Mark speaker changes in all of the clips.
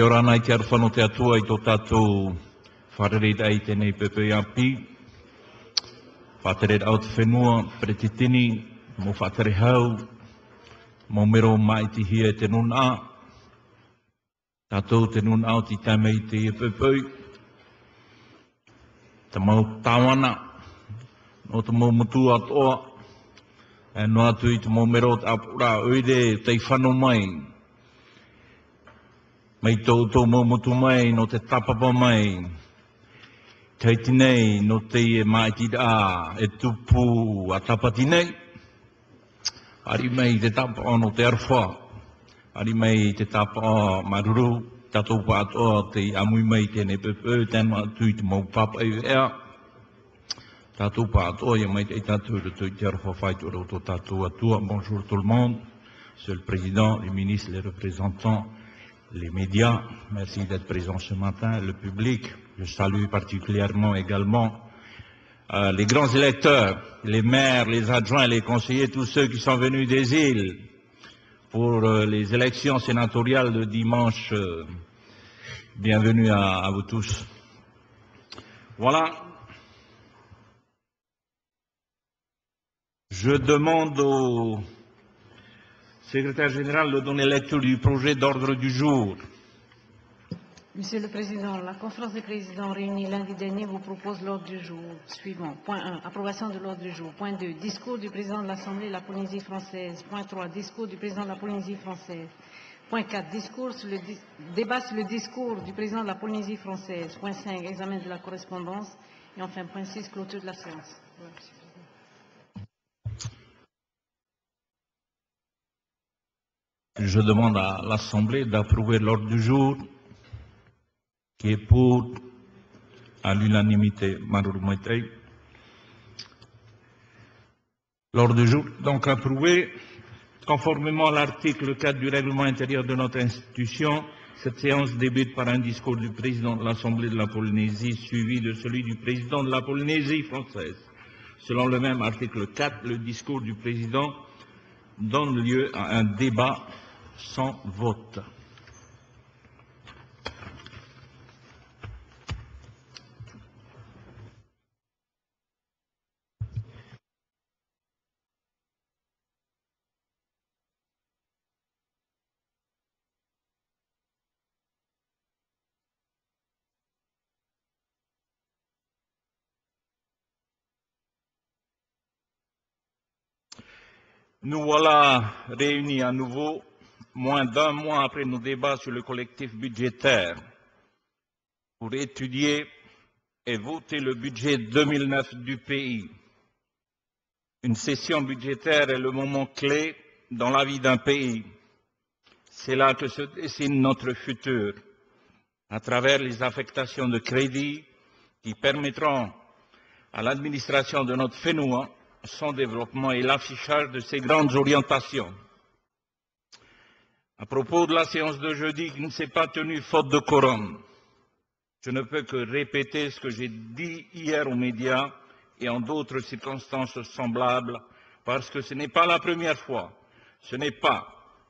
Speaker 1: Kia ora nei te arwhano te atua i tō tātou wharereit ai tēnei pepe i api. Whatereit au te whenua, pere te tini, mō whatere hau, mo mero mai te hia te nun a. Tātou te nun au ti tāmei te i pepe. Te mau tāwana, no te mau mutu atoa, e no atu i te mō mero te apura, oire te whano mai, mai tō mō mutu mai, no te tapapa mai, kei tinei, no te mai ti a, tupu a tapati nei, no tatou pa atoa te amui bonjour tout le monde, Monsieur le Président, les ministres, les représentants, les médias, merci d'être présents ce matin, le public, je salue particulièrement également euh, les grands électeurs, les maires, les adjoints, les conseillers, tous ceux qui sont venus des îles pour euh, les élections sénatoriales de dimanche. Euh, bienvenue à, à vous tous. Voilà. Je demande au secrétaire général de donner lecture du projet d'ordre du jour.
Speaker 2: Monsieur le Président, la conférence des présidents réunie lundi dernier vous propose l'ordre du jour suivant. Point 1, approbation de l'ordre du jour. Point 2, discours du président de l'Assemblée de la Polynésie française. Point 3, discours du président de la Polynésie française. Point 4, discours sur le débat sur le discours du président de la Polynésie française. Point 5, examen de la correspondance. Et enfin, point 6, clôture de la séance. Voilà, Monsieur le Président.
Speaker 1: Je demande à l'Assemblée d'approuver l'ordre du jour qui est pour, à l'unanimité, Maitei. L'ordre du jour, donc approuvé, conformément à l'article 4 du règlement intérieur de notre institution, cette séance débute par un discours du président de l'Assemblée de la Polynésie, suivi de celui du président de la Polynésie française. Selon le même article 4, le discours du président donne lieu à un débat sans vote. Nous voilà réunis à nouveau, moins d'un mois après nos débats sur le collectif budgétaire, pour étudier et voter le budget 2009 du pays. Une session budgétaire est le moment clé dans la vie d'un pays. C'est là que se dessine notre futur, à travers les affectations de crédit qui permettront à l'administration de notre FENUA son développement et l'affichage de ses grandes orientations. À propos de la séance de jeudi qui ne s'est pas tenue faute de quorum, je ne peux que répéter ce que j'ai dit hier aux médias et en d'autres circonstances semblables, parce que ce n'est pas la première fois, ce n'est pas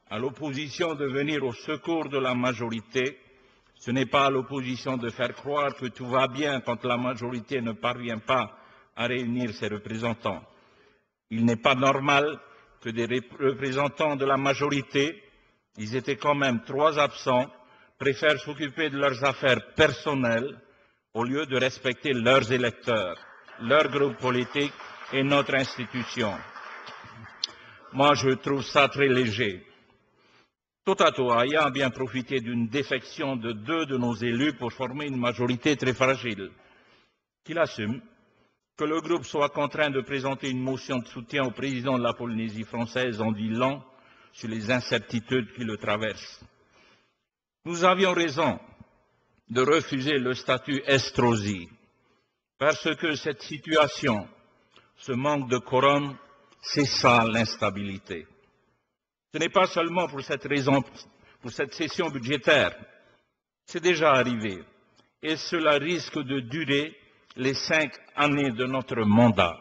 Speaker 1: à l'opposition de venir au secours de la majorité, ce n'est pas à l'opposition de faire croire que tout va bien quand la majorité ne parvient pas à réunir ses représentants. Il n'est pas normal que des représentants de la majorité, ils étaient quand même trois absents, préfèrent s'occuper de leurs affaires personnelles au lieu de respecter leurs électeurs, leur groupe politique et notre institution. Moi, je trouve ça très léger. Totato Aya a bien profité d'une défection de deux de nos élus pour former une majorité très fragile. Qu'il assume que le groupe soit contraint de présenter une motion de soutien au président de la Polynésie française en dit long sur les incertitudes qui le traversent. Nous avions raison de refuser le statut Estrosi parce que cette situation, ce manque de quorum, c'est ça l'instabilité. Ce n'est pas seulement pour cette raison, pour cette session budgétaire. C'est déjà arrivé. Et cela risque de durer les cinq années de notre mandat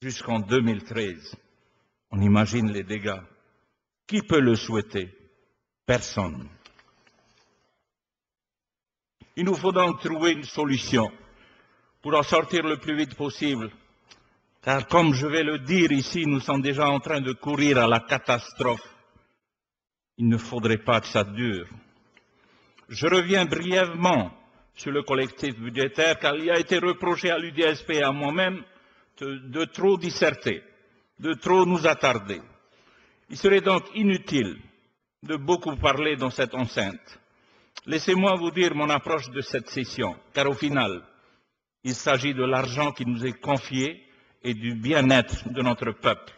Speaker 1: jusqu'en 2013. On imagine les dégâts. Qui peut le souhaiter? Personne. Il nous faut donc trouver une solution pour en sortir le plus vite possible. Car comme je vais le dire ici, nous sommes déjà en train de courir à la catastrophe. Il ne faudrait pas que ça dure. Je reviens brièvement sur le collectif budgétaire, car il a été reproché à l'UDSP et à moi-même de, trop disserter, de trop nous attarder. Il serait donc inutile de beaucoup parler dans cette enceinte. Laissez-moi vous dire mon approche de cette session, car au final, il s'agit de l'argent qui nous est confié et du bien-être de notre peuple.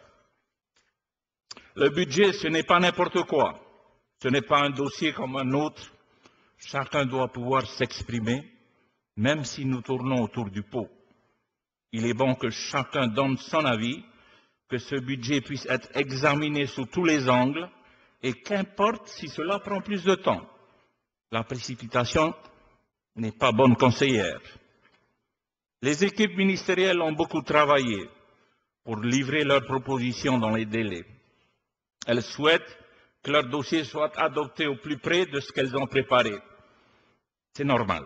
Speaker 1: Le budget, ce n'est pas n'importe quoi. Ce n'est pas un dossier comme un autre. Chacun doit pouvoir s'exprimer, même si nous tournons autour du pot. Il est bon que chacun donne son avis, que ce budget puisse être examiné sous tous les angles, et qu'importe si cela prend plus de temps. La précipitation n'est pas bonne conseillère. Les équipes ministérielles ont beaucoup travaillé pour livrer leurs propositions dans les délais. Elles souhaitent que leur dossier soit adopté au plus près de ce qu'elles ont préparé. C'est normal.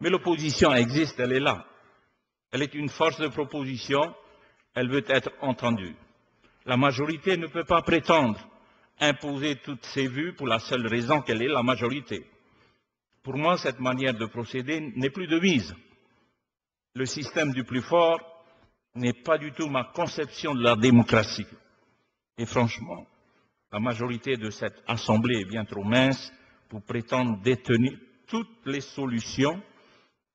Speaker 1: Mais l'opposition existe, elle est là. Elle est une force de proposition, elle veut être entendue. La majorité ne peut pas prétendre imposer toutes ses vues pour la seule raison qu'elle est la majorité. Pour moi, cette manière de procéder n'est plus de mise le système du plus fort n'est pas du tout ma conception de la démocratie. Et franchement, la majorité de cette Assemblée est bien trop mince pour prétendre détenir toutes les solutions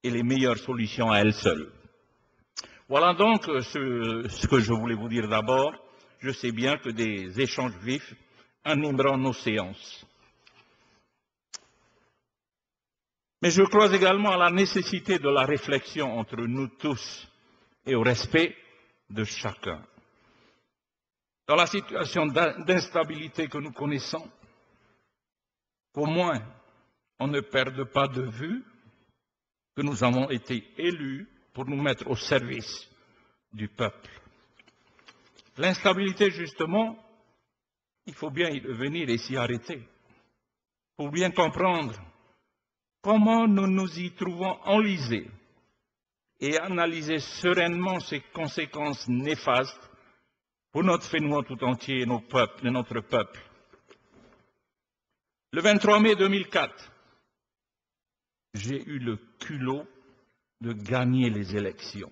Speaker 1: et les meilleures solutions à elle seule. Voilà donc ce, ce que je voulais vous dire d'abord. Je sais bien que des échanges vifs animeront nos séances. Mais je crois également à la nécessité de la réflexion entre nous tous et au respect de chacun. Dans la situation d'instabilité que nous connaissons, qu'au moins on ne perde pas de vue que nous avons été élus pour nous mettre au service du peuple. L'instabilité, justement, il faut bien y revenir et s'y arrêter pour bien comprendre comment nous nous y trouvons enlisés et analyser sereinement ces conséquences néfastes pour notre Fénois tout entier et nos peuples, et notre peuple. Le 23 mai 2004, j'ai eu le culot de gagner les élections.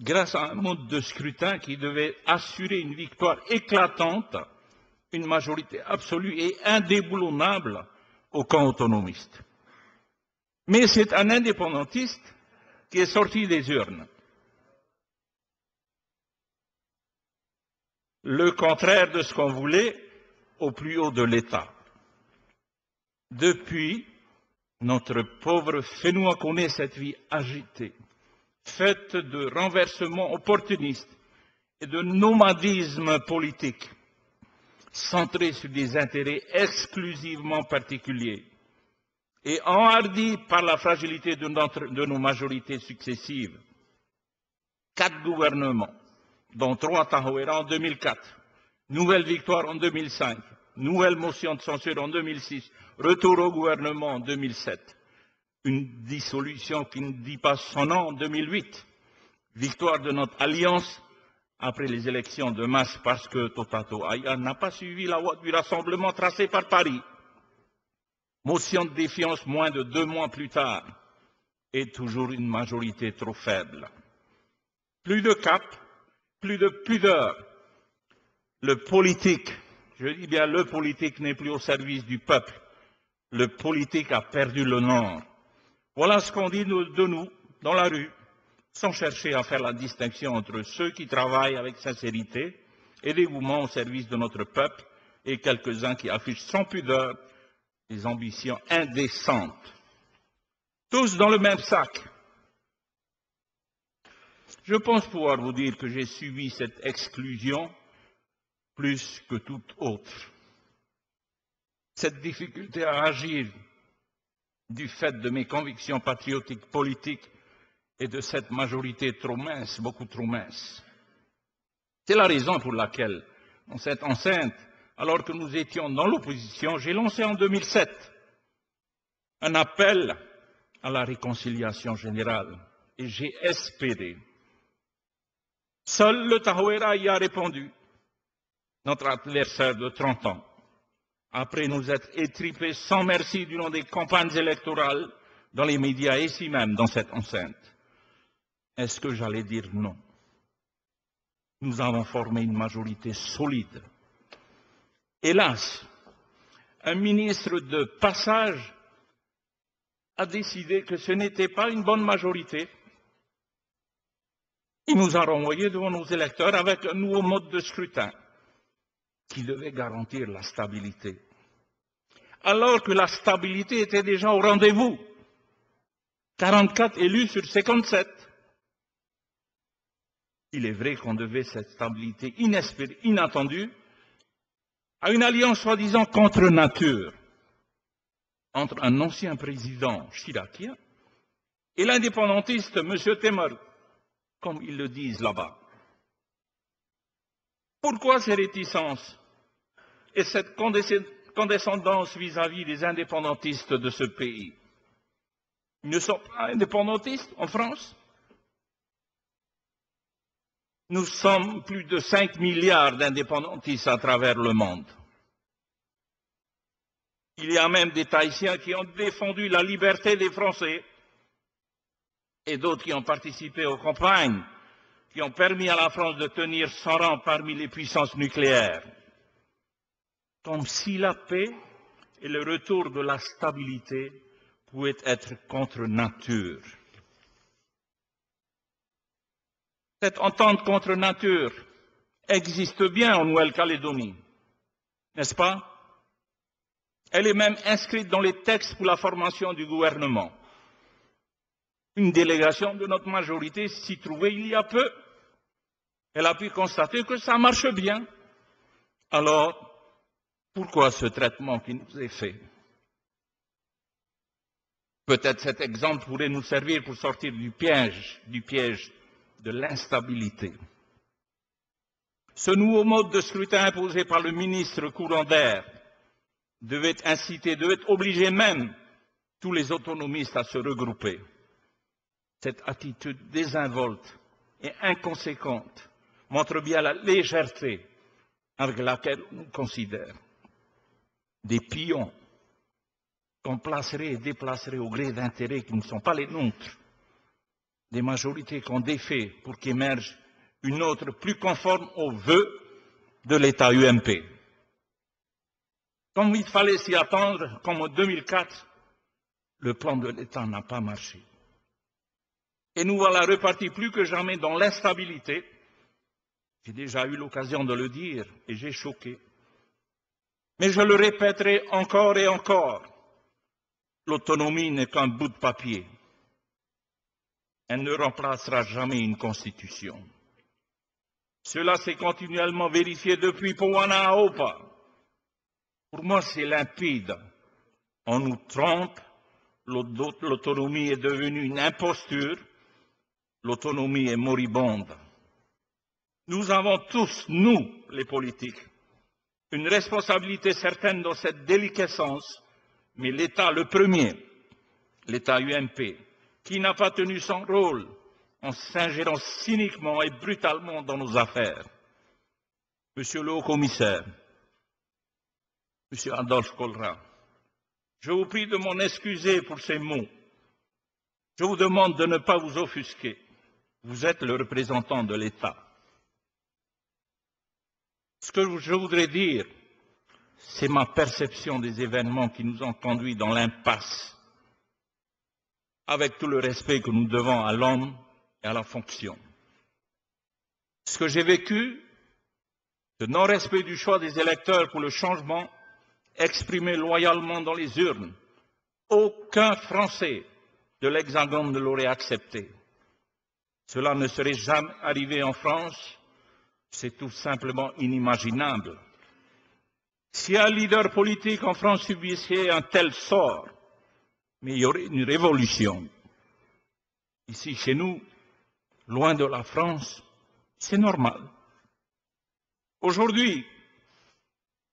Speaker 1: Grâce à un mode de scrutin qui devait assurer une victoire éclatante, une majorité absolue et indéboulonnable au camp autonomiste. Mais c'est un indépendantiste qui est sorti des urnes. Le contraire de ce qu'on voulait au plus haut de l'État. Depuis, notre pauvre Fénois connaît cette vie agitée, faite de renversements opportunistes et de nomadisme politique centré sur des intérêts exclusivement particuliers et enhardi par la fragilité de, nos majorités successives. Quatre gouvernements, dont trois Tahoeira en 2004, nouvelle victoire en 2005, nouvelle motion de censure en 2006, retour au gouvernement en 2007, une dissolution qui ne dit pas son nom en 2008, victoire de notre alliance après les élections de mars parce que Totato Aya n'a pas suivi la voie du rassemblement tracé par Paris. Motion de défiance moins de deux mois plus tard et toujours une majorité trop faible. Plus de cap, plus de pudeur. Le politique, je dis bien le politique n'est plus au service du peuple. Le politique a perdu le nord. Voilà ce qu'on dit de nous dans la rue sans chercher à faire la distinction entre ceux qui travaillent avec sincérité et dévouement au service de notre peuple et quelques-uns qui affichent sans pudeur des ambitions indécentes. Tous dans le même sac. Je pense pouvoir vous dire que j'ai subi cette exclusion plus que toute autre. Cette difficulté à agir du fait de mes convictions patriotiques politiques et de cette majorité trop mince, beaucoup trop mince. C'est la raison pour laquelle, dans cette enceinte, alors que nous étions dans l'opposition, j'ai lancé en 2007 un appel à la réconciliation générale. Et j'ai espéré. Seul le Tahoera y a répondu, notre adversaire de 30 ans, après nous être étripés sans merci durant des campagnes électorales dans les médias ici même dans cette enceinte. Est-ce que j'allais dire non? Nous avons formé une majorité solide. Hélas, un ministre de passage a décidé que ce n'était pas une bonne majorité. Il nous a renvoyés devant nos électeurs avec un nouveau mode de scrutin qui devait garantir la stabilité. Alors que la stabilité était déjà au rendez-vous. 44 élus sur 57. Il est vrai qu'on devait cette stabilité inespérée, inattendue, à une alliance soi-disant contre nature entre un ancien président chiracien et l'indépendantiste M. Temer, comme ils le disent là-bas. Pourquoi ces réticences et cette condescendance vis-à-vis des indépendantistes de ce pays Ils ne sont pas indépendantistes en France Nous sommes plus de 5 milliards d'indépendantistes à travers le monde. Il y a même des Tahitiens qui ont défendu la liberté des Français et d'autres qui ont participé aux campagnes qui ont permis à la France de tenir son rang parmi les puissances nucléaires. Comme si la paix et le retour de la stabilité pouvaient être contre nature. Cette entente contre nature existe bien en Nouvelle-Calédonie, n'est-ce pas? Elle est même inscrite dans les textes pour la formation du gouvernement. Une délégation de notre majorité s'y trouvait il y a peu. Elle a pu constater que ça marche bien. Alors, pourquoi ce traitement qui nous est fait Peut-être cet exemple pourrait nous servir pour sortir du piège, du piège de l'instabilité. Ce nouveau mode de scrutin imposé par le ministre courant d'air devait inciter, devait obliger même tous les autonomistes à se regrouper. Cette attitude désinvolte et inconséquente montre bien la légèreté avec laquelle on considère des pions qu'on placerait et déplacerait au gré d'intérêts qui ne sont pas les nôtres, des majorités qu'on défait pour qu'émerge une autre plus conforme aux vœux de l'État UMP. Comme il fallait s'y attendre, comme en 2004, le plan de l'État n'a pas marché. Et nous voilà repartis plus que jamais dans l'instabilité. J'ai déjà eu l'occasion de le dire et j'ai choqué. Mais je le répéterai encore et encore. L'autonomie n'est qu'un bout de papier. Elle ne remplacera jamais une constitution. Cela s'est continuellement vérifié depuis Powana à Opa. Pour moi, c'est limpide. On nous trompe, l'autonomie est devenue une imposture, l'autonomie est moribonde. Nous avons tous, nous, les politiques, une responsabilité certaine dans cette déliquescence, mais l'État le premier, l'État UMP, qui n'a pas tenu son rôle en s'ingérant cyniquement et brutalement dans nos affaires. Monsieur le haut-commissaire, Monsieur Adolphe Colra. Je vous prie de m'en excuser pour ces mots. Je vous demande de ne pas vous offusquer. Vous êtes le représentant de l'État. Ce que je voudrais dire, c'est ma perception des événements qui nous ont conduits dans l'impasse, avec tout le respect que nous devons à l'homme et à la fonction. Ce que j'ai vécu, le non-respect du choix des électeurs pour le changement, exprimé loyalement dans les urnes, aucun Français de l'Hexagone ne l'aurait accepté. Cela ne serait jamais arrivé en France, c'est tout simplement inimaginable. Si un leader politique en France subissait un tel sort, mais il y aurait une révolution. Ici, chez nous, loin de la France, c'est normal. Aujourd'hui,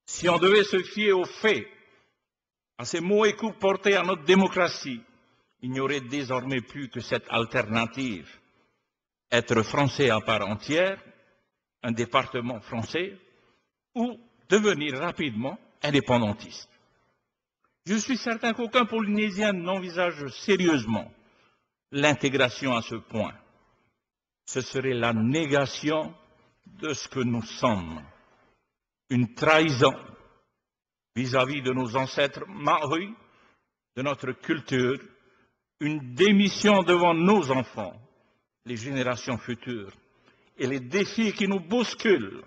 Speaker 1: si on devait se fier aux faits, À ces mots et coups portés à notre démocratie, il n'y aurait désormais plus que cette alternative. Être français à part entière, un département français, ou devenir rapidement indépendantiste. Je suis certain qu'aucun Polynésien n'envisage sérieusement l'intégration à ce point. Ce serait la négation de ce que nous sommes, une trahison vis-à-vis de nos ancêtres maoris, de notre culture, une démission devant nos enfants, les générations futures, et les défis qui nous bousculent.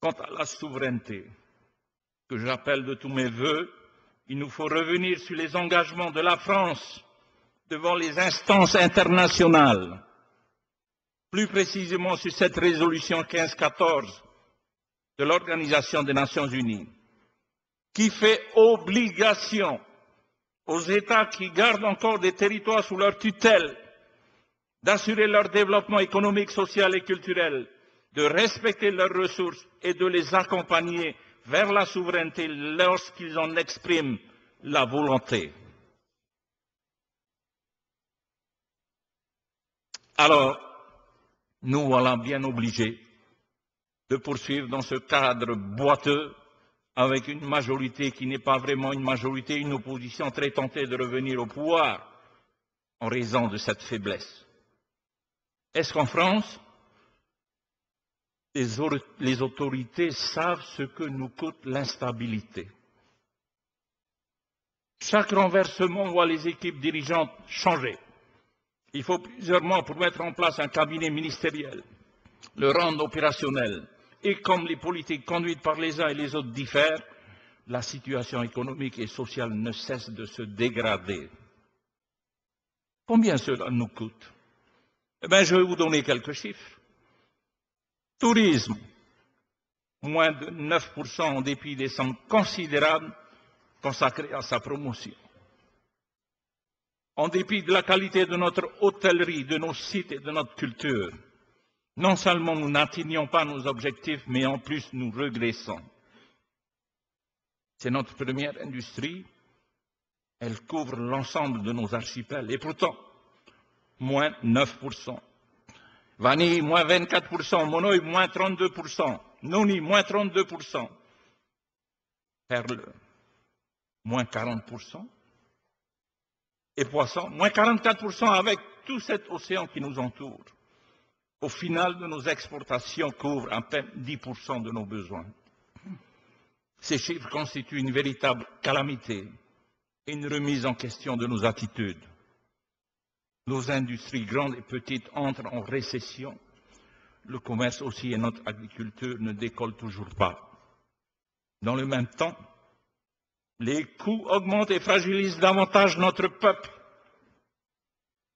Speaker 1: Quant à la souveraineté, que j'appelle de tous mes voeux, il nous faut revenir sur les engagements de la France devant les instances internationales, plus précisément sur cette résolution 1514 de l'Organisation des Nations Unies, qui fait obligation aux États qui gardent encore des territoires sous leur tutelle d'assurer leur développement économique, social et culturel, de respecter leurs ressources et de les accompagner vers la souveraineté lorsqu'ils en expriment la volonté. Alors, nous voilà bien obligés de poursuivre dans ce cadre boiteux avec une majorité qui n'est pas vraiment une majorité, une opposition très tentée de revenir au pouvoir en raison de cette faiblesse. Est-ce qu'en France, les, autorités savent ce que nous coûte l'instabilité? Chaque renversement voit les équipes dirigeantes changer. Il faut plusieurs mois pour mettre en place un cabinet ministériel, le rendre opérationnel. Et comme les politiques conduites par les uns et les autres diffèrent, la situation économique et sociale ne cesse de se dégrader. Combien cela nous coûte? Eh bien, je vais vous donner quelques chiffres. Tourisme, moins de 9% en dépit des sommes considérables consacrées à sa promotion. En dépit de la qualité de notre hôtellerie, de nos sites et de notre culture, non seulement nous n'atteignons pas nos objectifs, mais en plus nous régressons. C'est notre première industrie. Elle couvre l'ensemble de nos archipels. Et pourtant, moins 9%. Vanille, moins 24%. Monoï, moins 32%. Noni, moins 32%. Perle, moins 40%. Et poisson, moins 44% avec tout cet océan qui nous entoure. Au final de nos exportations couvrent à peine 10% de nos besoins. Ces chiffres constituent une véritable calamité et une remise en question de nos attitudes. Nos industries grandes et petites entrent en récession. Le commerce aussi et notre agriculture ne décollent toujours pas. Dans le même temps, les coûts augmentent et fragilisent davantage notre peuple.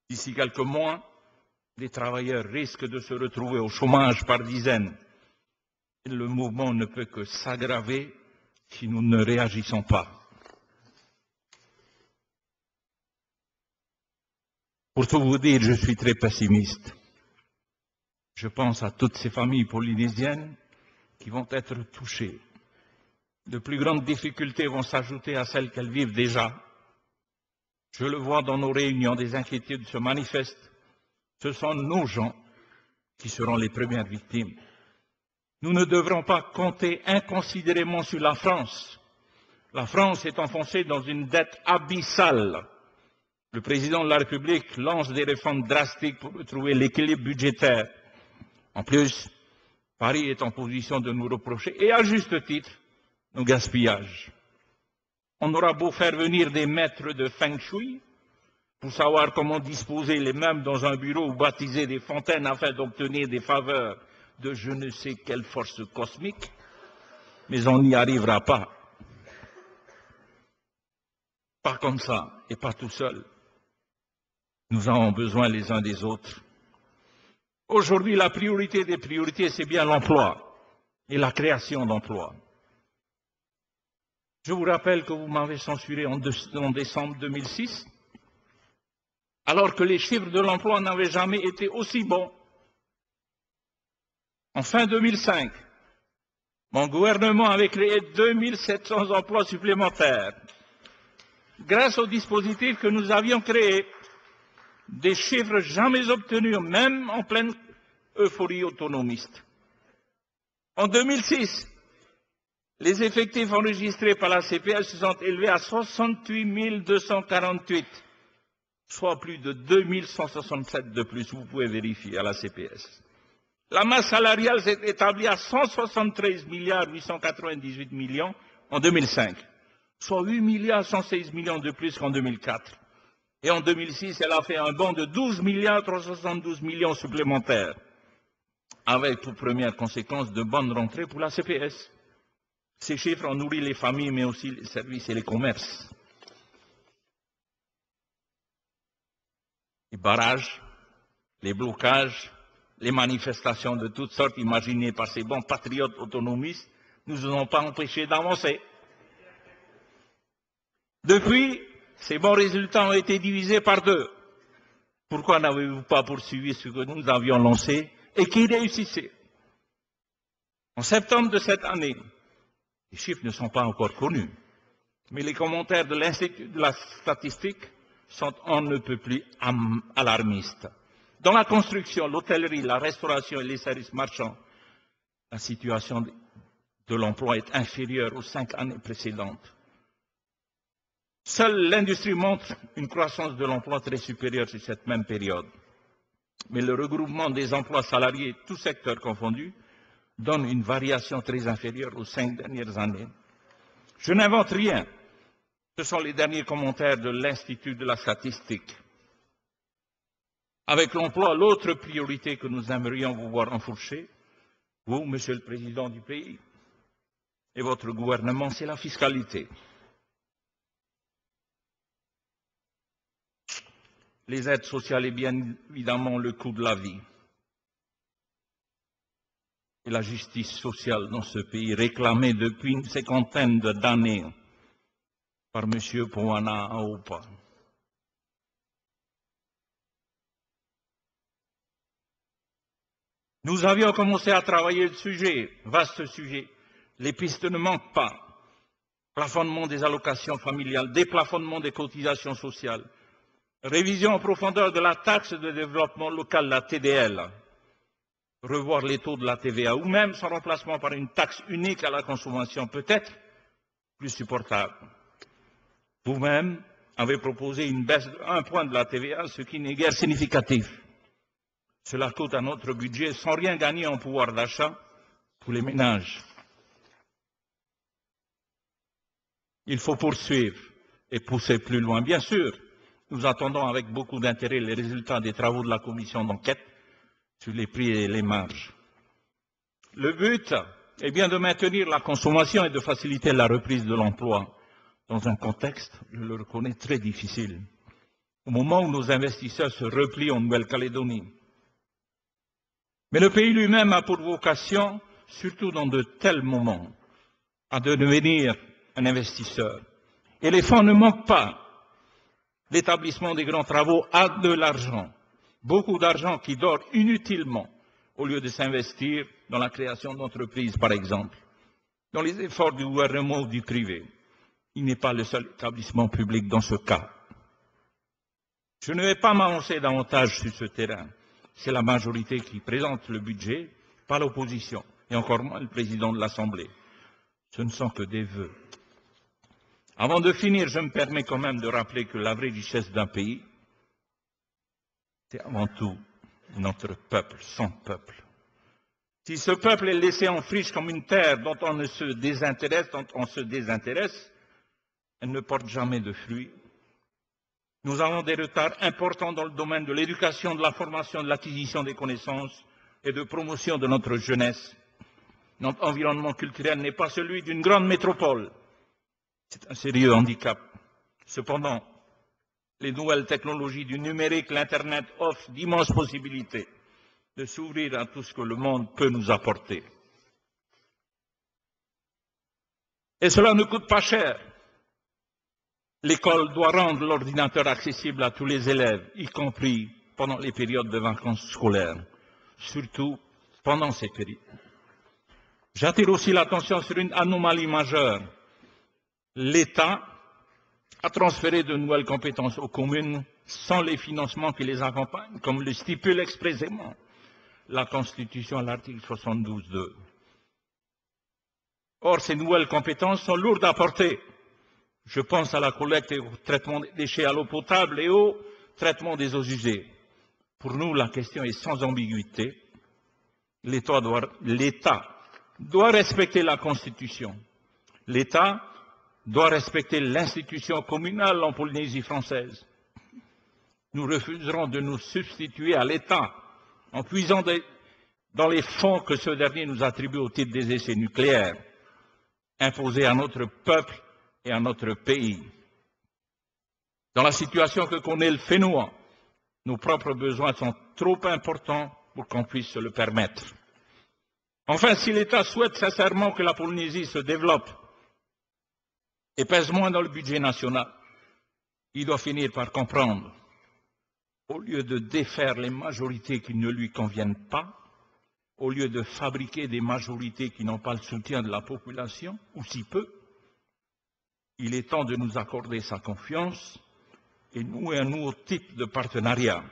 Speaker 1: D'ici quelques mois, les travailleurs risquent de se retrouver au chômage par dizaines. Et le mouvement ne peut que s'aggraver si nous ne réagissons pas. Pour tout vous dire, je suis très pessimiste. Je pense à toutes ces familles polynésiennes qui vont être touchées. De plus grandes difficultés vont s'ajouter à celles qu'elles vivent déjà. Je le vois dans nos réunions, des inquiétudes se manifestent. Ce sont nos gens qui seront les premières victimes. Nous ne devrons pas compter inconsidérément sur la France. La France est enfoncée dans une dette abyssale le président de la République lance des réformes drastiques pour trouver l'équilibre budgétaire. En plus, Paris est en position de nous reprocher, et à juste titre, nos gaspillages. On aura beau faire venir des maîtres de feng shui pour savoir comment disposer les meubles dans un bureau ou baptiser des fontaines afin d'obtenir des faveurs de je ne sais quelle force cosmique, mais on n'y arrivera pas. Pas comme ça et pas tout seul. Nous avons besoin les uns des autres. Aujourd'hui, la priorité des priorités, c'est bien l'emploi et la création d'emplois. Je vous rappelle que vous m'avez censuré en, décembre 2006, alors que les chiffres de l'emploi n'avaient jamais été aussi bons. En fin 2005, Mon gouvernement avait créé 2700 emplois supplémentaires grâce au dispositif que nous avions créé, des chiffres jamais obtenus, même en pleine euphorie autonomiste. En 2006, les effectifs enregistrés par la CPS se sont élevés à 68 248, soit plus de 2167 de plus, vous pouvez vérifier à la CPS. La masse salariale s'est établie à 173 milliards 898 millions en 2005, soit 8 milliards 116 millions de plus qu'en 2004. Et en 2006, elle a fait un bond de 12 milliards 372 millions supplémentaires, avec pour première conséquence de bonnes rentrées pour la CPS. Ces chiffres ont nourri les familles, mais aussi les services et les commerces. Les barrages, les blocages, les manifestations de toutes sortes imaginées par ces bons patriotes autonomistes ne nous ont pas empêchés d'avancer. Depuis, ces bons résultats ont été divisés par deux. Pourquoi n'avez-vous pas poursuivi ce que nous avions lancé et qui réussissait? En septembre de cette année, les chiffres ne sont pas encore connus, mais les commentaires de l'Institut de la statistique sont on ne peut plus alarmistes. Dans la construction, l'hôtellerie, la restauration et les services marchands, la situation de l'emploi est inférieure aux cinq années précédentes. Seule l'industrie montre une croissance de l'emploi très supérieure sur cette même période. Mais le regroupement des emplois salariés, tous secteurs confondus, donne une variation très inférieure aux cinq dernières années. Je n'invente rien. Ce sont les derniers commentaires de l'Institut de la statistique. Avec l'emploi, l'autre priorité que nous aimerions vous voir enfourcher, vous, Monsieur le Président du pays, et votre gouvernement, c'est la fiscalité. Les aides sociales et bien évidemment le coût de la vie. Et la justice sociale dans ce pays, réclamée depuis une cinquantaine d'années par M. Pouana Aoupa. Nous avions commencé à travailler le sujet, vaste sujet. Les pistes ne manquent pas. Plafonnement des allocations familiales, déplafonnement des cotisations sociales, révision en profondeur de la taxe de développement local, la TDL, revoir les taux de la TVA ou même son remplacement par une taxe unique à la consommation peut-être plus supportable. Vous-même avez proposé une baisse de 1 point de la TVA, ce qui n'est guère significatif. Cela coûte à notre budget sans rien gagner en pouvoir d'achat pour les ménages. Il faut poursuivre et pousser plus loin. Bien sûr, nous attendons avec beaucoup d'intérêt les résultats des travaux de la commission d'enquête sur les prix et les marges. Le but est bien de maintenir la consommation et de faciliter la reprise de l'emploi dans un contexte, je le reconnais, très difficile. Au moment où nos investisseurs se replient en Nouvelle-Calédonie, mais le pays lui-même a pour vocation, surtout dans de tels moments, à devenir un investisseur. Et les fonds ne manquent pas. L'établissement des grands travaux a de l'argent, beaucoup d'argent qui dort inutilement au lieu de s'investir dans la création d'entreprises, par exemple, dans les efforts du gouvernement ou du privé. Il n'est pas le seul établissement public dans ce cas. Je ne vais pas m'avancer davantage sur ce terrain c'est la majorité qui présente le budget, pas l'opposition, et encore moins le président de l'Assemblée. Ce ne sont que des vœux. Avant de finir, je me permets quand même de rappeler que la vraie richesse d'un pays, c'est avant tout notre peuple, son peuple. Si ce peuple est laissé en friche comme une terre dont on ne se désintéresse, dont on se désintéresse, elle ne porte jamais de fruits, nous avons des retards importants dans le domaine de l'éducation, de la formation, de l'acquisition des connaissances et de promotion de notre jeunesse. Notre environnement culturel n'est pas celui d'une grande métropole. C'est un sérieux handicap. Cependant, les nouvelles technologies du numérique, l'Internet offrent d'immenses possibilités de s'ouvrir à tout ce que le monde peut nous apporter. Et cela ne coûte pas cher. L'école doit rendre l'ordinateur accessible à tous les élèves, y compris pendant les périodes de vacances scolaires, surtout pendant ces périodes. J'attire aussi l'attention sur une anomalie majeure. L'État a transféré de nouvelles compétences aux communes sans les financements qui les accompagnent, comme le stipule expressément la Constitution à l'article 72.2. Or, ces nouvelles compétences sont lourdes à porter. Je pense à la collecte et au traitement des déchets à l'eau potable et au traitement des eaux usées. Pour nous, la question est sans ambiguïté. L'État doit, doit, respecter la Constitution. L'État doit respecter l'institution communale en Polynésie française. Nous refuserons de nous substituer à l'État en puisant dans les fonds que ce dernier nous attribue au titre des essais nucléaires, imposés à notre peuple et à notre pays. Dans la situation que connaît le Fénois, nos propres besoins sont trop importants pour qu'on puisse se le permettre. Enfin, si l'État souhaite sincèrement que la Polynésie se développe et pèse moins dans le budget national, il doit finir par comprendre, au lieu de défaire les majorités qui ne lui conviennent pas, au lieu de fabriquer des majorités qui n'ont pas le soutien de la population, ou si peu, il est temps de nous accorder sa confiance et nouer un nouveau type de partenariat,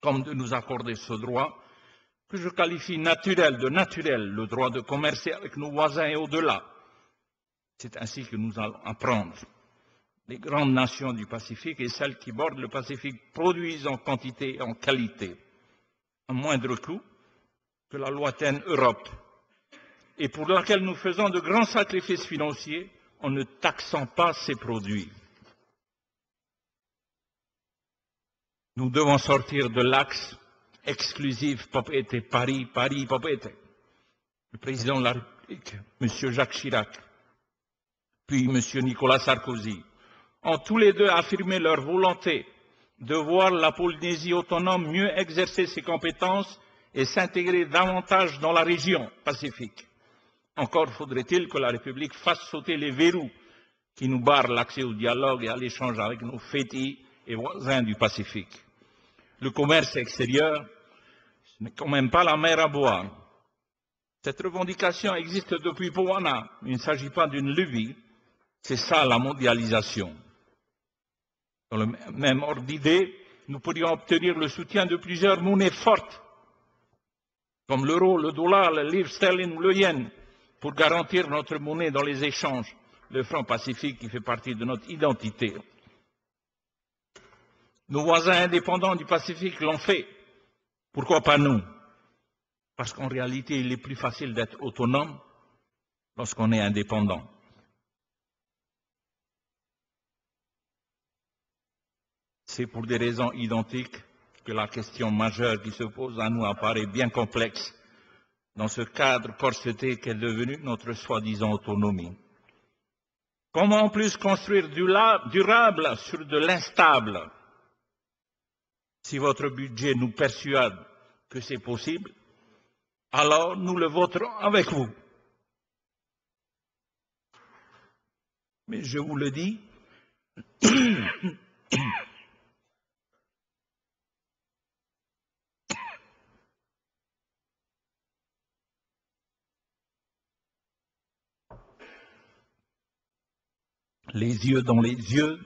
Speaker 1: comme de nous accorder ce droit que je qualifie naturel, de naturel, le droit de commercer avec nos voisins et au-delà. C'est ainsi que nous allons apprendre. Les grandes nations du Pacifique et celles qui bordent le Pacifique produisent en quantité et en qualité, à moindre coût que la lointaine Europe, et pour laquelle nous faisons de grands sacrifices financiers en ne taxant pas ces produits. Nous devons sortir de l'axe exclusif Popete Paris, Paris, Popete. Le président de la République, M. Jacques Chirac, puis M. Nicolas Sarkozy, ont tous les deux affirmé leur volonté de voir la Polynésie autonome mieux exercer ses compétences et s'intégrer davantage dans la région pacifique. Encore faudrait-il que la République fasse sauter les verrous qui nous barrent l'accès au dialogue et à l'échange avec nos fétis et voisins du Pacifique. Le commerce extérieur, ce n'est quand même pas la mer à boire. Cette revendication existe depuis Powana. Il ne s'agit pas d'une lubie. C'est ça la mondialisation. Dans le même ordre d'idée, nous pourrions obtenir le soutien de plusieurs monnaies fortes, comme l'euro, le dollar, le livre sterling ou le yen, pour garantir notre monnaie dans les échanges, le franc pacifique qui fait partie de notre identité. Nos voisins indépendants du Pacifique l'ont fait. Pourquoi pas nous? Parce qu'en réalité, il est plus facile d'être autonome lorsqu'on est indépendant. C'est pour des raisons identiques que la question majeure qui se pose à nous apparaît bien complexe dans ce cadre corseté qu'est devenu notre soi-disant autonomie. Comment en plus construire du durable sur de l'instable? Si votre budget nous persuade que c'est possible, alors nous le voterons avec vous. Mais je vous le dis, les yeux dans les yeux,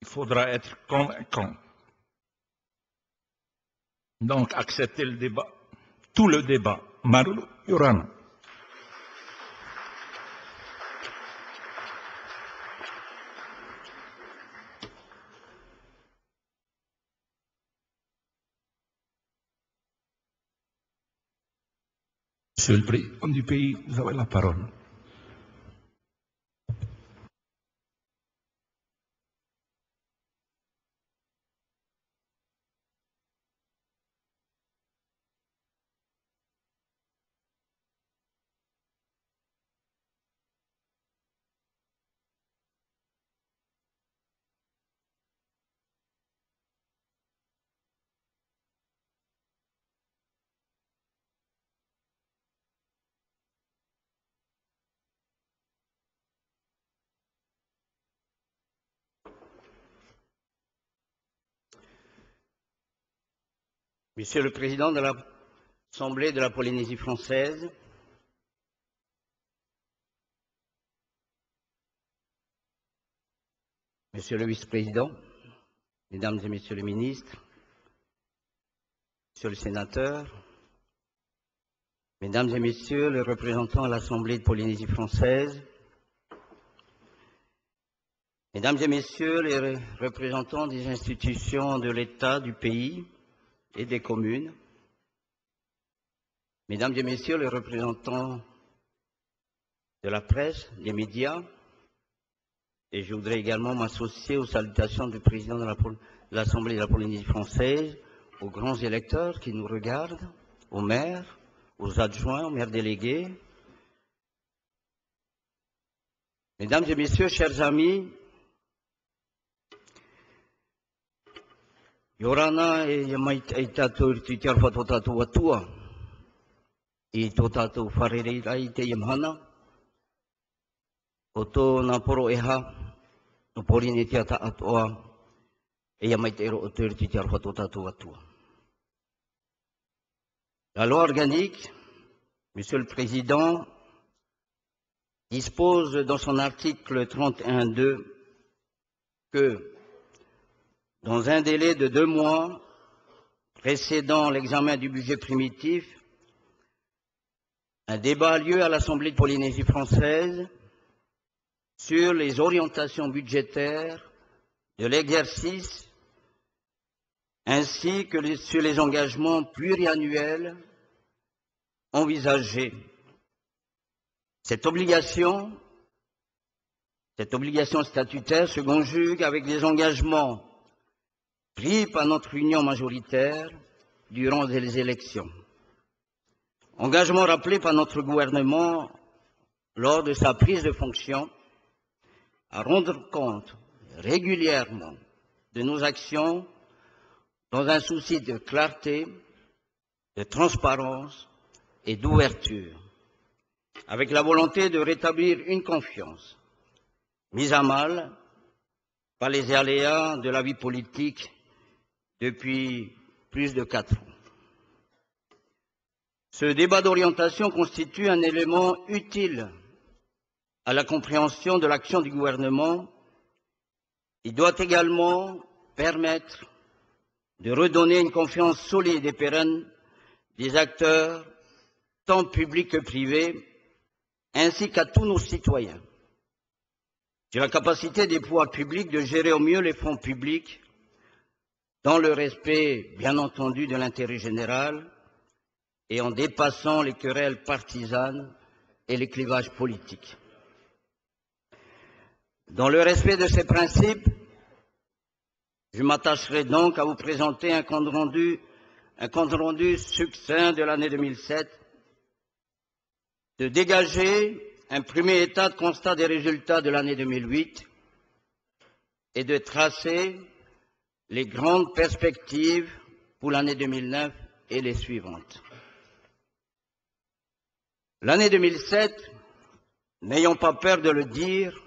Speaker 1: il faudra être convaincant. Donc, acceptez le débat, tout le débat. Marulu Yorana. Monsieur le Président du pays, vous avez la parole.
Speaker 3: Monsieur le Président de la Assemblée de la Polynésie française, Monsieur le vice-président, Mesdames et Messieurs les ministres, Monsieur le sénateur, Mesdames et Messieurs les représentants à l'Assemblée de Polynésie française, Mesdames et Messieurs les représentants des institutions de l'État, du pays et des communes, Mesdames et Messieurs les représentants de la presse, des médias, et je voudrais également m'associer aux salutations du président de l'Assemblée de la Polynésie française, aux grands électeurs qui nous regardent, aux maires, aux adjoints, aux maires délégués. Mesdames et Messieurs, chers amis, Yorana e mai ai tātou i te arwha tō tātou atua, i tō tātou te iamhana, o tō nā poro eha, no pori ni te ata atoa, e ia mai te ero o te riti te tō atua. La loi organique, Monsieur le Président, dispose dans son article 31.2 que dans un délai de deux mois précédant l'examen du budget primitif, un débat a lieu à l'Assemblée de Polynésie française sur les orientations budgétaires de l'exercice ainsi que sur les engagements pluriannuels envisagés. Cette obligation, cette obligation statutaire se conjugue avec des engagements pris par notre union majoritaire durant les élections. Engagement rappelé par notre gouvernement lors de sa prise de fonction à rendre compte régulièrement de nos actions dans un souci de clarté, de transparence et d'ouverture, avec la volonté de rétablir une confiance mise à mal par les aléas de la vie politique depuis plus de quatre ans. Ce débat d'orientation constitue un élément utile à la compréhension de l'action du gouvernement. Il doit également permettre de redonner une confiance solide et pérenne des acteurs, tant publics que privés, ainsi qu'à tous nos citoyens. J'ai la capacité des pouvoirs publics de gérer au mieux les fonds publics dans le respect, bien entendu, de l'intérêt général et en dépassant les querelles partisanes et les clivages politiques. Dans le respect de ces principes, je m'attacherai donc à vous présenter un compte rendu, succinct de l'année 2007, de dégager un premier état de constat des résultats de l'année 2008 et de tracer les grandes perspectives pour l'année 2009 et les suivantes. L'année 2007, n'ayons pas peur de le dire,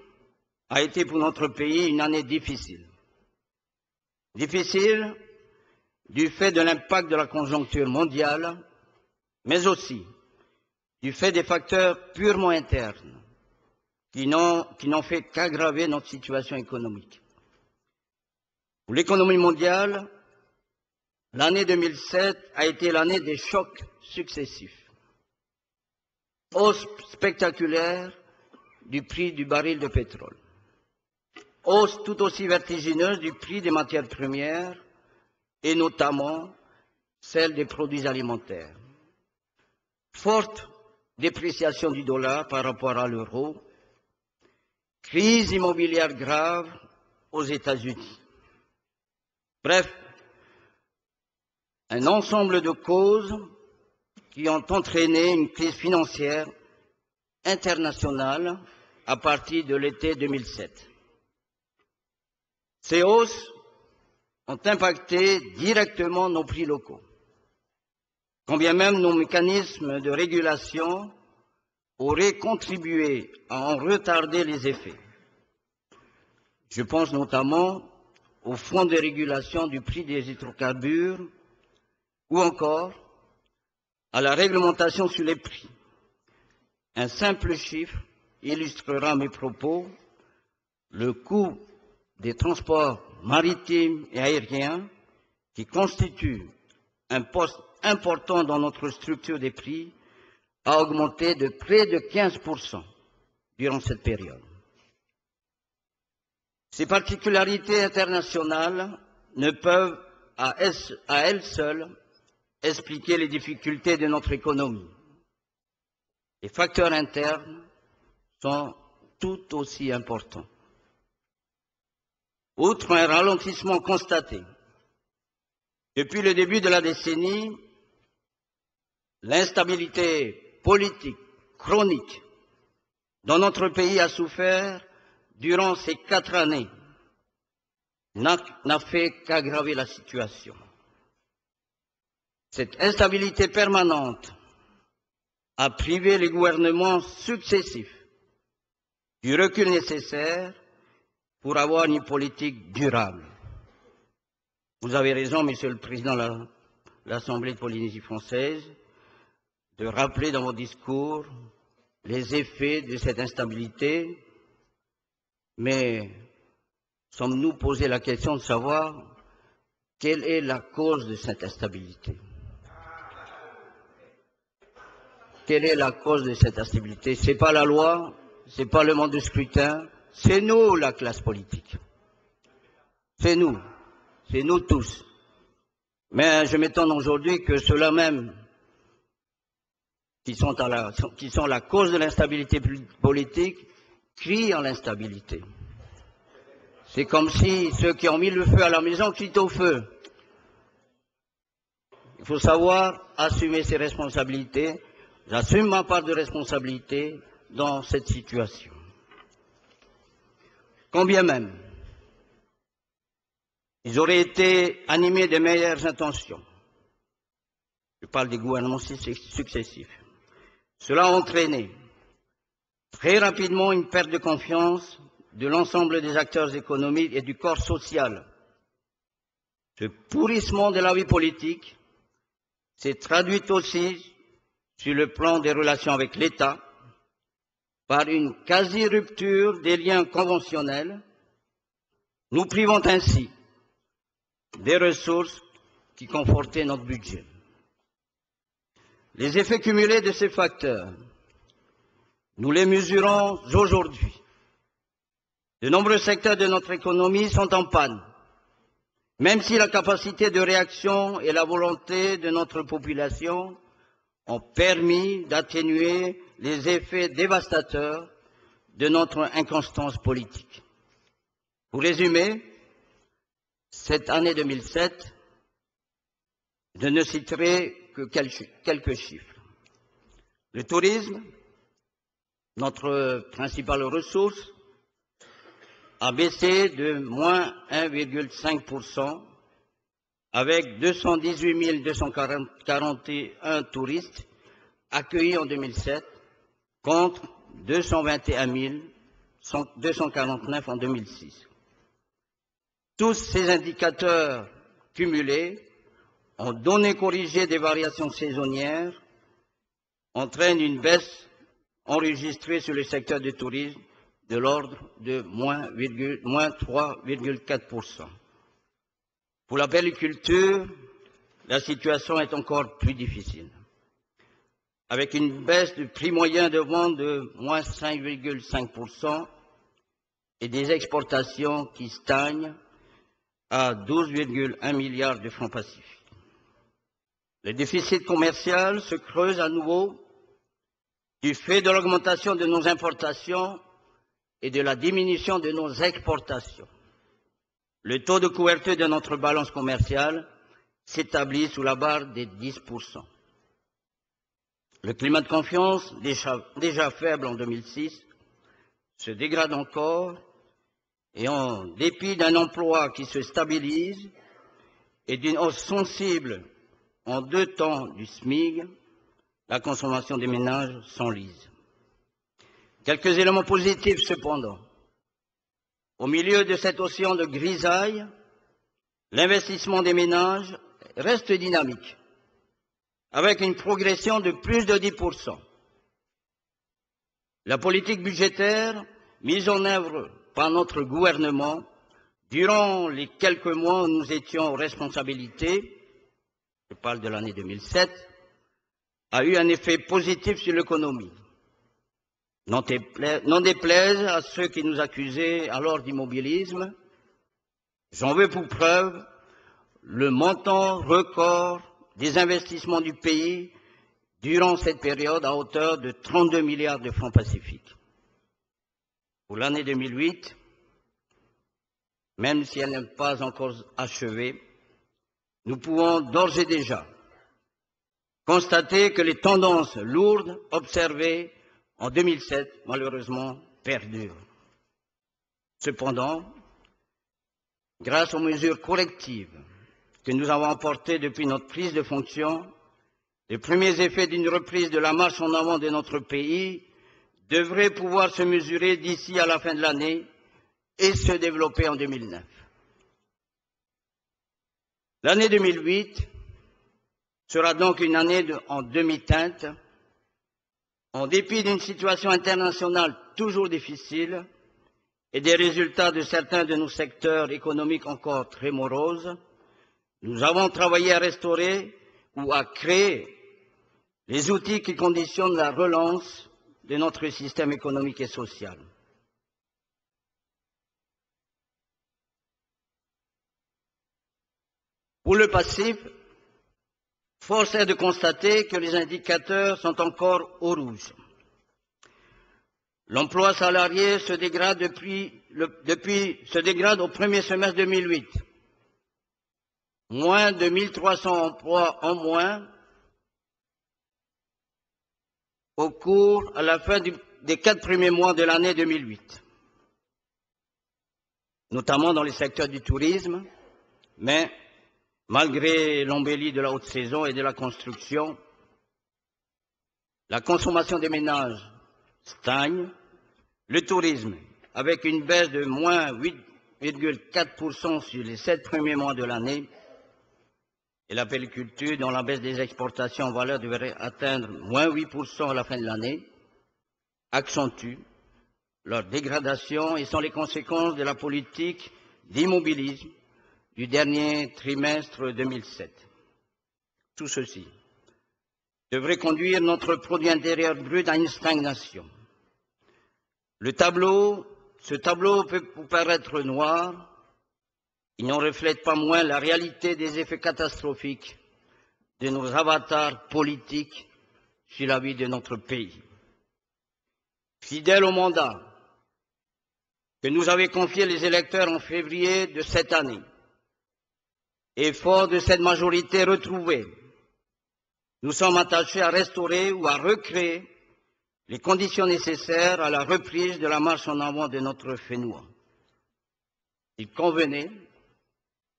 Speaker 3: a été pour notre pays une année difficile. Difficile du fait de l'impact de la conjoncture mondiale, mais aussi du fait des facteurs purement internes qui n'ont fait qu'aggraver notre situation économique. Pour l'économie mondiale, l'année 2007 a été l'année des chocs successifs. Hausse spectaculaire du prix du baril de pétrole. Hausse tout aussi vertigineuse du prix des matières premières et notamment celle des produits alimentaires. Forte dépréciation du dollar par rapport à l'euro. Crise immobilière grave aux États-Unis. Bref, un ensemble de causes qui ont entraîné une crise financière internationale à partir de l'été 2007. Ces hausses ont impacté directement nos prix locaux, quand bien même nos mécanismes de régulation auraient contribué à en retarder les effets. Je pense notamment au Fonds de régulation du prix des hydrocarbures ou encore à la réglementation sur les prix. Un simple chiffre illustrera mes propos. Le coût des transports maritimes et aériens, qui constitue un poste important dans notre structure des prix, a augmenté de près de 15% durant cette période. Ces particularités internationales ne peuvent à elles seules expliquer les difficultés de notre économie. Les facteurs internes sont tout aussi importants. Outre un ralentissement constaté, depuis le début de la décennie, l'instabilité politique chronique dont notre pays a souffert durant ces quatre années n'a fait qu'aggraver la situation. Cette instabilité permanente a privé les gouvernements successifs du recul nécessaire pour avoir une politique durable. Vous avez raison, Monsieur le Président de l'Assemblée de Polynésie française, de rappeler dans vos discours les effets de cette instabilité mais sommes-nous posé la question de savoir quelle est la cause de cette instabilité? Quelle est la cause de cette instabilité? Ce n'est pas la loi, ce n'est pas le monde du scrutin, c'est nous, la classe politique. C'est nous, c'est nous tous. Mais je m'étonne aujourd'hui que ceux-là même qui sont, la, qui sont la cause de l'instabilité politique crient en l'instabilité. C'est comme si ceux qui ont mis le feu à la maison crient au feu. Il faut savoir assumer ses responsabilités. J'assume ma part de responsabilité dans cette situation. Combien même? Ils auraient été animés de meilleures intentions. Je parle des gouvernements successifs. Cela a entraîné très rapidement une perte de confiance de l'ensemble des acteurs économiques et du corps social. Ce pourrissement de la vie politique s'est traduit aussi sur le plan des relations avec l'État par une quasi-rupture des liens conventionnels, nous privant ainsi des ressources qui confortaient notre budget. Les effets cumulés de ces facteurs nous les mesurons aujourd'hui. De nombreux secteurs de notre économie sont en panne, même si la capacité de réaction et la volonté de notre population ont permis d'atténuer les effets dévastateurs de notre inconstance politique. Pour résumer, cette année 2007, je ne citerai que quelques chiffres. Le tourisme, notre principale ressource, a baissé de moins 1,5% avec 218 241 touristes accueillis en 2007 contre 221 249 en 2006. Tous ces indicateurs cumulés ont donné corrigé des variations saisonnières, entraînent une baisse enregistré sur le secteur du tourisme de l'ordre de moins, 3,4%. Pour la pelliculture, la situation est encore plus difficile, avec une baisse du prix moyen de vente de moins 5,5% et des exportations qui stagnent à 12,1 milliards de francs pacifiques. Le déficit commercial se creuse à nouveau du fait de l'augmentation de nos importations et de la diminution de nos exportations. Le taux de couverture de notre balance commerciale s'établit sous la barre des 10%. Le climat de confiance, déjà, faible en 2006, se dégrade encore et en dépit d'un emploi qui se stabilise et d'une hausse sensible en deux temps du SMIG, la consommation des ménages s'enlise. Quelques éléments positifs cependant. Au milieu de cet océan de grisaille, l'investissement des ménages reste dynamique. avec une progression de plus de 10%. La politique budgétaire mise en œuvre par notre gouvernement durant les quelques mois où nous étions aux responsabilités, je parle de l'année 2007, a eu un effet positif sur l'économie. N'en déplaise à ceux qui nous accusaient alors d'immobilisme, j'en veux pour preuve le montant record des investissements du pays durant cette période à hauteur de 32 milliards de francs pacifiques. Pour l'année 2008, même si elle n'est pas encore achevée, nous pouvons d'ores et déjà constater que les tendances lourdes observées en 2007, malheureusement, perdurent. Cependant, grâce aux mesures correctives que nous avons apportées depuis notre prise de fonction, les premiers effets d'une reprise de la marche en avant de notre pays devraient pouvoir se mesurer d'ici à la fin de l'année et se développer en 2009. L'année 2008 sera donc une année en demi-teinte, en dépit d'une situation internationale toujours difficile et des résultats de certains de nos secteurs économiques encore très moroses, nous avons travaillé à restaurer ou à créer les outils qui conditionnent la relance de notre système économique et social. Pour le passif, force est de constater que les indicateurs sont encore au rouge. L'emploi salarié se dégrade au premier semestre 2008. Moins de 1300 emplois en moins au cours, à la fin des quatre premiers mois de l'année 2008, notamment dans les secteurs du tourisme, mais malgré l'embellie de la haute saison et de la construction, la consommation des ménages stagne, le tourisme, avec une baisse de moins 8,4% sur les sept premiers mois de l'année, et la pelliculture, dont la baisse des exportations en valeur devrait atteindre moins 8% à la fin de l'année, accentue leur dégradation et sont les conséquences de la politique d'immobilisme du dernier trimestre 2007. Tout ceci devrait conduire notre produit intérieur brut à une stagnation. Le tableau, ce tableau peut paraître noir, il n'en reflète pas moins la réalité des effets catastrophiques de nos avatars politiques sur la vie de notre pays. Fidèle au mandat que nous avaient confié les électeurs en février de cette année, et fort de cette majorité retrouvée, nous sommes attachés à restaurer ou à recréer les conditions nécessaires à la reprise de la marche en avant de notre Fénois. Il convenait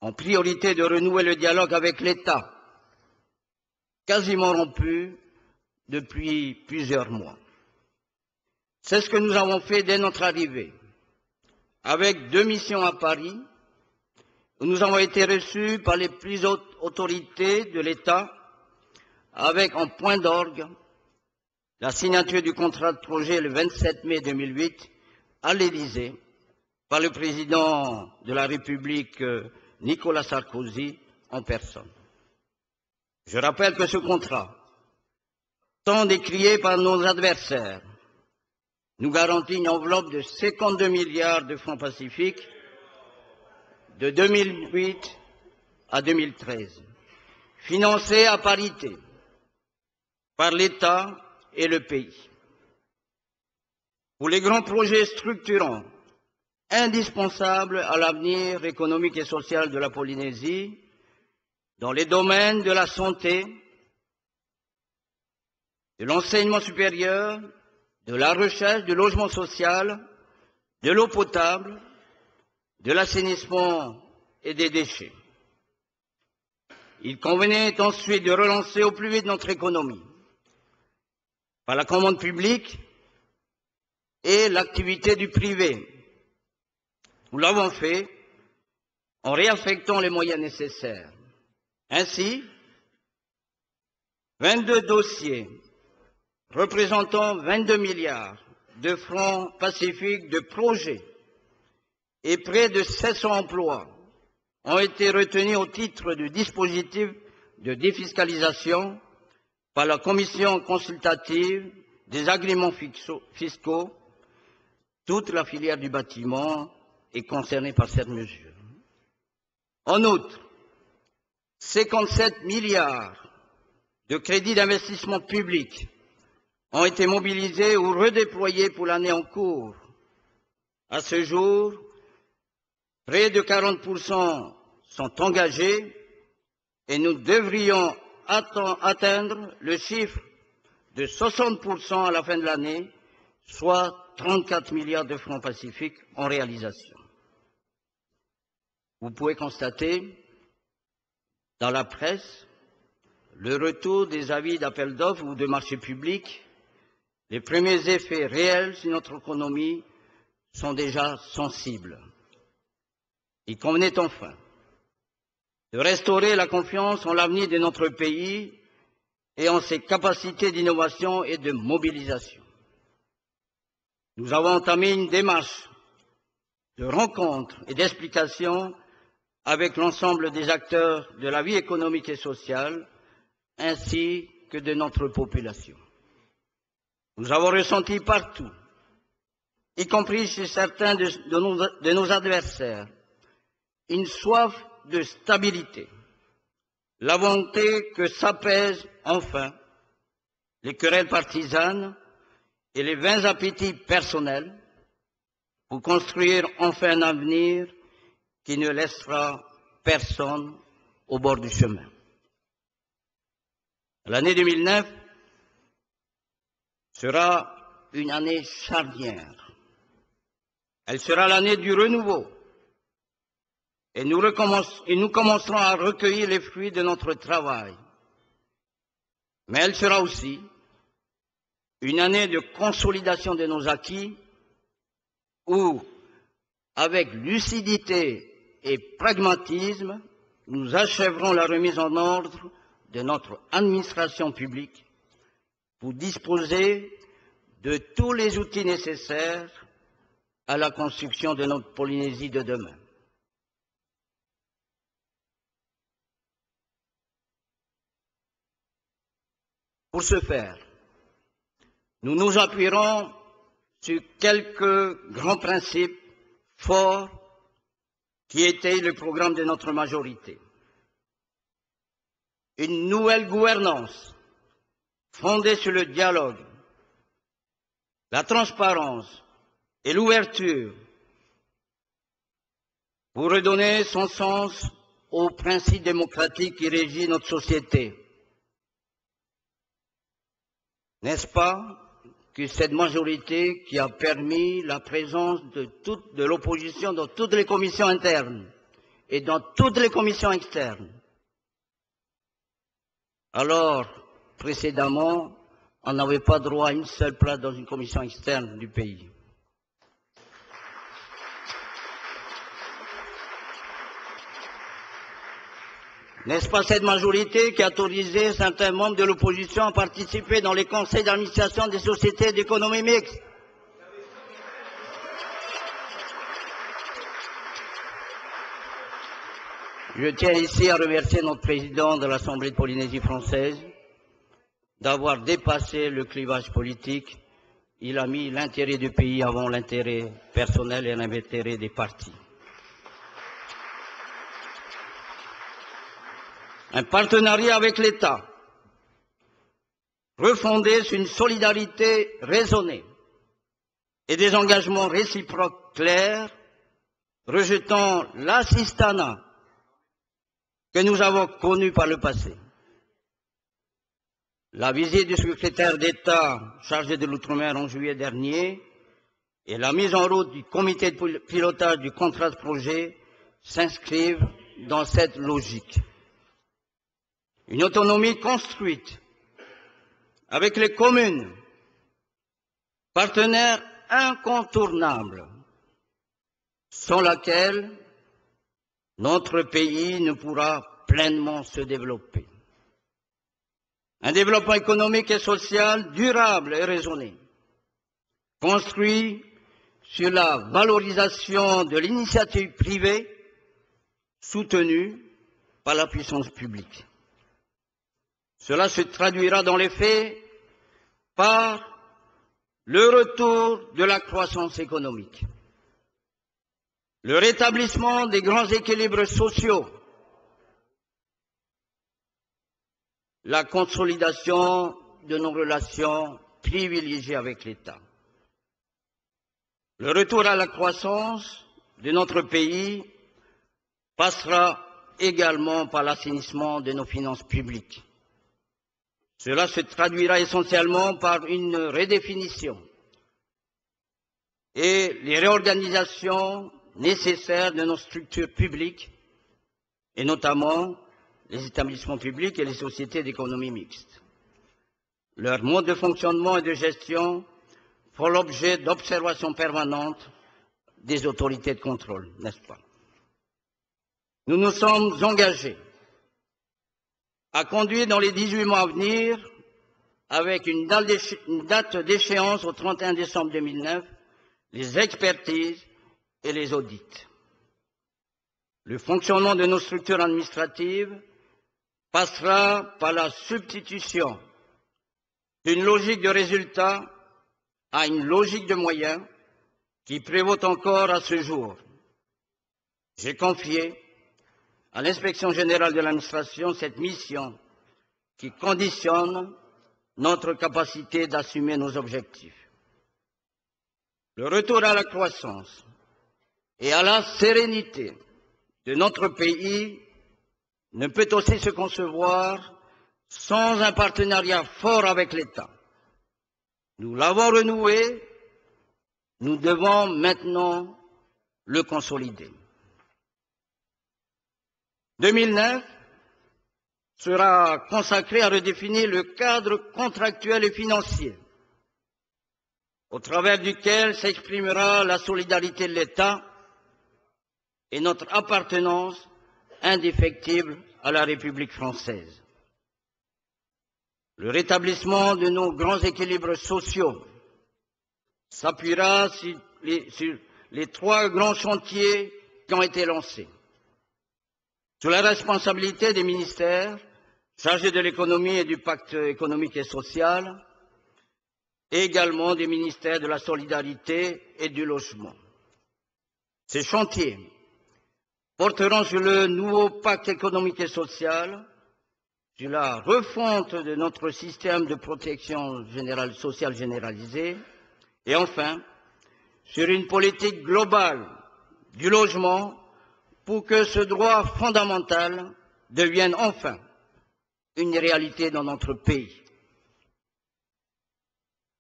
Speaker 3: en priorité de renouer le dialogue avec l'État, quasiment rompu depuis plusieurs mois. C'est ce que nous avons fait dès notre arrivée, avec deux missions à Paris, nous avons été reçus par les plus hautes autorités de l'État, avec en point d'orgue la signature du contrat de projet le 27 mai 2008 à l'Élysée par le président de la République euh, Nicolas Sarkozy en personne. Je rappelle que ce contrat, tant décrié par nos adversaires, nous garantit une enveloppe de 52 milliards de francs pacifiques de 2008 à 2013, financée à parité par l'État et le pays. Pour les grands projets structurants indispensable à l'avenir économique et social de la Polynésie dans les domaines de la santé, de l'enseignement supérieur, de la recherche, du logement social, de l'eau potable, de l'assainissement et des déchets. Il convenait ensuite de relancer au plus vite notre économie par la commande publique et l'activité du privé nous l'avons fait en réaffectant les moyens nécessaires. Ainsi, 22 dossiers représentant 22 milliards de francs pacifiques de projets et près de 700 emplois ont été retenus au titre du dispositif de défiscalisation par la commission consultative des agréments fiscaux. Toute la filière du bâtiment est concernée par cette mesure. En outre, 57 milliards de crédits d'investissement public ont été mobilisés ou redéployés pour l'année en cours. À ce jour, près de 40% sont engagés et nous devrions atteindre le chiffre de 60% à la fin de l'année, soit 34 milliards de francs pacifiques en réalisation. Vous pouvez constater dans la presse le retour des avis d'appel d'offres ou de marché public. Les premiers effets réels sur notre économie sont déjà sensibles. Il convenait enfin de restaurer la confiance en l'avenir de notre pays et en ses capacités d'innovation et de mobilisation. Nous avons entamé une démarche de rencontre et d'explication avec l'ensemble des acteurs de la vie économique et sociale, ainsi que de notre population. Nous avons ressenti partout, y compris chez certains de nos adversaires, une soif de stabilité, la volonté que s'apaisent enfin les querelles partisanes et les vains appétits personnels pour construire enfin un avenir qui ne laissera personne au bord du chemin. L'année 2009 sera une année charnière. Elle sera l'année du renouveau et nous, commencerons à recueillir les fruits de notre travail. Mais elle sera aussi une année de consolidation de nos acquis où, avec lucidité et pragmatisme, nous achèverons la remise en ordre de notre administration publique pour disposer de tous les outils nécessaires à la construction de notre Polynésie de demain. Pour ce faire, nous nous appuierons sur quelques grands principes forts qui étaient le programme de notre majorité. Une nouvelle gouvernance fondée sur le dialogue, la transparence et l'ouverture pour redonner son sens aux principes démocratiques qui régissent notre société. N'est-ce pas que cette majorité qui a permis la présence de, l'opposition dans toutes les commissions internes et dans toutes les commissions externes? Alors, précédemment, on n'avait pas droit à une seule place dans une commission externe du pays. N'est-ce pas cette majorité qui a autorisé certains membres de l'opposition à participer dans les conseils d'administration des sociétés d'économie mixte? Je tiens ici à remercier notre président de l'Assemblée de Polynésie française d'avoir dépassé le clivage politique. Il a mis l'intérêt du pays avant l'intérêt personnel et l'intérêt des partis. Un partenariat avec l'État, refondé sur une solidarité raisonnée et des engagements réciproques clairs, rejetant l'assistanat que nous avons connu par le passé. La visite du secrétaire d'État chargé de l'outre-mer en juillet dernier et la mise en route du comité de pilotage du contrat de projet s'inscrivent dans cette logique une autonomie construite avec les communes, partenaires incontournables, sans laquelle notre pays ne pourra pleinement se développer. Un développement économique et social durable et raisonné, construit sur la valorisation de l'initiative privée soutenue par la puissance publique. Cela se traduira dans les faits par le retour de la croissance économique, le rétablissement des grands équilibres sociaux, la consolidation de nos relations privilégiées avec l'État. Le retour à la croissance de notre pays passera également par l'assainissement de nos finances publiques. Cela se traduira essentiellement par une redéfinition et les réorganisations nécessaires de nos structures publiques, et notamment les établissements publics et les sociétés d'économie mixte. Leur mode de fonctionnement et de gestion font l'objet d'observations permanentes des autorités de contrôle, n'est-ce pas? Nous nous sommes engagés à conduire dans les 18 mois à venir, avec une date d'échéance au 31 décembre 2009, les expertises et les audits. Le fonctionnement de nos structures administratives passera par la substitution d'une logique de résultat à une logique de moyens qui prévaut encore à ce jour. J'ai confié à l'inspection générale de l'administration cette mission qui conditionne notre capacité d'assumer nos objectifs. Le retour à la croissance et à la sérénité de notre pays ne peut aussi se concevoir sans un partenariat fort avec l'État. Nous l'avons renoué, nous devons maintenant le consolider. 2009 sera consacré à redéfinir le cadre contractuel et financier au travers duquel s'exprimera la solidarité de l'État et notre appartenance indéfectible à la République française. Le rétablissement de nos grands équilibres sociaux s'appuiera sur les, trois grands chantiers qui ont été lancés. Sous la responsabilité des ministères chargés de l'économie et du pacte économique et social, et également des ministères de la solidarité et du logement. Ces chantiers porteront sur le nouveau pacte économique et social, sur la refonte de notre système de protection sociale généralisée, et enfin, sur une politique globale du logement pour que ce droit fondamental devienne enfin une réalité dans notre pays.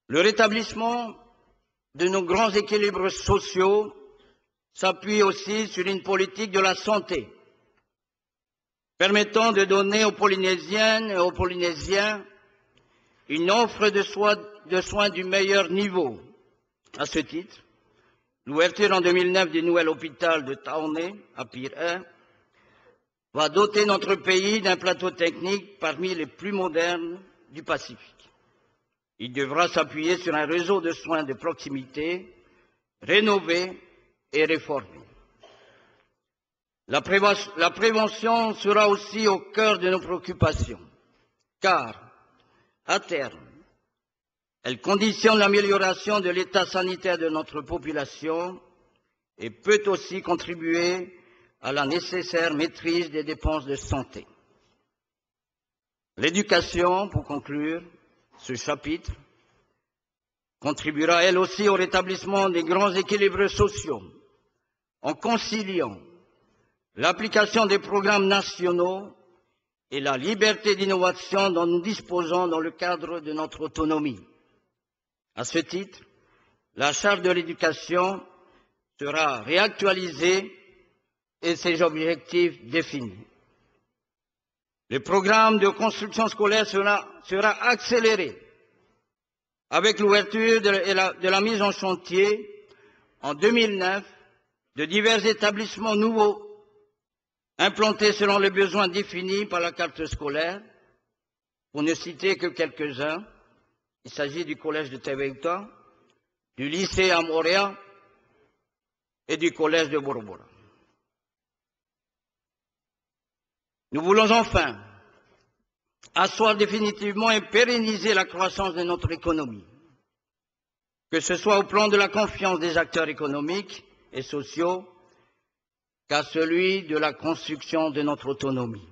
Speaker 3: Le rétablissement de nos grands équilibres sociaux s'appuie aussi sur une politique de la santé permettant de donner aux Polynésiennes et aux Polynésiens une offre de soins, du meilleur niveau. À ce titre, l'ouverture en 2009 du nouvel hôpital de Taoné, à Pire 1, va doter notre pays d'un plateau technique parmi les plus modernes du Pacifique. Il devra s'appuyer sur un réseau de soins de proximité rénové et réformée. La, la prévention sera aussi au cœur de nos préoccupations, car, à terme, elle conditionne l'amélioration de l'état sanitaire de notre population et peut aussi contribuer à la nécessaire maîtrise des dépenses de santé. L'éducation, pour conclure ce chapitre, contribuera elle aussi au rétablissement des grands équilibres sociaux en conciliant l'application des programmes nationaux et la liberté d'innovation dont nous disposons dans le cadre de notre autonomie. À ce titre, la charte de l'éducation sera réactualisée et ses objectifs définis. Le programme de construction scolaire sera, accéléré avec l'ouverture de la mise en chantier en 2009 de divers établissements nouveaux, implantés selon les besoins définis par la carte scolaire, Pour ne citer que quelques-uns, il s'agit du collège de Teveita, du lycée Amoria et du collège de Borobora. Nous voulons enfin asseoir définitivement et pérenniser la croissance de notre économie, que ce soit au plan de la confiance des acteurs économiques et sociaux qu'à celui de la construction de notre autonomie.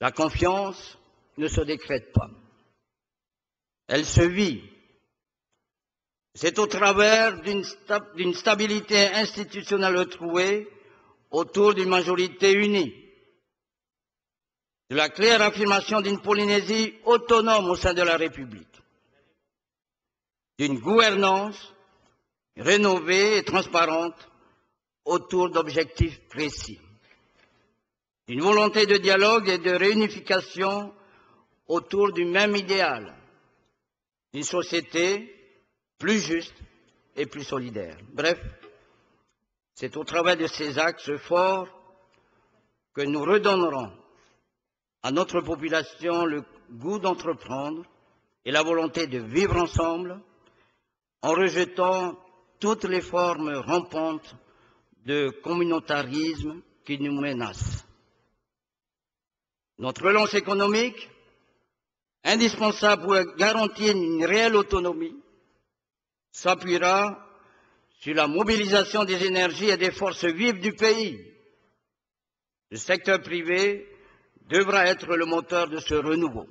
Speaker 3: La confiance ne se décrète pas. Elle se vit. C'est au travers d'une stabilité institutionnelle retrouvée autour d'une majorité unie, de la claire affirmation d'une Polynésie autonome au sein de la République, d'une gouvernance rénovée et transparente autour d'objectifs précis, d'une volonté de dialogue et de réunification autour du même idéal, d'une société plus juste et plus solidaire. Bref, c'est au travers de ces axes forts que nous redonnerons à notre population le goût d'entreprendre et la volonté de vivre ensemble en rejetant toutes les formes rampantes de communautarisme qui nous menacent. Notre relance économique, indispensable pour garantir une réelle autonomie, s'appuiera sur la mobilisation des énergies et des forces vives du pays. Le secteur privé devra être le moteur de ce renouveau.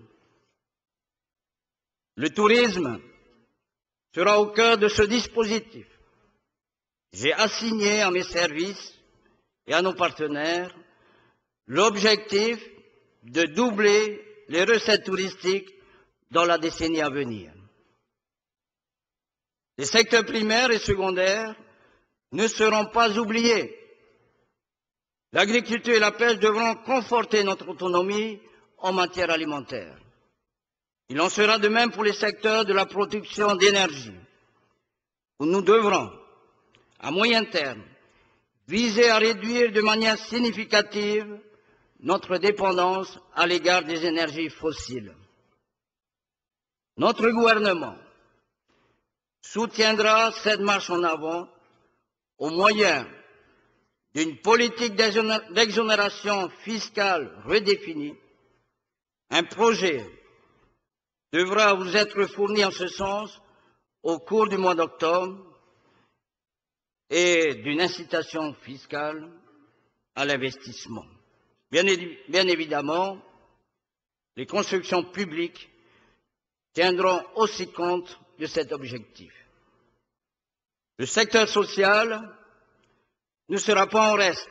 Speaker 3: Le tourisme sera au cœur de ce dispositif. J'ai assigné à mes services et à nos partenaires l'objectif de doubler les recettes touristiques dans la décennie à venir. Les secteurs primaires et secondaires ne seront pas oubliés. L'agriculture et la pêche devront conforter notre autonomie en matière alimentaire. Il en sera de même pour les secteurs de la production d'énergie, où nous devrons, à moyen terme, viser à réduire de manière significative notre dépendance à l'égard des énergies fossiles. Notre gouvernement soutiendra cette marche en avant au moyen d'une politique d'exonération fiscale redéfinie. Un projet devra vous être fourni en ce sens au cours du mois d'octobre et d'une incitation fiscale à l'investissement. Bien, évidemment, les constructions publiques tiendront aussi compte de cet objectif. Le secteur social ne sera pas en reste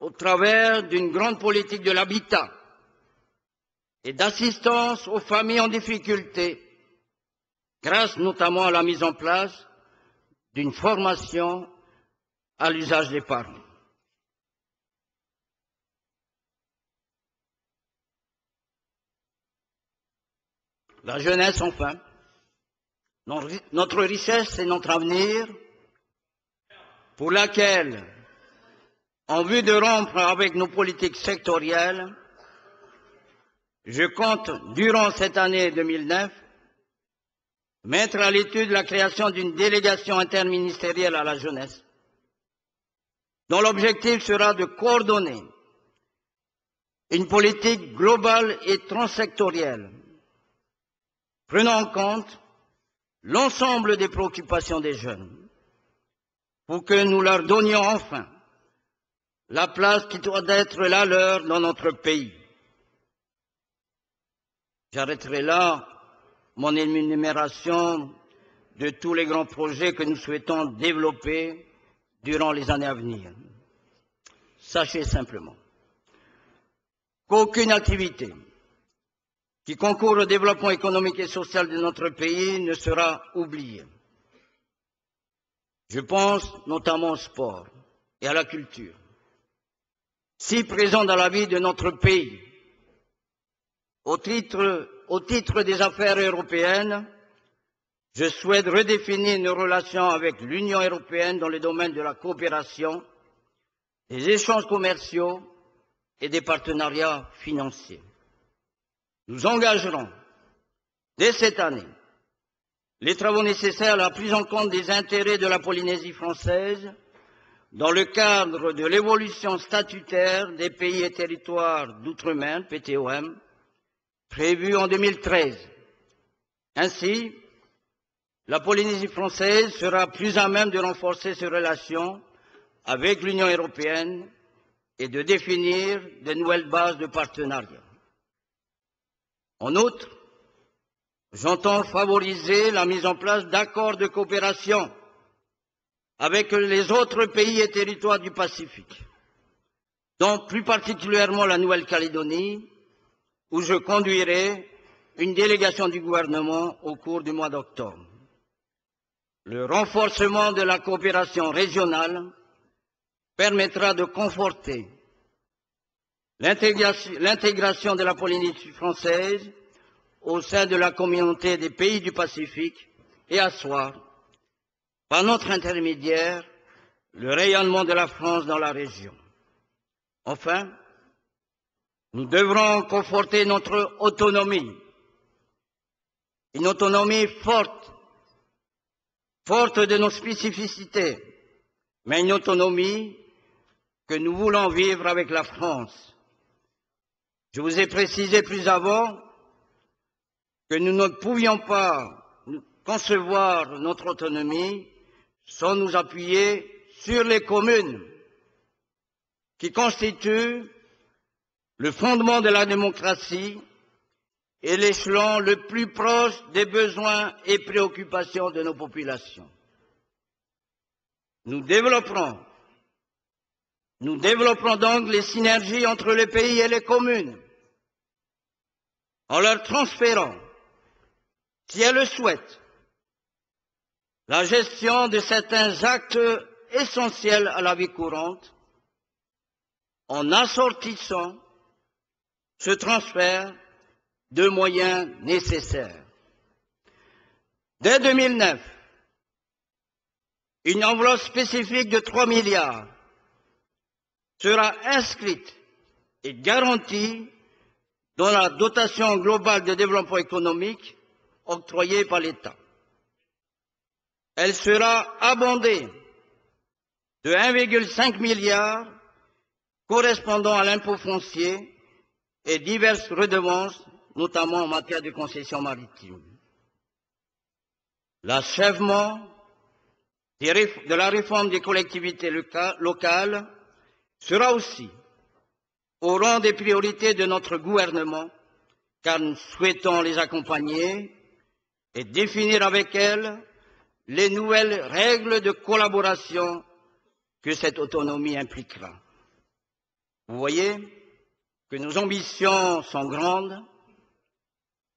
Speaker 3: au travers d'une grande politique de l'habitat et d'assistance aux familles en difficulté, grâce notamment à la mise en place d'une formation à l'usage des parents. La jeunesse, enfin. Notre richesse et notre avenir, pour laquelle, en vue de rompre avec nos politiques sectorielles, je compte, durant cette année 2009, mettre à l'étude la création d'une délégation interministérielle à la jeunesse, dont l'objectif sera de coordonner une politique globale et transsectorielle, prenant en compte l'ensemble des préoccupations des jeunes pour que nous leur donnions enfin la place qui doit être la leur dans notre pays. J'arrêterai là mon énumération de tous les grands projets que nous souhaitons développer durant les années à venir. Sachez simplement qu'aucune activité qui concourt au développement économique et social de notre pays ne sera oublié. Je pense notamment au sport et à la culture, si présents dans la vie de notre pays. Au titre, au titre des affaires européennes, je souhaite redéfinir nos relations avec l'Union européenne dans le domaine de la coopération, des échanges commerciaux et des partenariats financiers. Nous engagerons dès cette année les travaux nécessaires à la prise en compte des intérêts de la Polynésie française dans le cadre de l'évolution statutaire des pays et territoires d'outre-mer, PTOM, prévue en 2013. Ainsi, la Polynésie française sera plus à même de renforcer ses relations avec l'Union européenne et de définir de nouvelles bases de partenariat. En outre, j'entends favoriser la mise en place d'accords de coopération avec les autres pays et territoires du Pacifique, dont plus particulièrement la Nouvelle-Calédonie, où je conduirai une délégation du gouvernement au cours du mois d'octobre. Le renforcement de la coopération régionale permettra de conforter l'intégration de la Polynésie française au sein de la communauté des pays du Pacifique et asseoir, par notre intermédiaire, le rayonnement de la France dans la région. Enfin, nous devrons conforter notre autonomie, une autonomie forte, forte de nos spécificités, mais une autonomie que nous voulons vivre avec la France. Je vous ai précisé plus avant que nous ne pouvions pas concevoir notre autonomie sans nous appuyer sur les communes qui constituent le fondement de la démocratie et l'échelon le plus proche des besoins et préoccupations de nos populations. Nous développerons nous développerons donc les synergies entre les pays et les communes en leur transférant, si elles le souhaitent, la gestion de certains actes essentiels à la vie courante en assortissant ce transfert de moyens nécessaires. Dès 2009, une enveloppe spécifique de 3 milliards sera inscrite et garantie dans la dotation globale de développement économique octroyée par l'État. Elle sera abondée de 1,5 milliard correspondant à l'impôt foncier et diverses redevances, notamment en matière de concessions maritimes. L'achèvement de la réforme des collectivités locales sera aussi au rang des priorités de notre gouvernement, car nous souhaitons les accompagner et définir avec elles les nouvelles règles de collaboration que cette autonomie impliquera. Vous voyez que nos ambitions sont grandes,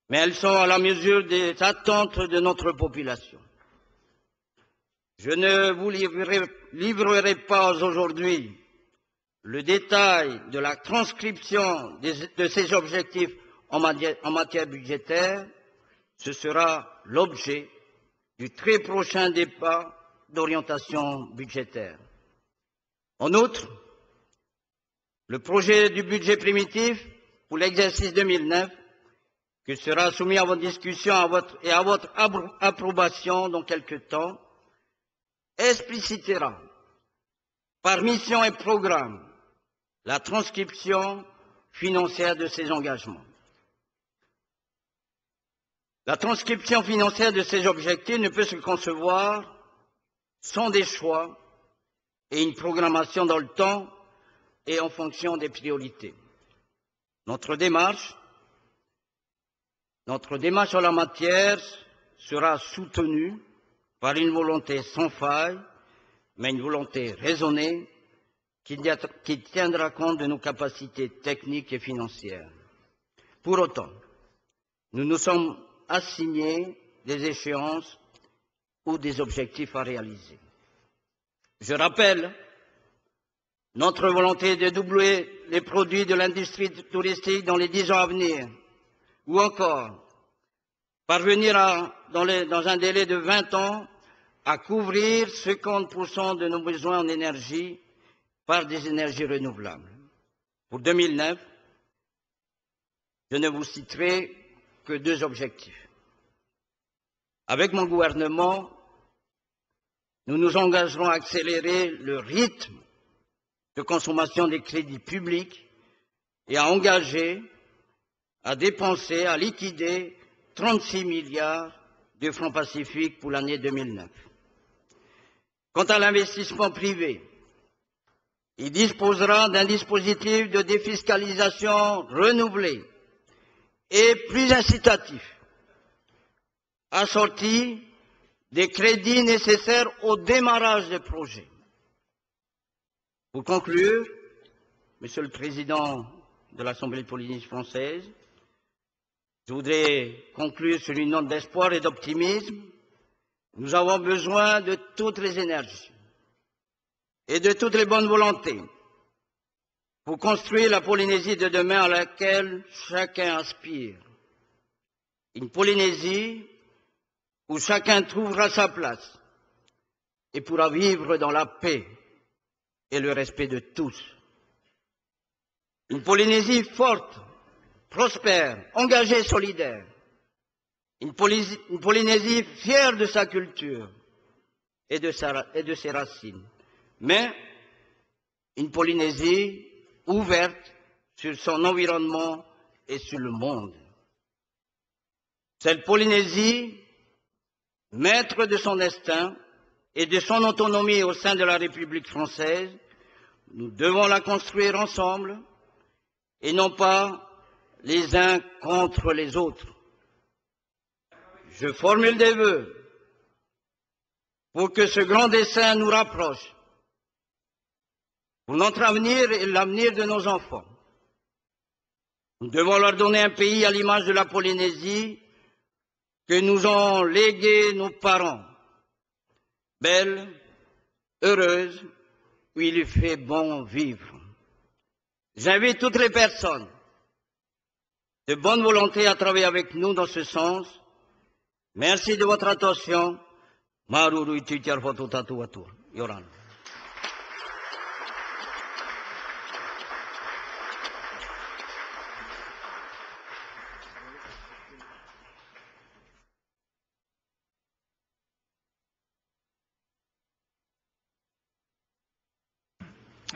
Speaker 3: mais elles sont à la mesure des attentes de notre population. Je ne vous livrerai, livrerai pas aujourd'hui le détail de la transcription de ces objectifs en matière, budgétaire, ce sera l'objet du très prochain débat d'orientation budgétaire. En outre, le projet du budget primitif pour l'exercice 2009, qui sera soumis à votre discussion et à votre approbation dans quelques temps, explicitera par mission et programme la transcription financière de ces engagements. La transcription financière de ces objectifs ne peut se concevoir sans des choix et une programmation dans le temps et en fonction des priorités. Notre démarche, notre démarche en la matière sera soutenue par une volonté sans faille, mais une volonté raisonnée qui tiendra compte de nos capacités techniques et financières. Pour autant, nous nous sommes assignés des échéances ou des objectifs à réaliser. Je rappelle notre volonté de doubler les produits de l'industrie touristique dans les dix ans à venir, ou encore parvenir dans, dans, un délai de 20 ans à couvrir 50% de nos besoins en énergie par des énergies renouvelables. Pour 2009, je ne vous citerai que deux objectifs. Avec mon gouvernement, nous nous engagerons à accélérer le rythme de consommation des crédits publics et à engager, à dépenser, à liquider 36 milliards de francs pacifiques pour l'année 2009. Quant à l'investissement privé, il disposera d'un dispositif de défiscalisation renouvelé et plus incitatif, assorti des crédits nécessaires au démarrage des projets. Pour conclure, Monsieur le Président de l'Assemblée de Polynésie française, je voudrais conclure sur une note d'espoir et d'optimisme. Nous avons besoin de toutes les énergies et de toutes les bonnes volontés pour construire la Polynésie de demain à laquelle chacun aspire. Une Polynésie où chacun trouvera sa place et pourra vivre dans la paix et le respect de tous. Une Polynésie forte, prospère, engagée, solidaire. Une, Polynésie fière de sa culture et de, et de ses racines. Mais une Polynésie ouverte sur son environnement et sur le monde. Cette Polynésie, maître de son destin et de son autonomie au sein de la République française, nous devons la construire ensemble et non pas les uns contre les autres. Je formule des vœux pour que ce grand dessein nous rapproche pour notre avenir et l'avenir de nos enfants. Nous devons leur donner un pays à l'image de la Polynésie que nous ont légué nos parents, belle, heureuse, où il fait bon vivre. J'invite toutes les personnes de bonne volonté à travailler avec nous dans ce sens. Merci de votre attention. Yoran.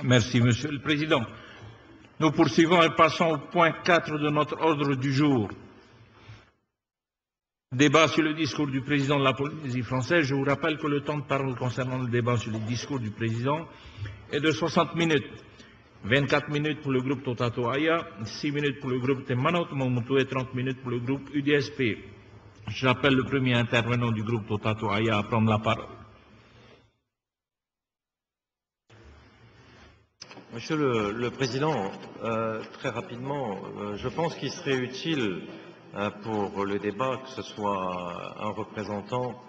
Speaker 1: Merci, Monsieur le Président. Nous poursuivons et passons au point 4 de notre ordre du jour. Débat sur le discours du président de la Polynésie française. Je vous rappelle que le temps de parole concernant le débat sur le discours du président est de 60 minutes. 24 minutes pour le groupe Totato Aya, 6 minutes pour le groupe Temanot Momutu et 30 minutes pour le groupe UDSP. J'appelle le premier intervenant du groupe Totato Aya à prendre la parole.
Speaker 4: Monsieur le, Président, euh, très rapidement, euh, je pense qu'il serait utile euh, pour le débat que ce soit un représentant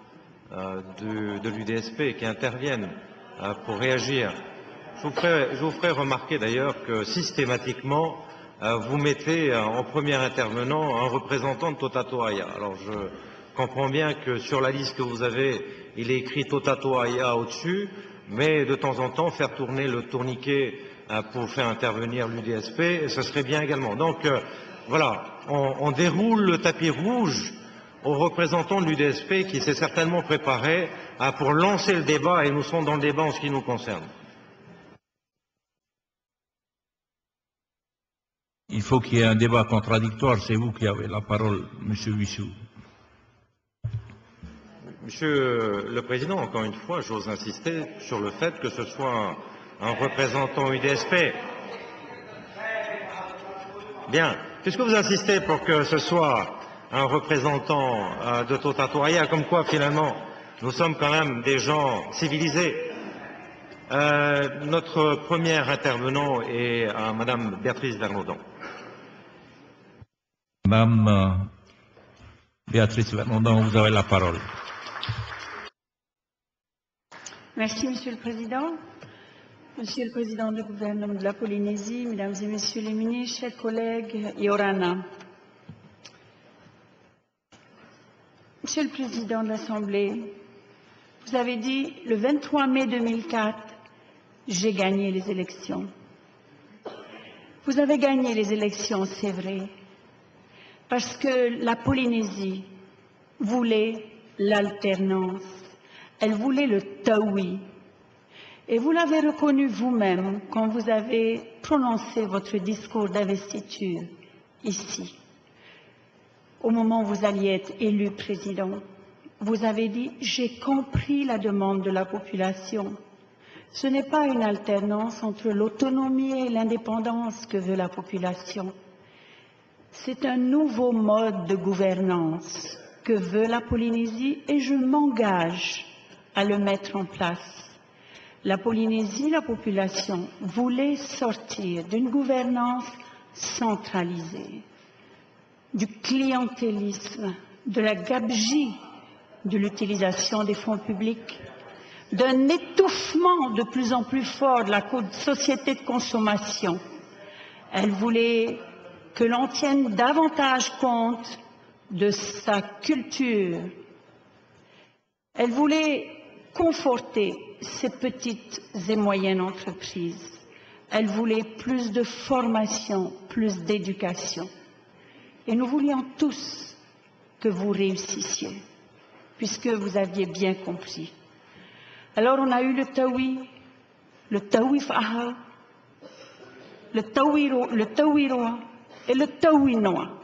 Speaker 4: de, l'UDSP qui intervienne pour réagir. Je vous ferai, remarquer d'ailleurs que systématiquement, vous mettez en premier intervenant un représentant de Totatoaya. Alors je comprends bien que sur la liste que vous avez, il est écrit Totatoaya au-dessus, mais de temps en temps, faire tourner le tourniquet pour faire intervenir l'UDSP, ce serait bien également. Donc euh, voilà, on, déroule le tapis rouge aux représentants de l'UDSP qui s'est certainement préparé pour lancer le débat et nous sommes dans le débat en ce qui nous concerne.
Speaker 1: Il faut qu'il y ait un débat contradictoire. C'est vous qui avez la parole, Monsieur Wissou.
Speaker 4: Monsieur le Président, encore une fois, j'ose insister sur le fait que ce soit un représentant UDSP. Bien. Puisque vous insistez pour que ce soit un représentant euh, de Totatoria, comme quoi finalement nous sommes quand même des gens civilisés, euh, notre premier intervenant est à Madame Béatrice Vernaudan.
Speaker 1: Madame euh, Béatrice Vernaudan, vous avez la parole.
Speaker 5: Merci, Monsieur le Président. Monsieur le Président du gouvernement de la Polynésie, Mesdames et Messieurs les ministres, chers collègues, Yorana. Monsieur le Président de l'Assemblée, vous avez dit le 23 mai 2004, j'ai gagné les élections. Vous avez gagné les élections, c'est vrai, parce que la Polynésie voulait l'alternance, elle voulait le taoui. Et vous l'avez reconnu vous-même quand vous avez prononcé votre discours d'investiture ici, au moment où vous alliez être élu président. Vous avez dit, j'ai compris la demande de la population. Ce n'est pas une alternance entre l'autonomie et l'indépendance que veut la population. C'est un nouveau mode de gouvernance que veut la Polynésie et je m'engage à le mettre en place. La Polynésie, la population voulait sortir d'une gouvernance centralisée, du clientélisme, de la gabegie de l'utilisation des fonds publics, d'un étouffement de plus en plus fort de la société de consommation. Elle voulait que l'on tienne davantage compte de sa culture. Elle voulait conforter ces petites et moyennes entreprises. Elle voulait plus de formation, plus d'éducation. Et nous voulions tous que vous réussissiez puisque vous aviez bien compris. Alors on a eu le tawi, le tawi faha, le tawiro, le tawiroa et le tawinoa.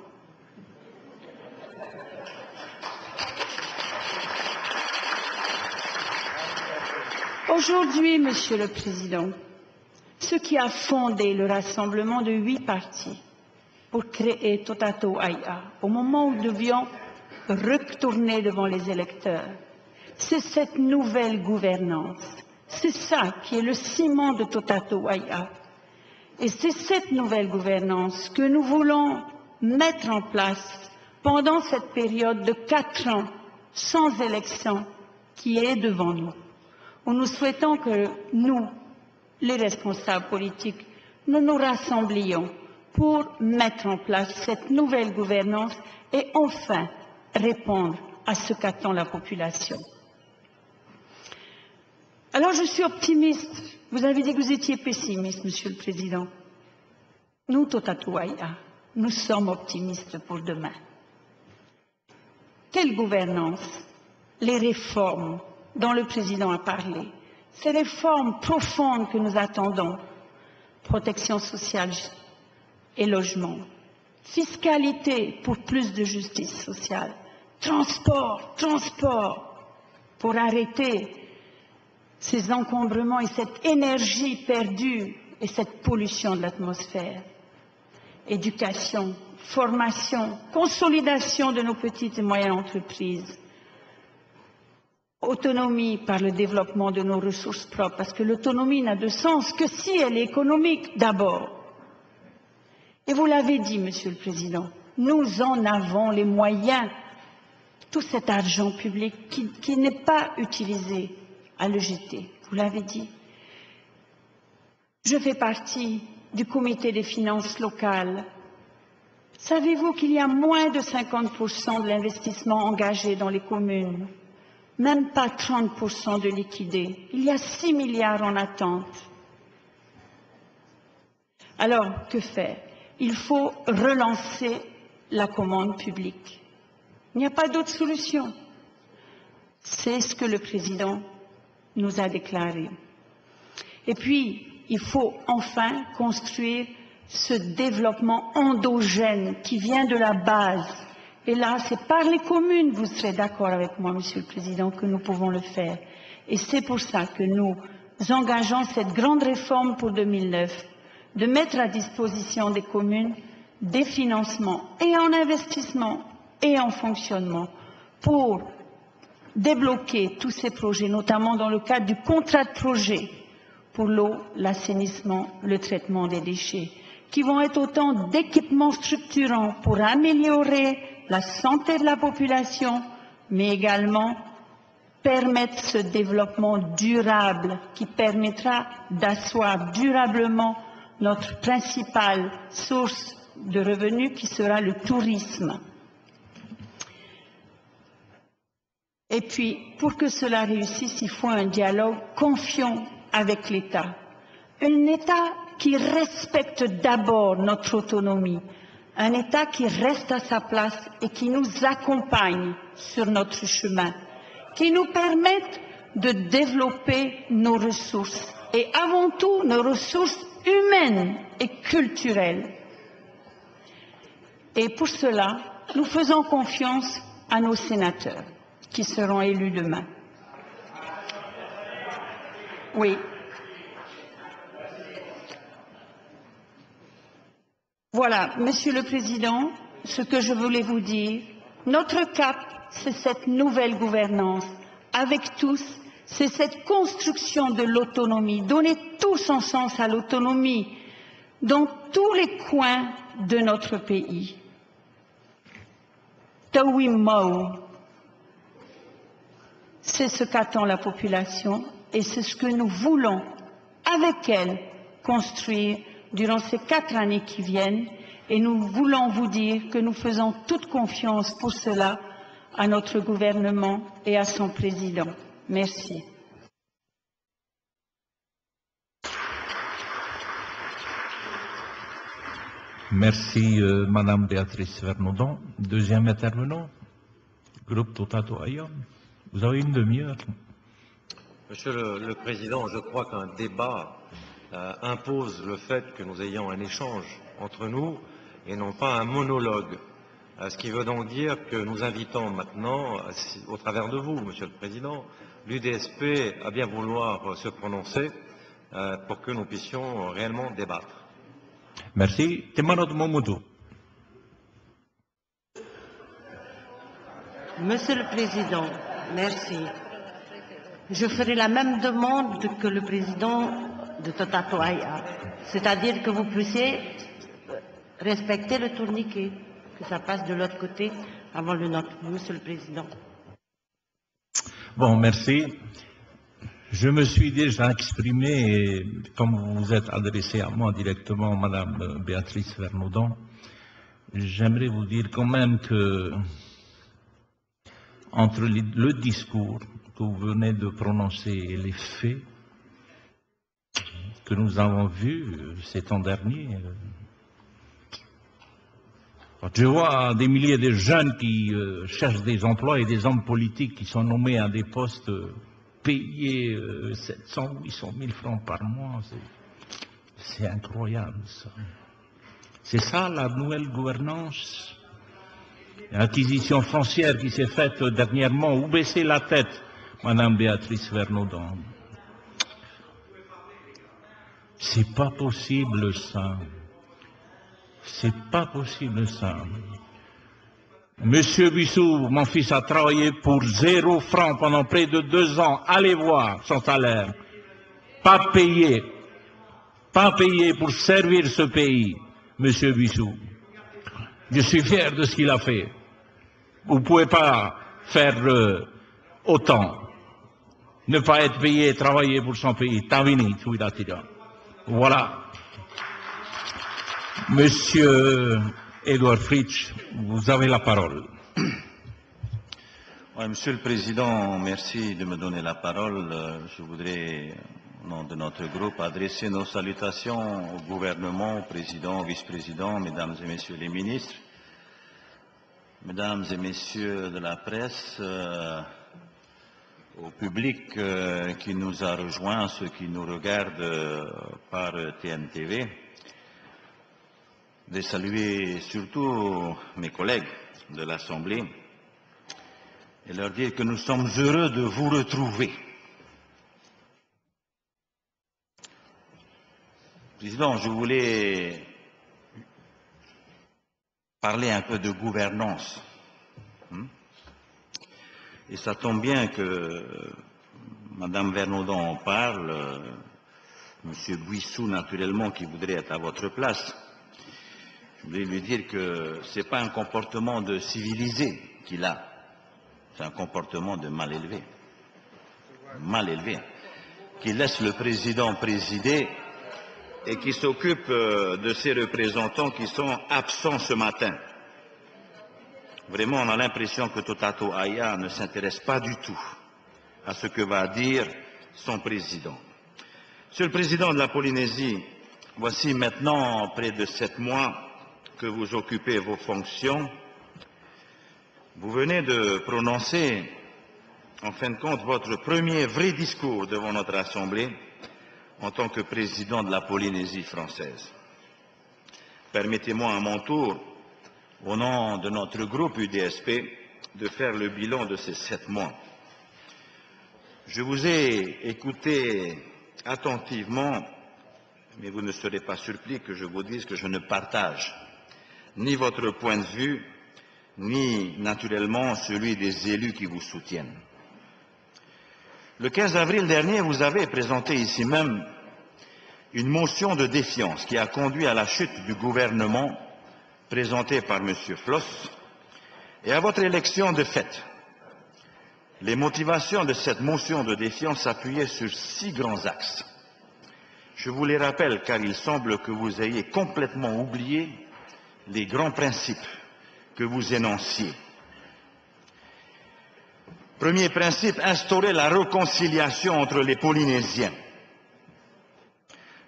Speaker 5: Aujourd'hui, Monsieur le Président, ce qui a fondé le rassemblement de huit partis pour créer Totato Aïa, au moment où nous devions retourner devant les électeurs. C'est cette nouvelle gouvernance. C'est ça qui est le ciment de Totato Waya. Et c'est cette nouvelle gouvernance que nous voulons mettre en place pendant cette période de quatre ans sans élection qui est devant nous. Nous souhaitons que nous, les responsables politiques, nous nous rassemblions pour mettre en place cette nouvelle gouvernance et enfin répondre à ce qu'attend la population. Alors je suis optimiste. Vous avez dit que vous étiez pessimiste, Monsieur le Président. Nous, Totatouaïa, nous sommes optimistes pour demain. Quelle gouvernance Les réformes dont le Président a parlé, ces réformes profondes que nous attendons, protection sociale et logement, fiscalité pour plus de justice sociale, transport, transport, pour arrêter ces encombrements et cette énergie perdue et cette pollution de l'atmosphère. Éducation, formation, consolidation de nos petites et moyennes entreprises, autonomie par le développement de nos ressources propres, parce que l'autonomie n'a de sens que si elle est économique d'abord. Et vous l'avez dit, Monsieur le Président, nous en avons les moyens. Tout cet argent public qui, n'est pas utilisé à le jeter, vous l'avez dit. Je fais partie du comité des finances locales. Savez-vous qu'il y a moins de 50% de l'investissement engagé dans les communes? Même pas 30% de liquidé. Il y a 6 milliards en attente. Alors, que faire? Il faut relancer la commande publique. Il n'y a pas d'autre solution. C'est ce que le président nous a déclaré. Et puis, il faut enfin construire ce développement endogène qui vient de la base. Et là, c'est par les communes, vous serez d'accord avec moi, Monsieur le Président, que nous pouvons le faire. Et c'est pour ça que nous engageons cette grande réforme pour 2009 de mettre à disposition des communes des financements et en investissement et en fonctionnement pour débloquer tous ces projets, notamment dans le cadre du contrat de projet pour l'eau, l'assainissement, le traitement des déchets, qui vont être autant d'équipements structurants pour améliorer la santé de la population, mais également permettre ce développement durable qui permettra d'asseoir durablement notre principale source de revenus qui sera le tourisme. Et puis, pour que cela réussisse, il faut un dialogue confiant avec l'État. Un État qui respecte d'abord notre autonomie, un État qui reste à sa place et qui nous accompagne sur notre chemin, qui nous permette de développer nos ressources et avant tout nos ressources humaines et culturelles. Et pour cela, nous faisons confiance à nos sénateurs qui seront élus demain. Oui. Voilà, Monsieur le Président, ce que je voulais vous dire. Notre cap, c'est cette nouvelle gouvernance. Avec tous, c'est cette construction de l'autonomie. Donner tout son sens à l'autonomie dans tous les coins de notre pays. C'est ce qu'attend la population et c'est ce que nous voulons, avec elle, construire durant ces quatre années qui viennent. Et nous voulons vous dire que nous faisons toute confiance pour cela à notre gouvernement et à son président. Merci.
Speaker 1: Merci, euh, Madame Béatrice Vernaudon. Deuxième intervenant, groupe Totato Ayam. Vous avez une demi-heure.
Speaker 4: Monsieur le, le Président, je crois qu'un débat euh, impose le fait que nous ayons un échange entre nous et non pas un monologue. Euh, ce qui veut donc dire que nous invitons maintenant, euh, au travers de vous, Monsieur le Président, l'UDSP à bien vouloir se prononcer euh, pour que nous puissions réellement débattre.
Speaker 1: Merci. Momoudou.
Speaker 6: Monsieur le Président, merci. Je ferai la même demande que le président de Totato Aya, c'est-à-dire que vous puissiez euh, respecter le tourniquet, que ça passe de l'autre côté avant le nôtre. Monsieur le Président.
Speaker 1: Bon, merci. Je me suis déjà exprimé, comme vous vous êtes adressé à moi directement, Madame Béatrice Vernaudon, j'aimerais vous dire quand même que entre le discours que vous venez de prononcer et les faits que nous avons euh, ces temps derniers, je vois des milliers de jeunes qui euh, cherchent des emplois et des hommes politiques qui sont nommés à des postes euh, payés euh, 700 ou 800 000 francs par mois, c'est- incroyable ça. C'est ça la nouvelle gouvernance? L'acquisition foncière qui s'est faite dernièrement, où baissez la tête, Madame Béatrice Vernaudon C'est pas possible ça. C'est pas possible ça. Monsieur Bissou, mon fils a travaillé pour zéro franc pendant près de deux ans. Allez voir son salaire. Pas payé. Pas payé pour servir ce pays, Monsieur Bissou. Je suis fier de ce qu'il a fait. Vous ne pouvez pas faire euh, autant. Ne pas être payé travailler pour son pays. Tavini, Tsuidatira. Voilà. Monsieur Edouard Fritsch, vous avez la parole.
Speaker 7: Monsieur le Président, merci de me donner la parole. Euh, Je voudrais, au nom de notre groupe, adresser nos salutations au gouvernement, au président, au vice-président, mesdames et messieurs les ministres, mesdames et messieurs de la presse, euh, au public euh, qui nous a rejoints, ceux qui nous regardent euh, par TNTV, de saluer surtout mes collègues de l'Assemblée et leur dire que nous sommes heureux de vous retrouver. Président, je voulais parler un peu de gouvernance. Et ça tombe bien que Madame Vernaudon en parle, euh, Monsieur Buissou, naturellement, qui voudrait être à votre place. Je voulais lui dire que ce n'est pas un comportement de civilisé qu'il a, c'est un comportement de mal élevé. Mal élevé. Qui laisse le président présider et qui s'occupe euh, de ses représentants qui sont absents ce matin. Vraiment, on a l'impression que Totato Aya ne s'intéresse pas du tout à ce que va dire son président. Monsieur le Président de la Polynésie, voici maintenant près de sept mois que vous occupez vos fonctions. Vous venez de prononcer, en fin de compte, votre premier vrai discours devant notre Assemblée en tant que président de la Polynésie française. Permettez-moi à mon tour, au nom de notre groupe UDSP, de faire le bilan de ces sept mois. Je vous ai écouté attentivement, mais vous ne serez pas surpris que je vous dise que je ne partage ni votre point de vue, ni naturellement celui des élus qui vous soutiennent. Le 15 avril dernier, vous avez présenté ici même une motion de défiance qui a conduit à la chute du gouvernement présenté par M. Floss et à votre élection de fait. Les motivations de cette motion de défiance s'appuyaient sur six grands axes. Je vous les rappelle car il semble que vous ayez complètement oublié les grands principes que vous énonciez. Premier principe, instaurer la réconciliation entre les Polynésiens.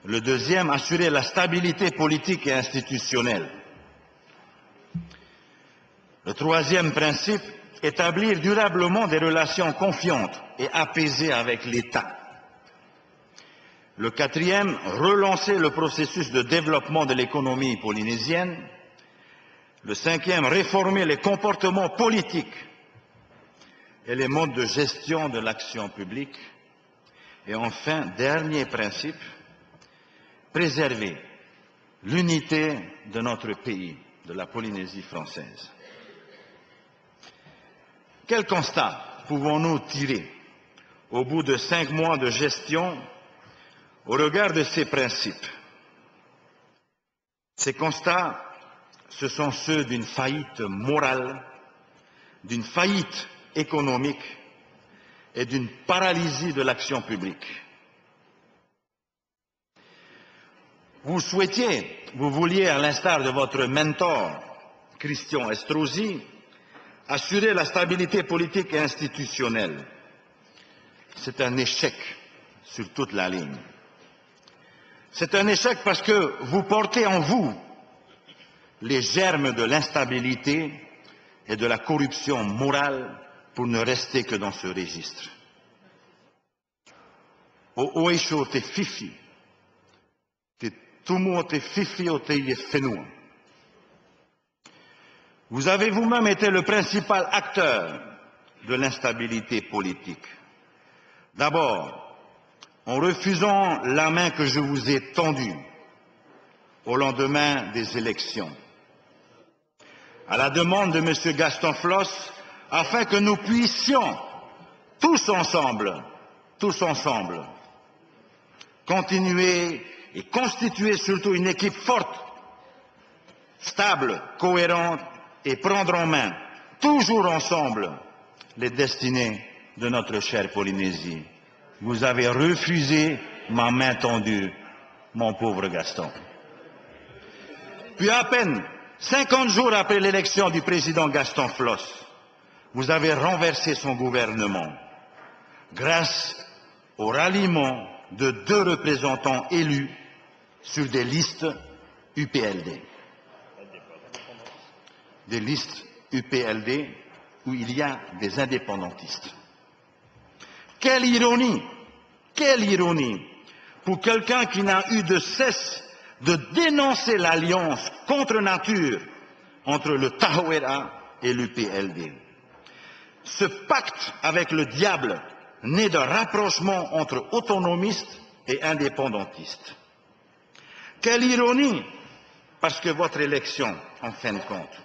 Speaker 7: Le deuxième, assurer la stabilité politique et institutionnelle. Le troisième principe, établir durablement des relations confiantes et apaisées avec l'État. Le quatrième, relancer le processus de développement de l'économie polynésienne. Le cinquième, réformer les comportements politiques et les modes de gestion de l'action publique. Et enfin, dernier principe, préserver l'unité de notre pays, de la Polynésie française. Quel constat pouvons-nous tirer au bout de cinq mois de gestion au regard de ces principes? Ces constats, ce sont ceux d'une faillite morale, d'une faillite économique et d'une paralysie de l'action publique. Vous souhaitiez, vous vouliez, à l'instar de votre mentor, Christian Estrosi, assurer la stabilité politique et institutionnelle. C'est un échec sur toute la ligne. C'est un échec parce que vous portez en vous les germes de l'instabilité et de la corruption morale pour ne rester que dans ce registre. Au oisho te fifi, te tumo te fifi o. Vous avez vous-même été le principal acteur de l'instabilité politique. D'abord, en refusant la main que je vous ai tendue au lendemain des élections, à la demande de M. Gaston Floss, afin que nous puissions tous ensemble, tous ensemble, continuer et constituer surtout une équipe forte, stable, cohérente et prendre en main, toujours ensemble, les destinées de notre chère Polynésie. Vous avez refusé ma main tendue, mon pauvre Gaston. Puis à peine 50 jours après l'élection du président Gaston Floss, vous avez renversé son gouvernement grâce au ralliement de deux représentants élus sur des listes UPLD des listes UPLD où il y a des indépendantistes. Quelle ironie, quelle ironie pour quelqu'un qui n'a eu de cesse de dénoncer l'alliance contre nature entre le Tahawera et l'UPLD. Ce pacte avec le diable naît d'un rapprochement entre autonomistes et indépendantistes. Quelle ironie, parce que votre élection, en fin de compte,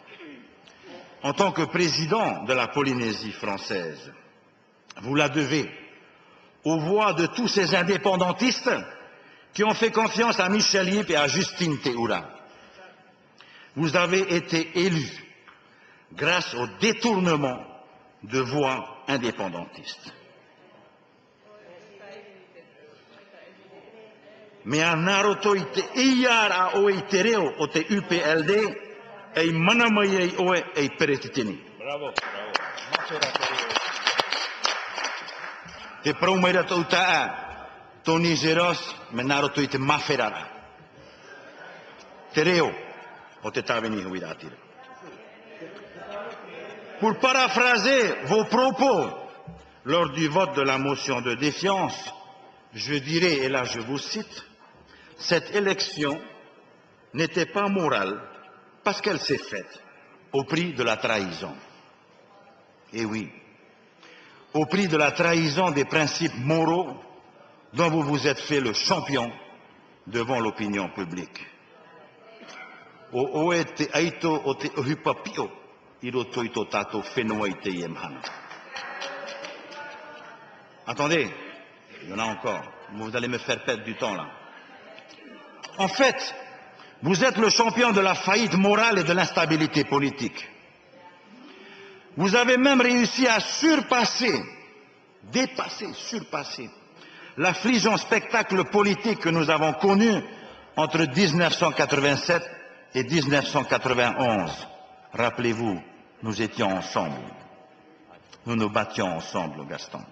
Speaker 7: en tant que président de la Polynésie française, vous la devez aux voix de tous ces indépendantistes qui ont fait confiance à Michel Yip et à Justine Théoura. Vous avez été élu grâce au détournement de voix indépendantistes. Mais un naroto ite iyar a o itereo o te UPLD ei mana mai ei oe ei peretitini.
Speaker 1: Bravo, bravo.
Speaker 7: Te praumeira tau taa, Tony Zeros, me naroto i te maferara. Tereo, Pour paraphraser vos propos lors du vote de la motion de défiance, je dirais, et là je vous cite, cette élection n'était pas morale parce qu'elle s'est faite au prix de la trahison. Et oui, au prix de la trahison des principes moraux dont vous vous êtes fait le champion devant l'opinion publique. Attendez, il y en a encore. Vous allez me faire perdre du temps là. En fait, vous êtes le champion de la faillite morale et de l'instabilité politique. Vous avez même réussi à surpasser, dépasser, surpasser l'affligeant spectacle politique que nous avons connu entre 1987 et 1991. Rappelez-vous, nous étions ensemble. Nous nous battions ensemble, Gaston.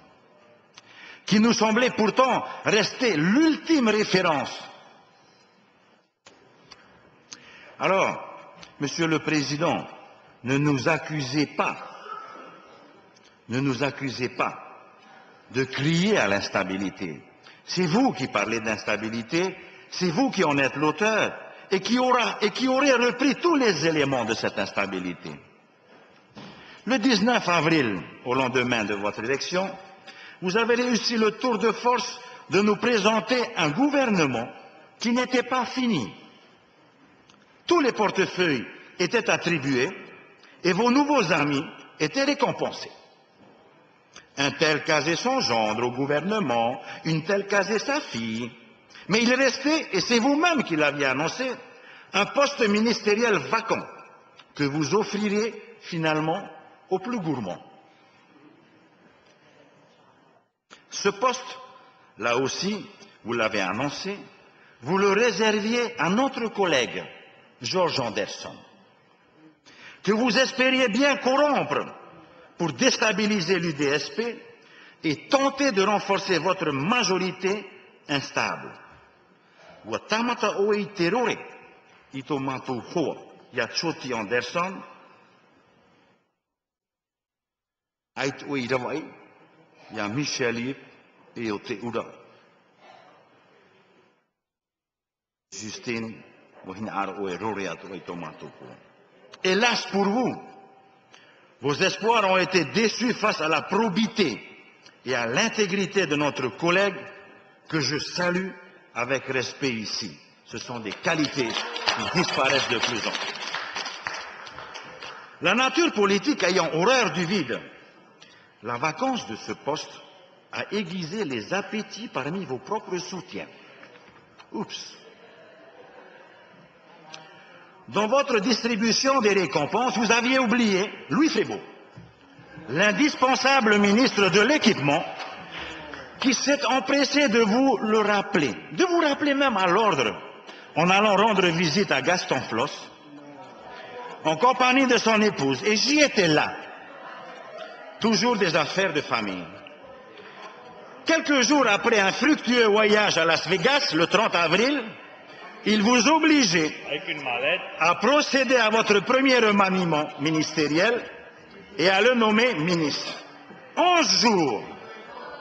Speaker 7: Qui nous semblait pourtant rester l'ultime référence. Alors, Monsieur le Président, ne nous accusez pas, ne nous accusez pas de crier à l'instabilité. C'est vous qui parlez d'instabilité, c'est vous qui en êtes l'auteur et qui et qui aurait repris tous les éléments de cette instabilité. Le 19 avril, au lendemain de votre élection, vous avez réussi le tour de force de nous présenter un gouvernement qui n'était pas fini. Tous les portefeuilles étaient attribués et vos nouveaux amis étaient récompensés. Un tel casait son gendre au gouvernement, une telle casait sa fille. Mais il restait, et c'est vous-même qui l'aviez annoncé, un poste ministériel vacant que vous offrirez finalement au plus gourmand. Ce poste, là aussi, vous l'avez annoncé, vous le réserviez à notre collègue, George Anderson, que vous espériez bien corrompre pour déstabiliser l'UDSP et tenter de renforcer votre majorité instable. Anderson Michel et. Justine Hélas pour vous, vos espoirs ont été déçus face à la probité et à l'intégrité de notre collègue que je salue avec respect ici. Ce sont des qualités qui disparaissent de plus en plus. La nature politique ayant horreur du vide, la vacance de ce poste a aiguisé les appétits parmi vos propres soutiens. Oups. Dans votre distribution des récompenses, vous aviez oublié Louis Frébeau, l'indispensable ministre de l'équipement, qui s'est empressé de vous le rappeler, de vous rappeler même à l'ordre, en allant rendre visite à Gaston Floss, en compagnie de son épouse. Et j'y étais là. Toujours des affaires de famille. Quelques jours après un fructueux voyage à Las Vegas, le 30 avril, il vous obligeait à procéder à votre premier remaniement ministériel et à le nommer ministre. Onze jours,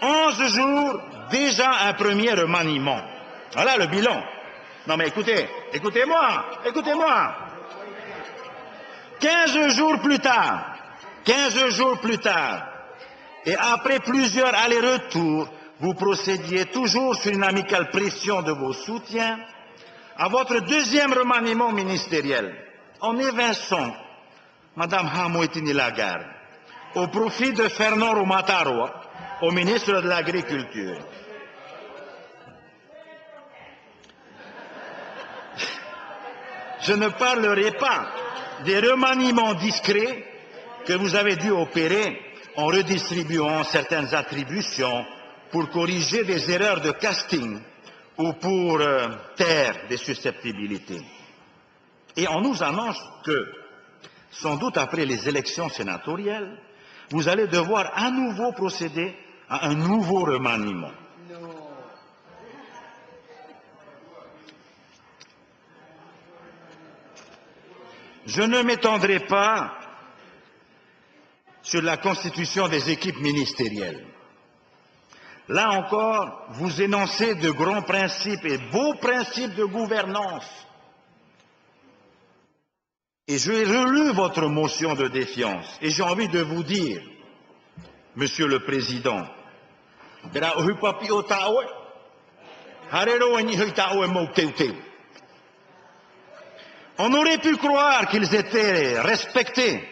Speaker 7: onze jours, déjà un premier remaniement. Voilà le bilan. Non mais écoutez, écoutez-moi, écoutez-moi. Quinze jours plus tard, quinze jours plus tard, et après plusieurs allers-retours, vous procédiez toujours sur une amicale pression de vos soutiens à votre deuxième remaniement ministériel, en évinçant Mme Hamouetini Lagarde au profit de Fernand Romataro, au ministre de l'Agriculture. Je ne parlerai pas des remaniements discrets que vous avez dû opérer en redistribuant certaines attributions pour corriger des erreurs de casting ou pour euh, taire des susceptibilités. Et on nous annonce que, sans doute après les élections sénatoriales, vous allez devoir à nouveau procéder à un nouveau remaniement. je ne m'étendrai pas sur la constitution des équipes ministérielles. Là encore, vous énoncez de grands principes et beaux principes de gouvernance. Et j'ai relu votre motion de défiance et j'ai envie de vous dire, Monsieur le Président, on aurait pu croire qu'ils étaient respectés,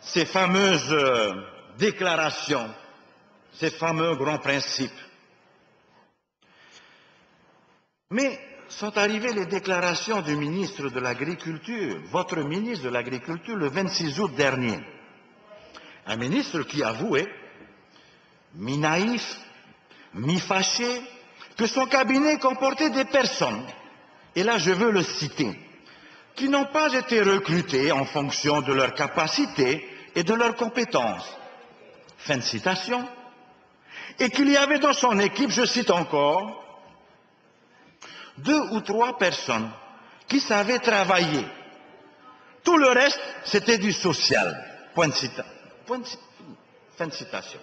Speaker 7: ces fameuses euh, déclarations, ces fameux grands principes. Mais sont arrivées les déclarations du ministre de l'Agriculture, votre ministre de l'Agriculture, le 26 août dernier. Un ministre qui avouait, mi-naïf, mi-fâché, que son cabinet comportait des personnes, et là je veux le citer, qui n'ont pas été recrutés en fonction de leur capacité et de leurs compétences. Fin de citation. Et qu'il y avait dans son équipe, je cite encore, deux ou trois personnes qui savaient travailler. Tout le reste, c'était du social. Point de fin de citation.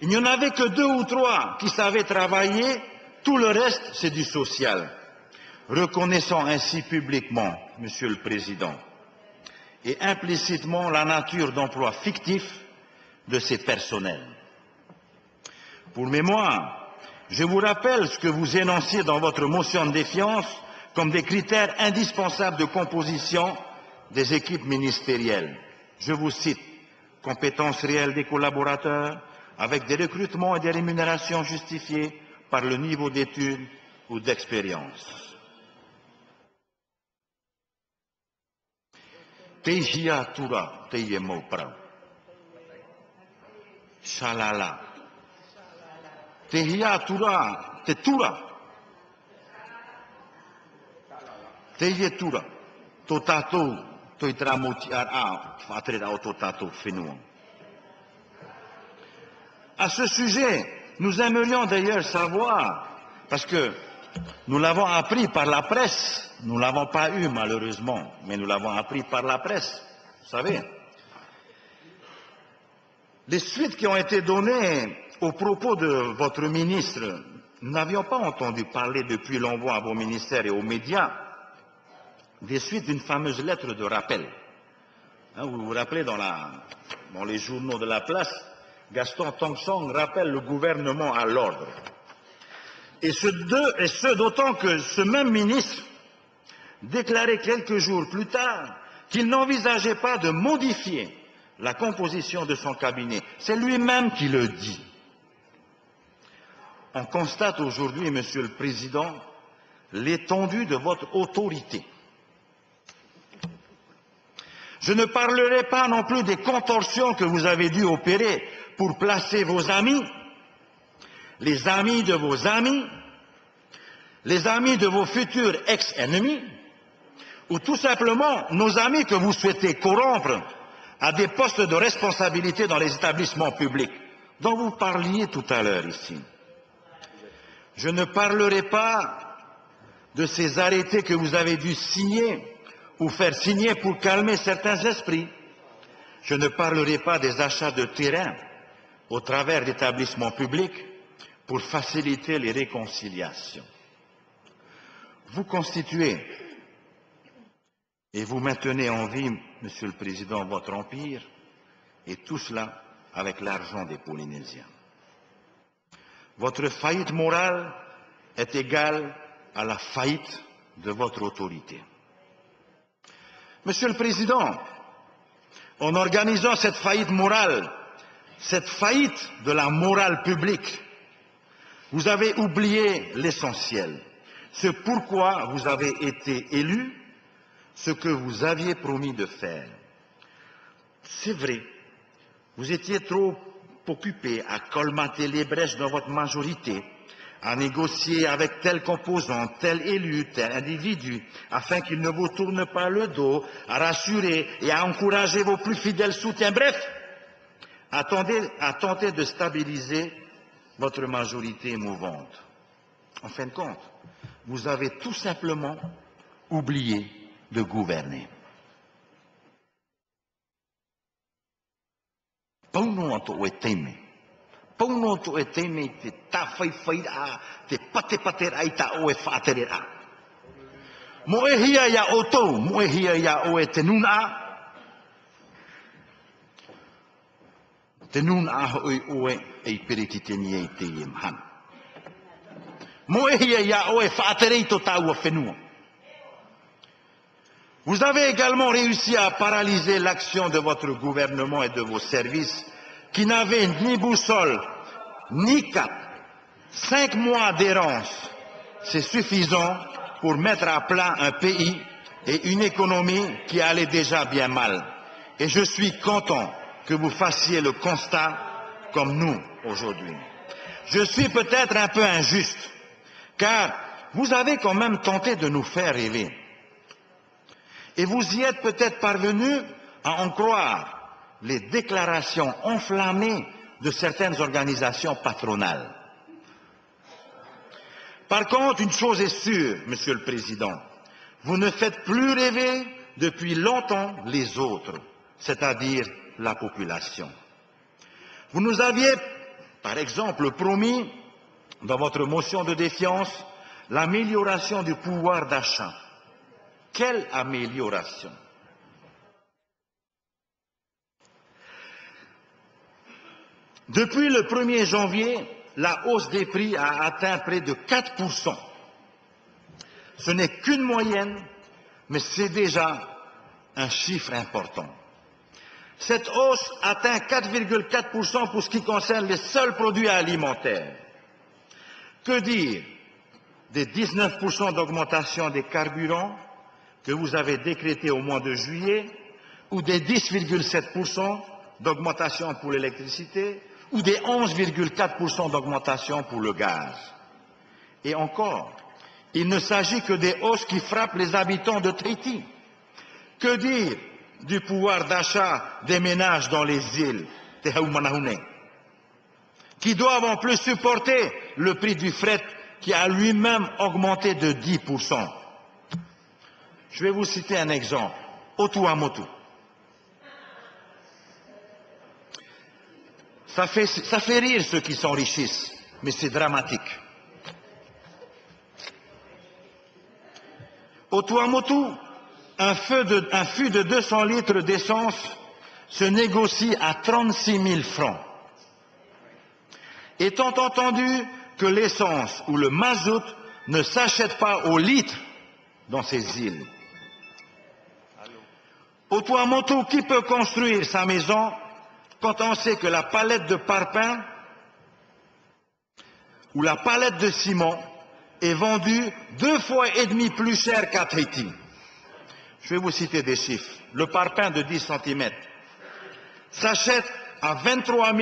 Speaker 7: Il n'y en avait que deux ou trois qui savaient travailler, tout le reste, c'est du social reconnaissant ainsi publiquement, Monsieur le Président, et implicitement la nature d'emploi fictif de ces personnels. Pour mémoire, je vous rappelle ce que vous énonciez dans votre motion de défiance comme des critères indispensables de composition des équipes ministérielles. Je vous cite compétences réelles des collaborateurs, avec des recrutements et des rémunérations justifiées par le niveau d'études ou d'expérience. Tura. Shalala. Tehia tura te tura. Teie tura. Toi tramoti ar tatou fenouan. À ce sujet, nous aimerions d'ailleurs savoir, parce que nous l'avons appris par la presse, nous ne l'avons pas eu malheureusement, mais nous l'avons appris par la presse, vous savez. Les suites qui ont été données aux propos de votre ministre, nous n'avions pas entendu parler depuis l'envoi à vos ministères et aux médias des suites d'une fameuse lettre de rappel. Hein, vous vous rappelez dans, les journaux de la place, Gaston Tongsong rappelle le gouvernement à l'ordre. Et ce d'autant que ce même ministre déclaré quelques jours plus tard qu'il n'envisageait pas de modifier la composition de son cabinet. C'est lui-même qui le dit. On constate aujourd'hui, Monsieur le Président, l'étendue de votre autorité. Je ne parlerai pas non plus des contorsions que vous avez dû opérer pour placer vos amis, les amis de vos amis, les amis de vos futurs ex-ennemis, ou tout simplement nos amis que vous souhaitez corrompre à des postes de responsabilité dans les établissements publics, dont vous parliez tout à l'heure ici. Je ne parlerai pas de ces arrêtés que vous avez dû signer ou faire signer pour calmer certains esprits. Je ne parlerai pas des achats de terrain au travers d'établissements publics pour faciliter les réconciliations. Vous constituez et vous maintenez en vie, Monsieur le Président, votre empire, et tout cela avec l'argent des Polynésiens. Votre faillite morale est égale à la faillite de votre autorité. Monsieur le Président, en organisant cette faillite morale, cette faillite de la morale publique, vous avez oublié l'essentiel, ce pourquoi vous avez été élu ce que vous aviez promis de faire. C'est vrai, vous étiez trop occupé à colmater les brèches dans votre majorité, à négocier avec tel composant, tel élu, tel individu, afin qu'il ne vous tourne pas le dos, à rassurer et à encourager vos plus fidèles soutiens. Bref, attendez, à tenter de stabiliser votre majorité mouvante. En fin de compte, vous avez tout simplement oublié de gouverner. Pauno atu o e teime. Pauno atu e teime te tā a, te pate pate rai ta o e whātere a. Mo e hia ia o tau, mo e hia ia o e te nuna a. Te nuna a hoi o e e i periti te ni e te i e. Mo e hia ia o e whātere i to tāua whenua. Vous avez également réussi à paralyser l'action de votre gouvernement et de vos services qui n'avaient ni boussole, ni cap. Cinq mois d'errance, c'est suffisant pour mettre à plat un pays et une économie qui allait déjà bien mal. Et je suis content que vous fassiez le constat comme nous aujourd'hui. Je suis peut-être un peu injuste, car vous avez quand même tenté de nous faire rêver. Et vous y êtes peut-être parvenu à en croire les déclarations enflammées de certaines organisations patronales. Par contre, une chose est sûre, Monsieur le Président, vous ne faites plus rêver depuis longtemps les autres, c'est-à-dire la population. Vous nous aviez, par exemple, promis, dans votre motion de défiance, l'amélioration du pouvoir d'achat. Quelle amélioration Depuis le 1er janvier, la hausse des prix a atteint près de 4%. Ce n'est qu'une moyenne, mais c'est déjà un chiffre important. Cette hausse atteint 4,4% pour ce qui concerne les seuls produits alimentaires. Que dire des 19% d'augmentation des carburants que vous avez décrété au mois de juillet, ou des 10,7% d'augmentation pour l'électricité, ou des 11,4% d'augmentation pour le gaz. Et encore, il ne s'agit que des hausses qui frappent les habitants de Tahiti. Que dire du pouvoir d'achat des ménages dans les îles qui doivent en plus supporter le prix du fret qui a lui-même augmenté de 10%. Je vais vous citer un exemple. Otuamotu. Ça fait, ça fait rire ceux qui s'enrichissent, mais c'est dramatique. Au Tuamotu, un, feu de, un fût de 200 litres d'essence se négocie à 36 000 francs. Étant entendu que l'essence ou le mazout ne s'achète pas au litre dans ces îles. Au Tuamotu, qui peut construire sa maison quand on sait que la palette de parpaing ou la palette de ciment est vendue deux fois et demi plus cher qu'à Tahiti? Je vais vous citer des chiffres. Le parpaing de 10 cm s'achète à 23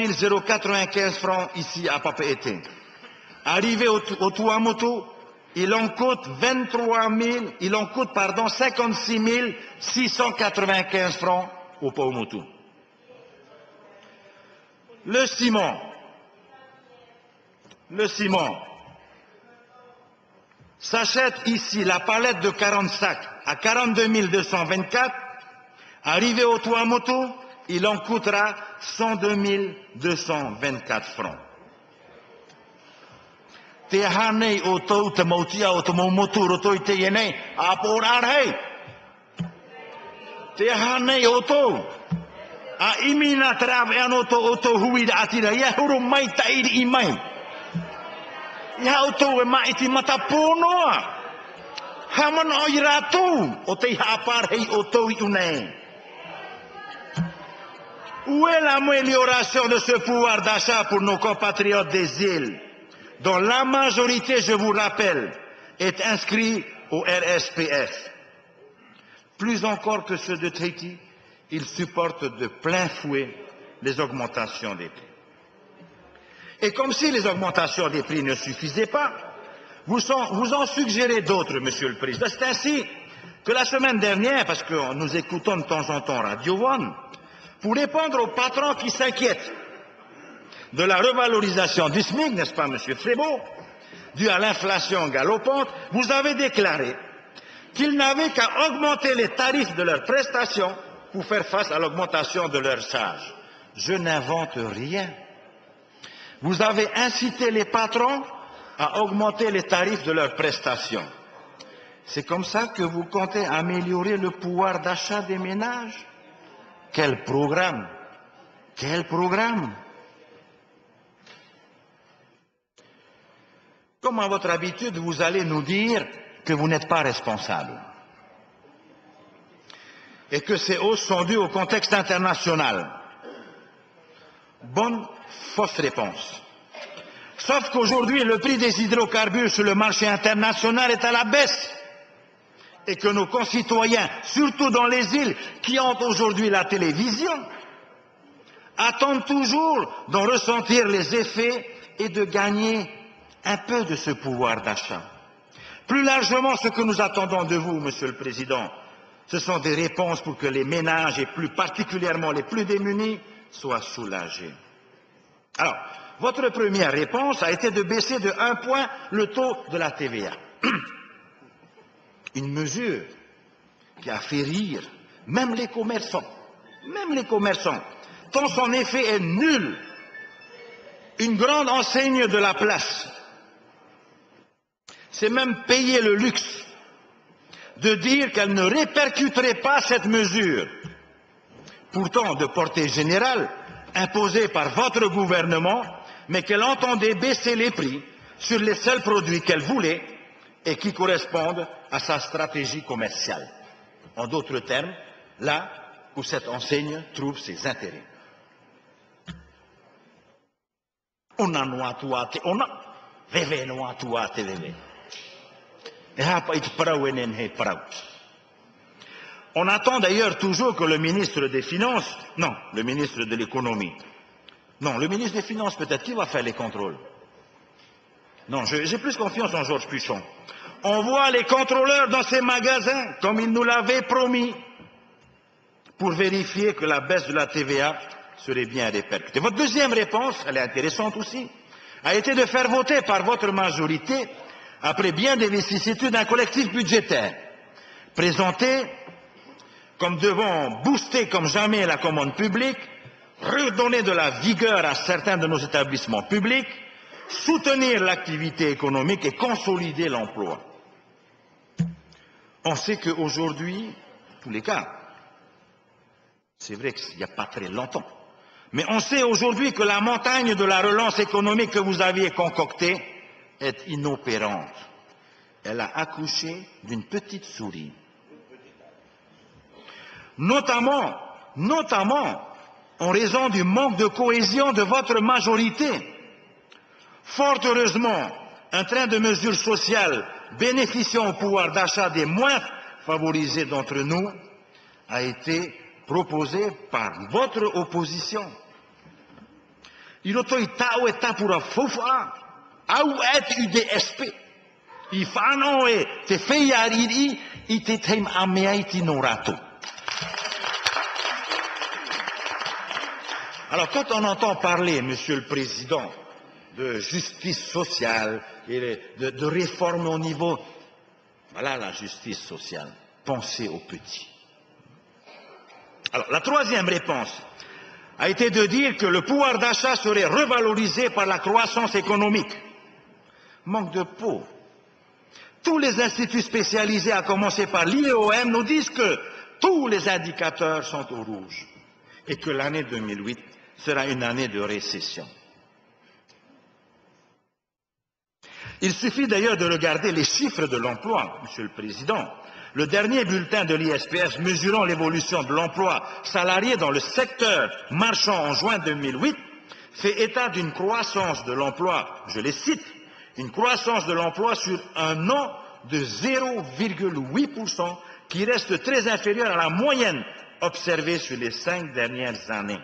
Speaker 7: 095 francs ici à Papeete. Arrivé au, Tuamotu, il en coûte 23 000, il en coûte, pardon, 56 695 francs au Paumotu. Le ciment, le ciment s'achète ici la palette de 40 sacs à 42 224. Arrivé au Tuamotu, il en coûtera 102 224 francs. Te hanei o tau te mautia o te maumotu roto i te ienei, a pōrāra hei. Te hanei o tau. A imina te rāwe anō to o tau hui da atira, ia huru mai ta iri i mai. Ia o tau e mai ti mata pōnoa. Haman o i rātou, o te hapar hei o tau i unei. Où est l'amélioration de ce pouvoir d'achat pour nos compatriotes des îles dont la majorité, je vous rappelle, est inscrit au RSPF. Plus encore que ceux de Tahiti, ils supportent de plein fouet les augmentations des prix. Et comme si les augmentations des prix ne suffisaient pas, vous, vous en suggérez d'autres, Monsieur le Président. C'est ainsi que la semaine dernière, parce que nous écoutons de temps en temps Radio One, pour répondre aux patrons qui s'inquiètent de la revalorisation du SMIC, n'est-ce pas, Monsieur Frébeau, due à l'inflation galopante, vous avez déclaré qu'ils n'avaient qu'à augmenter les tarifs de leurs prestations pour faire face à l'augmentation de leurs charges. Je n'invente rien. Vous avez incité les patrons à augmenter les tarifs de leurs prestations. C'est comme ça que vous comptez améliorer le pouvoir d'achat des ménages? Quel programme? Quel programme? Comme à votre habitude, vous allez nous dire que vous n'êtes pas responsable et que ces hausses sont dues au contexte international. Bonne fausse réponse. Sauf qu'aujourd'hui, le prix des hydrocarbures sur le marché international est à la baisse et que nos concitoyens, surtout dans les îles qui ont aujourd'hui la télévision, attendent toujours d'en ressentir les effets et de gagner un peu de ce pouvoir d'achat. Plus largement, ce que nous attendons de vous, Monsieur le Président, ce sont des réponses pour que les ménages, et plus particulièrement les plus démunis, soient soulagés. Alors, votre première réponse a été de baisser de un point le taux de la TVA. Une mesure qui a fait rire même les commerçants, même les commerçants, tant son effet est nul. Une grande enseigne de la place c'est même payer le luxe de dire qu'elle ne répercuterait pas cette mesure, pourtant de portée générale, imposée par votre gouvernement, mais qu'elle entendait baisser les prix sur les seuls produits qu'elle voulait et qui correspondent à sa stratégie commerciale. En d'autres termes, là où cette enseigne trouve ses intérêts. On a on a on attend d'ailleurs toujours que le ministre des Finances, non, le ministre de l'économie, non, le ministre des Finances peut-être, qui va faire les contrôles? Non, j'ai plus confiance en Georges Puchon. On voit les contrôleurs dans ces magasins, comme il nous l'avait promis, pour vérifier que la baisse de la TVA serait bien répercutée. Votre deuxième réponse, elle est intéressante aussi, a été de faire voter par votre majorité après bien des vicissitudes, d'un collectif budgétaire présenté comme devant booster comme jamais la commande publique, redonner de la vigueur à certains de nos établissements publics, soutenir l'activité économique et consolider l'emploi. On sait qu'aujourd'hui, tous les cas, c'est vrai qu'il n'y a pas très longtemps, mais on sait aujourd'hui que la montagne de la relance économique que vous aviez concoctée est inopérante. Elle a accouché d'une petite souris. Notamment, notamment en raison du manque de cohésion de votre majorité. Fort heureusement, un train de mesures sociales bénéficiant au pouvoir d'achat des moins favorisés d'entre nous a été proposé par votre opposition. Il pour au Alors, quand on entend parler, Monsieur le Président, de justice sociale et de, de réforme au niveau, voilà la justice sociale. Pensez aux petits. Alors, la troisième réponse a été de dire que le pouvoir d'achat serait revalorisé par la croissance économique manque de peau. Tous les instituts spécialisés, à commencer par l'IOM, nous disent que tous les indicateurs sont au rouge et que l'année 2008 sera une année de récession. Il suffit d'ailleurs de regarder les chiffres de l'emploi, Monsieur le Président. Le dernier bulletin de l'ISPS mesurant l'évolution de l'emploi salarié dans le secteur marchand en juin 2008 fait état d'une croissance de l'emploi, je les cite, une croissance de l'emploi sur un an de 0,8%, qui reste très inférieure à la moyenne observée sur les cinq dernières années.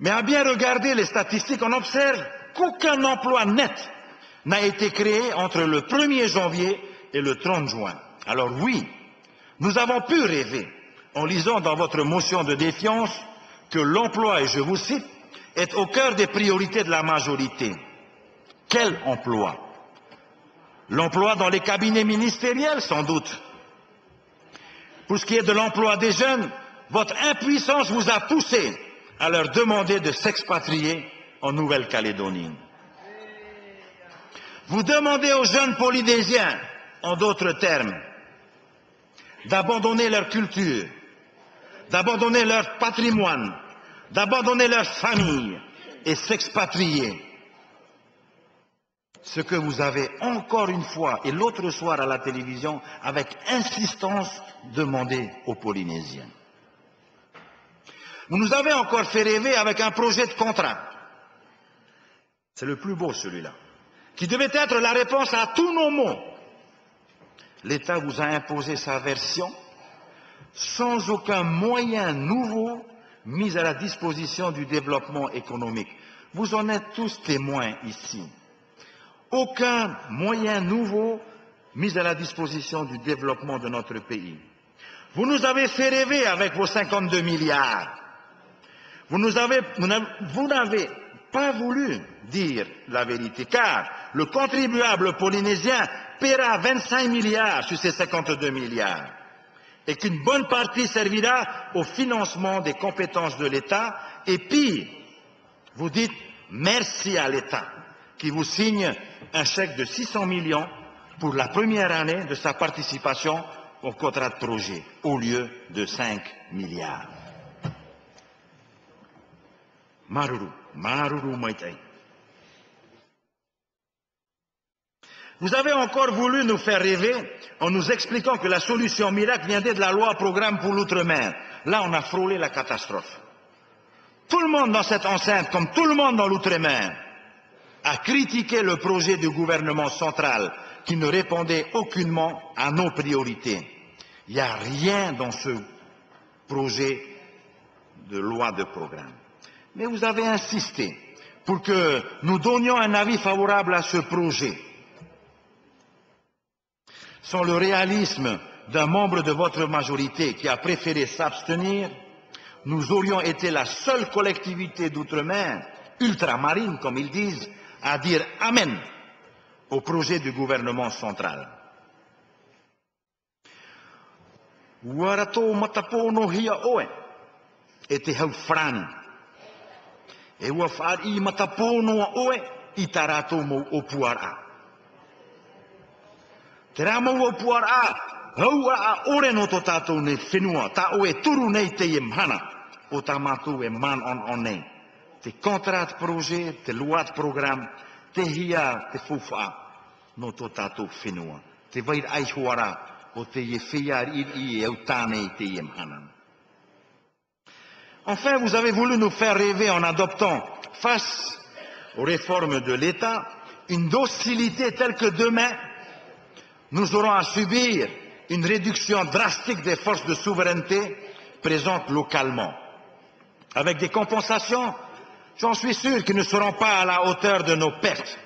Speaker 7: Mais à bien regarder les statistiques, on observe qu'aucun emploi net n'a été créé entre le 1er janvier et le 30 juin. Alors oui, nous avons pu rêver, en lisant dans votre motion de défiance, que l'emploi, et je vous cite, est au cœur des priorités de la majorité. Quel emploi? L'emploi dans les cabinets ministériels, sans doute. Pour ce qui est de l'emploi des jeunes, votre impuissance vous a poussé à leur demander de s'expatrier en Nouvelle-Calédonie. Vous demandez aux jeunes polynésiens, en d'autres termes, d'abandonner leur culture, d'abandonner leur patrimoine, d'abandonner leur famille et s'expatrier. Ce que vous avez encore une fois et l'autre soir à la télévision avec insistance demandé aux Polynésiens. Vous nous avez encore fait rêver avec un projet de contrat. C'est le plus beau celui-là, qui devait être la réponse à tous nos mots. L'État vous a imposé sa version sans aucun moyen nouveau mis à la disposition du développement économique. Vous en êtes tous témoins ici. Aucun moyen nouveau mis à la disposition du développement de notre pays. Vous nous avez fait rêver avec vos 52 milliards. Vous n'avez pas voulu dire la vérité, car le contribuable polynésien paiera 25 milliards sur ces 52 milliards et qu'une bonne partie servira au financement des compétences de l'État. Et pire, vous dites merci à l'État qui vous signe un chèque de 600 millions pour la première année de sa participation au contrat de projet, au lieu de 5 milliards. Maruru, Maruru. Vous avez encore voulu nous faire rêver en nous expliquant que la solution miracle viendrait de la loi programme pour l'outre-mer. Là, on a frôlé la catastrophe. Tout le monde dans cette enceinte, comme tout le monde dans l'outre-mer, a critiqué le projet du gouvernement central qui ne répondait aucunement à nos priorités. Il n'y a rien dans ce projet de loi de programme. Mais vous avez insisté pour que nous donnions un avis favorable à ce projet sans le réalisme d'un membre de votre majorité qui a préféré s'abstenir, nous aurions été la seule collectivité d'outre-mer, ultramarine comme ils disent, à dire Amen au projet du gouvernement central. Enfin, vous avez voulu nous faire rêver en adoptant, face aux réformes de l'État, une docilité telle que demain, nous aurons à subir une réduction drastique des forces de souveraineté présentes localement, avec des compensations, j'en suis sûr, qui ne seront pas à la hauteur de nos pertes,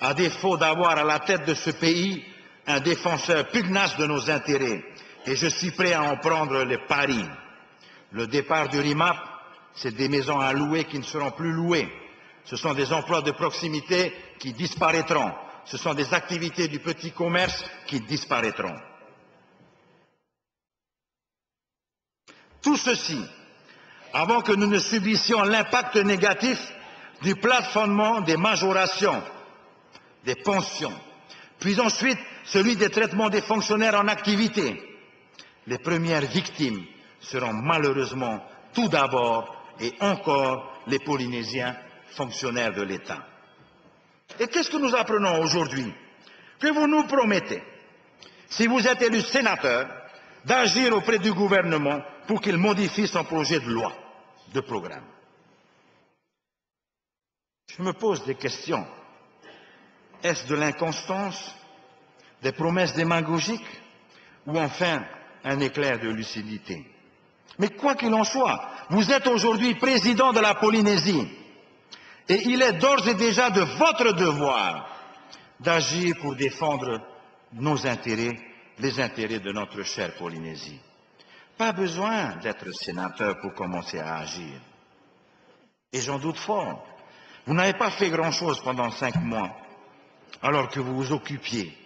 Speaker 7: à défaut d'avoir à la tête de ce pays un défenseur pugnace de nos intérêts. Et je suis prêt à en prendre les paris. Le départ du RIMAP, c'est des maisons à louer qui ne seront plus louées. Ce sont des emplois de proximité qui disparaîtront ce sont des activités du petit commerce qui disparaîtront. Tout ceci avant que nous ne subissions l'impact négatif du plafonnement des majorations, des pensions, puis ensuite celui des traitements des fonctionnaires en activité. Les premières victimes seront malheureusement tout d'abord et encore les Polynésiens fonctionnaires de l'État. Et qu'est-ce que nous apprenons aujourd'hui Que vous nous promettez, si vous êtes élu sénateur, d'agir auprès du gouvernement pour qu'il modifie son projet de loi, de programme? Je me pose des questions. Est-ce de l'inconstance, des promesses démagogiques ou enfin un éclair de lucidité? Mais quoi qu'il en soit, vous êtes aujourd'hui président de la Polynésie. Et il est d'ores et déjà de votre devoir d'agir pour défendre nos intérêts, les intérêts de notre chère Polynésie. Pas besoin d'être sénateur pour commencer à agir. Et j'en doute fort. Vous n'avez pas fait grand-chose pendant cinq mois, alors que vous vous occupiez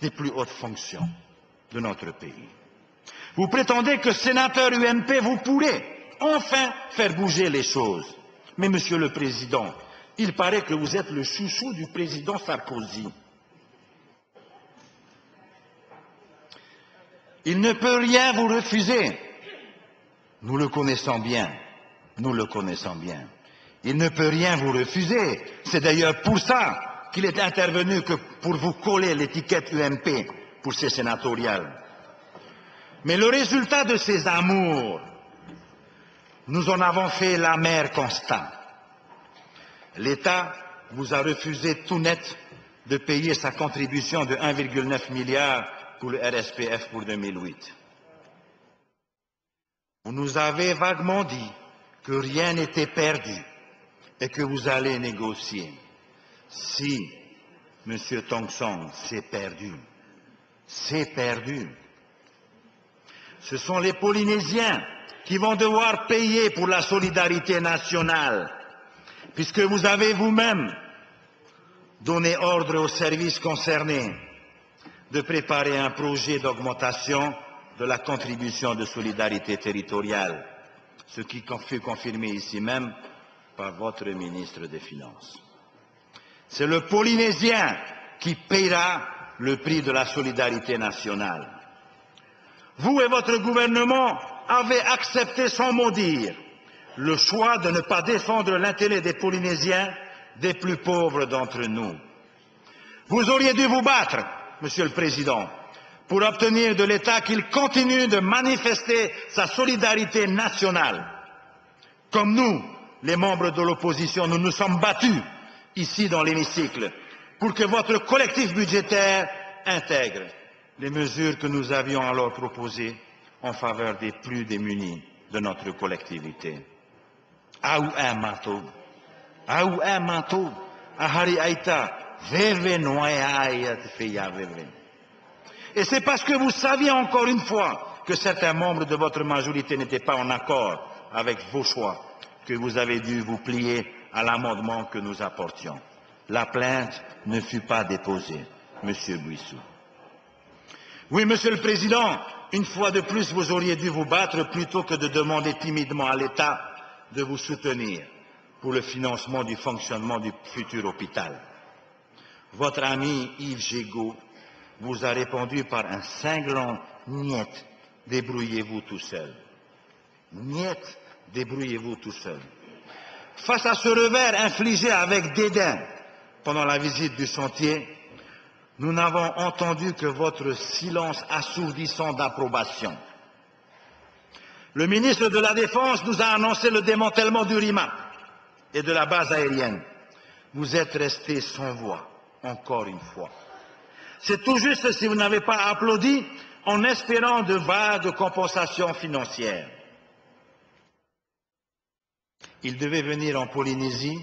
Speaker 7: des plus hautes fonctions de notre pays. Vous prétendez que sénateur UMP, vous pourrez enfin faire bouger les choses. Mais, Monsieur le Président, il paraît que vous êtes le chouchou du président Sarkozy. Il ne peut rien vous refuser. Nous le connaissons bien. Nous le connaissons bien. Il ne peut rien vous refuser. C'est d'ailleurs pour ça qu'il est intervenu que pour vous coller l'étiquette UMP pour ces sénatoriales. Mais le résultat de ces amours, nous en avons fait la mère constat. L'État vous a refusé tout net de payer sa contribution de 1,9 milliard pour le RSPF pour 2008. Vous nous avez vaguement dit que rien n'était perdu et que vous allez négocier. Si, M. Tongson, c'est perdu, c'est perdu. Ce sont les Polynésiens qui vont devoir payer pour la solidarité nationale, puisque vous avez vous-même donné ordre aux services concernés de préparer un projet d'augmentation de la contribution de solidarité territoriale, ce qui fut confirmé ici même par votre ministre des Finances. C'est le Polynésien qui paiera le prix de la solidarité nationale. Vous et votre gouvernement avez accepté sans mot dire le choix de ne pas défendre l'intérêt des Polynésiens, des plus pauvres d'entre nous. Vous auriez dû vous battre, Monsieur le Président, pour obtenir de l'État qu'il continue de manifester sa solidarité nationale. Comme nous, les membres de l'opposition, nous nous sommes battus ici dans l'hémicycle pour que votre collectif budgétaire intègre les mesures que nous avions alors proposées en faveur des plus démunis de notre collectivité. Et c'est parce que vous saviez encore une fois que certains membres de votre majorité n'étaient pas en accord avec vos choix que vous avez dû vous plier à l'amendement que nous apportions. La plainte ne fut pas déposée, Monsieur Buissou. Oui, Monsieur le Président, une fois de plus, vous auriez dû vous battre plutôt que de demander timidement à l'État de vous soutenir pour le financement du fonctionnement du futur hôpital. Votre ami Yves Gégaud vous a répondu par un cinglant niet, débrouillez-vous tout seul. Niet, débrouillez-vous tout seul. Face à ce revers infligé avec dédain pendant la visite du chantier, nous n'avons entendu que votre silence assourdissant d'approbation. Le ministre de la Défense nous a annoncé le démantèlement du RIMA et de la base aérienne. Vous êtes resté sans voix, encore une fois. C'est tout juste si vous n'avez pas applaudi en espérant de vagues compensations financières. Il devait venir en Polynésie.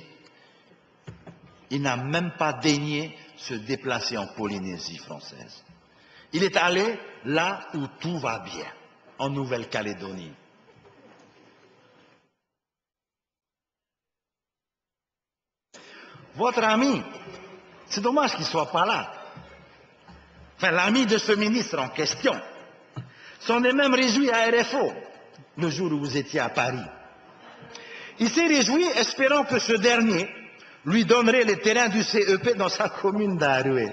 Speaker 7: Il n'a même pas daigné se déplacer en Polynésie française. Il est allé là où tout va bien, en Nouvelle-Calédonie. Votre ami, c'est dommage qu'il ne soit pas là. Enfin, l'ami de ce ministre en question s'en est même réjoui à RFO le jour où vous étiez à Paris. Il s'est réjoui espérant que ce dernier lui donnerait les terrains du CEP dans sa commune d'Aroué.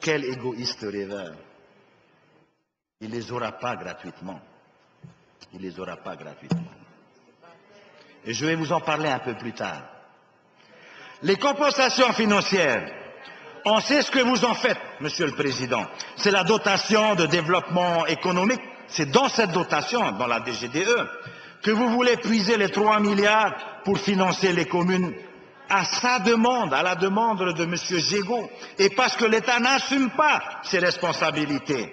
Speaker 7: Quel égoïste rêveur. Il ne les aura pas gratuitement. Il ne les aura pas gratuitement. Et je vais vous en parler un peu plus tard. Les compensations financières, on sait ce que vous en faites, Monsieur le Président. C'est la dotation de développement économique. C'est dans cette dotation, dans la DGDE, que vous voulez puiser les 3 milliards pour financer les communes à sa demande, à la demande de M. Gégaud, et parce que l'État n'assume pas ses responsabilités.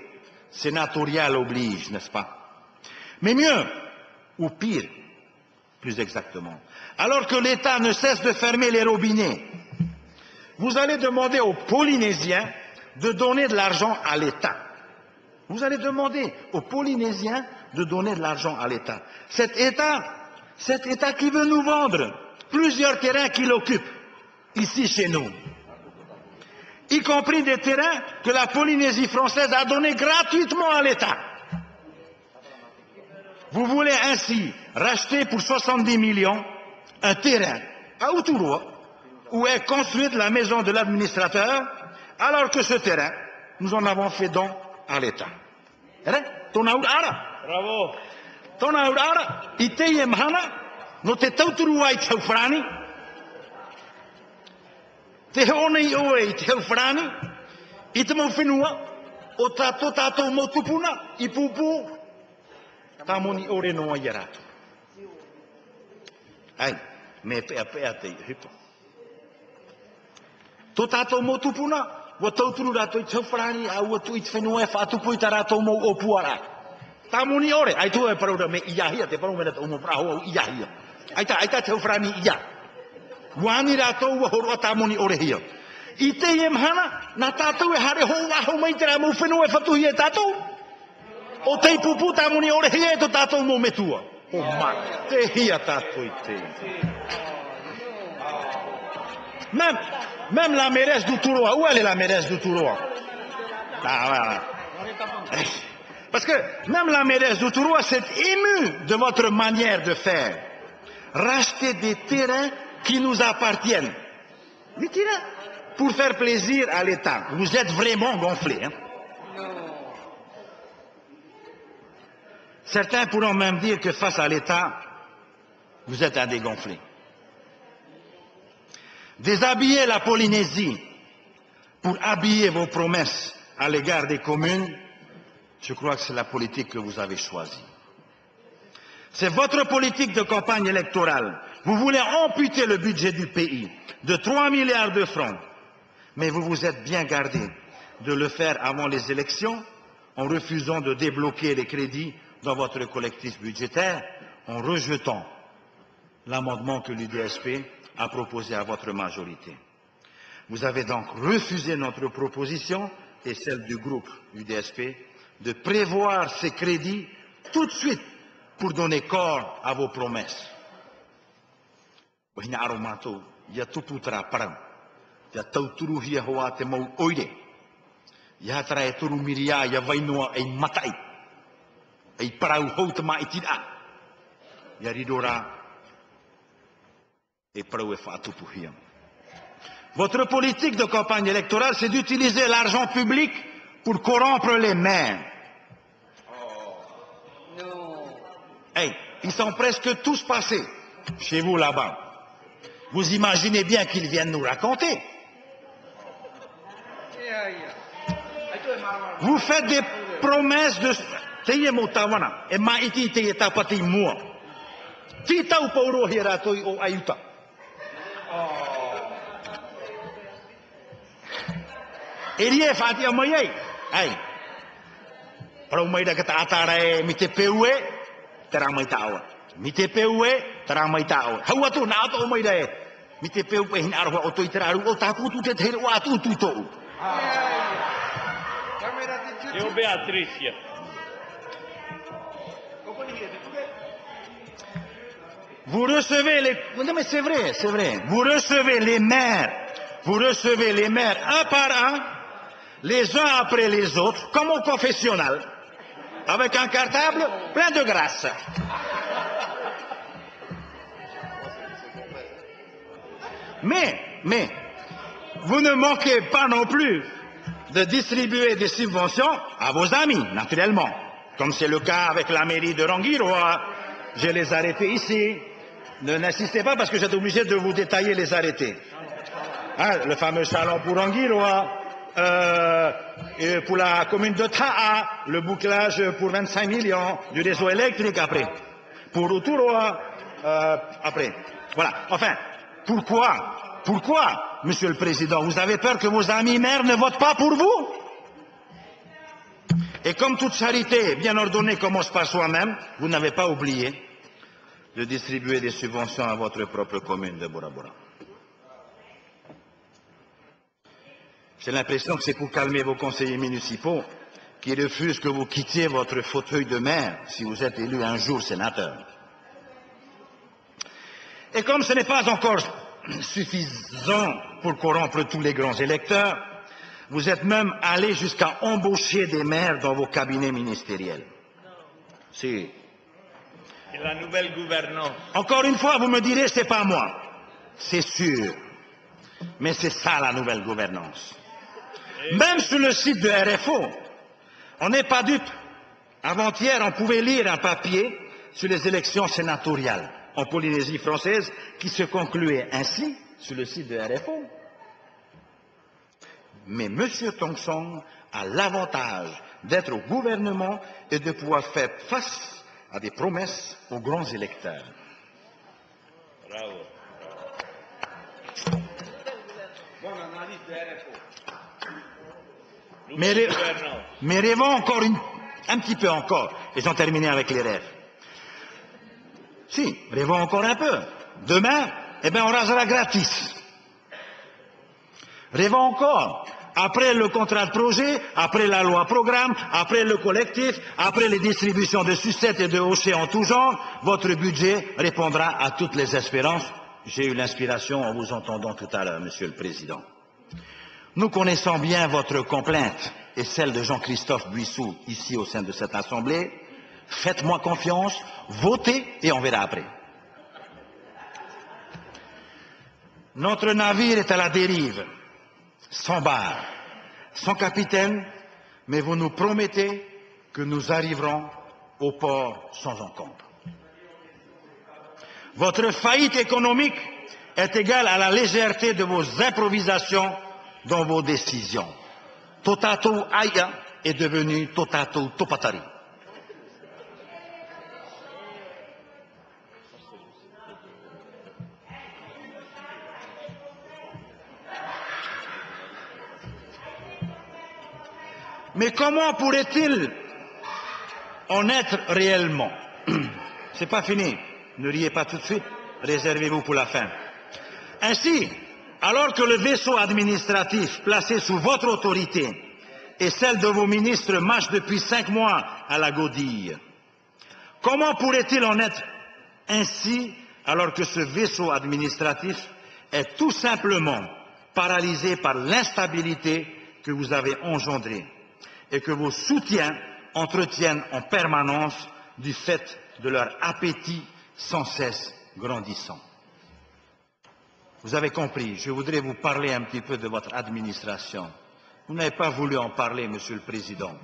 Speaker 7: Sénatorial oblige, n'est-ce pas? Mais mieux, ou pire, plus exactement, alors que l'État ne cesse de fermer les robinets, vous allez demander aux Polynésiens de donner de l'argent à l'État. Vous allez demander aux Polynésiens de donner de l'argent à l'État. Cet État, cet État qui veut nous vendre plusieurs terrains qu'il occupe ici chez nous, y compris des terrains que la Polynésie française a donnés gratuitement à l'État. Vous voulez ainsi racheter pour 70 millions un terrain à Uturoa où est construite la maison de l'administrateur, alors que ce terrain, nous en avons fait don à l'État.
Speaker 1: Bravo.
Speaker 7: Urara, i te oe i o tātou tātou tupuna, i pūpū, tā moni ore noa i. Ai, me pea pea te i hipa. Tō tātou mō tupuna, wa tauturu rātou i tauwharani, a ua tu i te whenua e whātupu i tā rātou mō o puara. Tā moni ore, ai tu e paraura me iahia, te paraura me rata umo praho au iahia. Ai tā, ai tā tauwharani ia. Wāni rātou wa horoa tā moni ore hia. I te i mhana, nā tātou e hare hou waho mai te rā mō whenua e whatuhi e tātou. O te pupu tā moni ore hia e to tātou mō metua. Même, la mairesse d'Uturoa, où est la mairesse d'Uturoa Ah, voilà. Parce que même la mairesse d'Uturoa s'est émue de votre manière de faire. Racheter des terrains qui nous appartiennent. Des terrains? Pour faire plaisir à l'État. Vous êtes vraiment gonflés. Hein? Certains pourront même dire que face à l'État, vous êtes un dégonflé. Déshabiller la Polynésie pour habiller vos promesses à l'égard des communes, je crois que c'est la politique que vous avez choisie. C'est votre politique de campagne électorale. Vous voulez amputer le budget du pays de 3 milliards de francs, mais vous vous êtes bien gardé de le faire avant les élections en refusant de débloquer les crédits dans votre collectif budgétaire, en rejetant l'amendement que l'UDSP a proposé à votre majorité. Vous avez donc refusé notre proposition et celle du groupe UDSP de prévoir ces crédits tout de suite pour donner corps à vos promesses. Ei parau hou te mai tira, ia parau e hia. Votre politique de campagne électorale, c'est d'utiliser l'argent public pour corrompre les maires. Hey, ils sont presque tous passés chez vous là-bas. Vous imaginez bien qu'ils viennent nous raconter. Vous faites des promesses de... te ia mo tawana, e ma iti te ia tapati mua. Ti tau pauroa hi rātoi o aiuta. Oh. E rie whātia mai ei, ei. Parau mai da kata atara e mi te peu e, te rā mai tāua. Mi te peu e, te rā mai tāua. Hau atu, nā ato o mai da e. Mi te peu e hin arwa o toi te rāru, o tākutu te te hiru atu tūtou.
Speaker 1: Eu Beatrícia.
Speaker 7: Vous recevez les... Non mais c'est vrai, c'est vrai. Vous recevez les maires. Vous recevez les maires un par un, les uns après les autres, comme au confessionnal, avec un cartable plein de grâce. Mais, mais, vous ne manquez pas non plus de distribuer des subventions à vos amis, naturellement. Comme c'est le cas avec la mairie de Rangiroa. Je les arrêtés ici. Ne n'insistez pas parce que j'étais obligé de vous détailler les arrêtés. Hein, le fameux salon pour Anguillois, euh, pour la commune de Ta'a, le bouclage pour 25 millions du réseau électrique après. Pour Uturoa, euh, après. Voilà. Enfin, pourquoi Pourquoi, Monsieur le Président Vous avez peur que vos amis maires ne votent pas pour vous? Et comme toute charité bien ordonnée commence par soi-même, vous n'avez pas oublié de distribuer des subventions à votre propre commune de Bora Bora. J'ai l'impression que c'est pour calmer vos conseillers municipaux qui refuse que vous quittiez votre fauteuil de maire si vous êtes élu un jour sénateur. Et comme ce n'est pas encore suffisant pour corrompre tous les grands électeurs, vous êtes même allé jusqu'à embaucher des maires dans vos cabinets ministériels. Si.
Speaker 1: Et la nouvelle gouvernance.
Speaker 7: Encore une fois, vous me direz, c'est pas moi. C'est sûr. Mais c'est ça la nouvelle gouvernance. Même sur le site de RFO, on n'est pas dupe. Avant-hier, on pouvait lire un papier sur les élections sénatoriales en Polynésie française qui se concluait ainsi sur le site de RFO. Mais M. Tongson a l'avantage d'être au gouvernement et de pouvoir faire face à des promesses aux grands électeurs.
Speaker 1: Bravo. Bonne analyse de RFO.
Speaker 7: Mais, mais rêvons encore une- un petit peu encore, et j'en terminer avec les rêves. Si, rêvons encore un peu. Demain, eh bien, on rasera gratis. Rêvons encore. Après le contrat de projet, après la loi programme, après le collectif, après les distributions de sucettes et de hochets en tout genre, votre budget répondra à toutes les espérances. J'ai eu l'inspiration en vous entendant tout à l'heure, Monsieur le Président. Nous connaissons bien votre complainte et celle de Jean-Christophe Buissou ici au sein de cette Assemblée. Faites-moi confiance, votez et on verra après. Notre navire est à la dérive, sans barre, sans capitaine, mais vous nous promettez que nous arriverons au port sans encombre. Votre faillite économique est égale à la légèreté de vos improvisations dans vos décisions. Totato Aya est devenu Totato Topatari. Mais comment pourrait-il en être réellement? C'est pas fini. Ne riez pas tout de suite. Réservez-vous pour la fin. Ainsi, alors que le vaisseau administratif placé sous votre autorité et celle de vos ministres marche depuis cinq mois à la godille, comment pourrait-il en être ainsi alors que ce vaisseau administratif est tout simplement paralysé par l'instabilité que vous avez engendrée? Et que vos soutiens entretiennent en permanence du fait de leur appétit sans cesse grandissant. Vous avez compris, je voudrais vous parler un petit peu de votre administration. Vous n'avez pas voulu en parler, Monsieur le Président,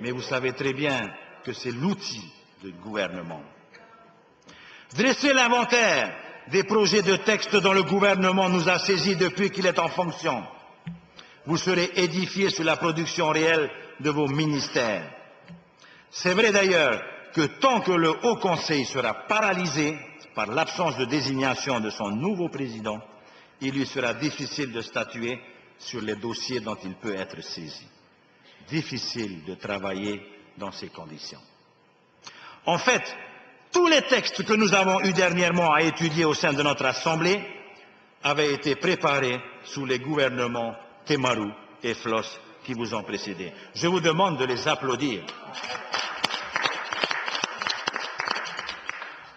Speaker 7: mais vous savez très bien que c'est l'outil du gouvernement. Dressez l'inventaire des projets de texte dont le gouvernement nous a saisis depuis qu'il est en fonction. Vous serez édifiés sur la production réelle de vos ministères. C'est vrai d'ailleurs que tant que le Haut Conseil sera paralysé par l'absence de désignation de son nouveau président, il lui sera difficile de statuer sur les dossiers dont il peut être saisi. Difficile de travailler dans ces conditions. En fait, tous les textes que nous avons eu dernièrement à étudier au sein de notre Assemblée avaient été préparés sous les gouvernements Temaru et Floss vous ont précédés. Je vous demande de les applaudir.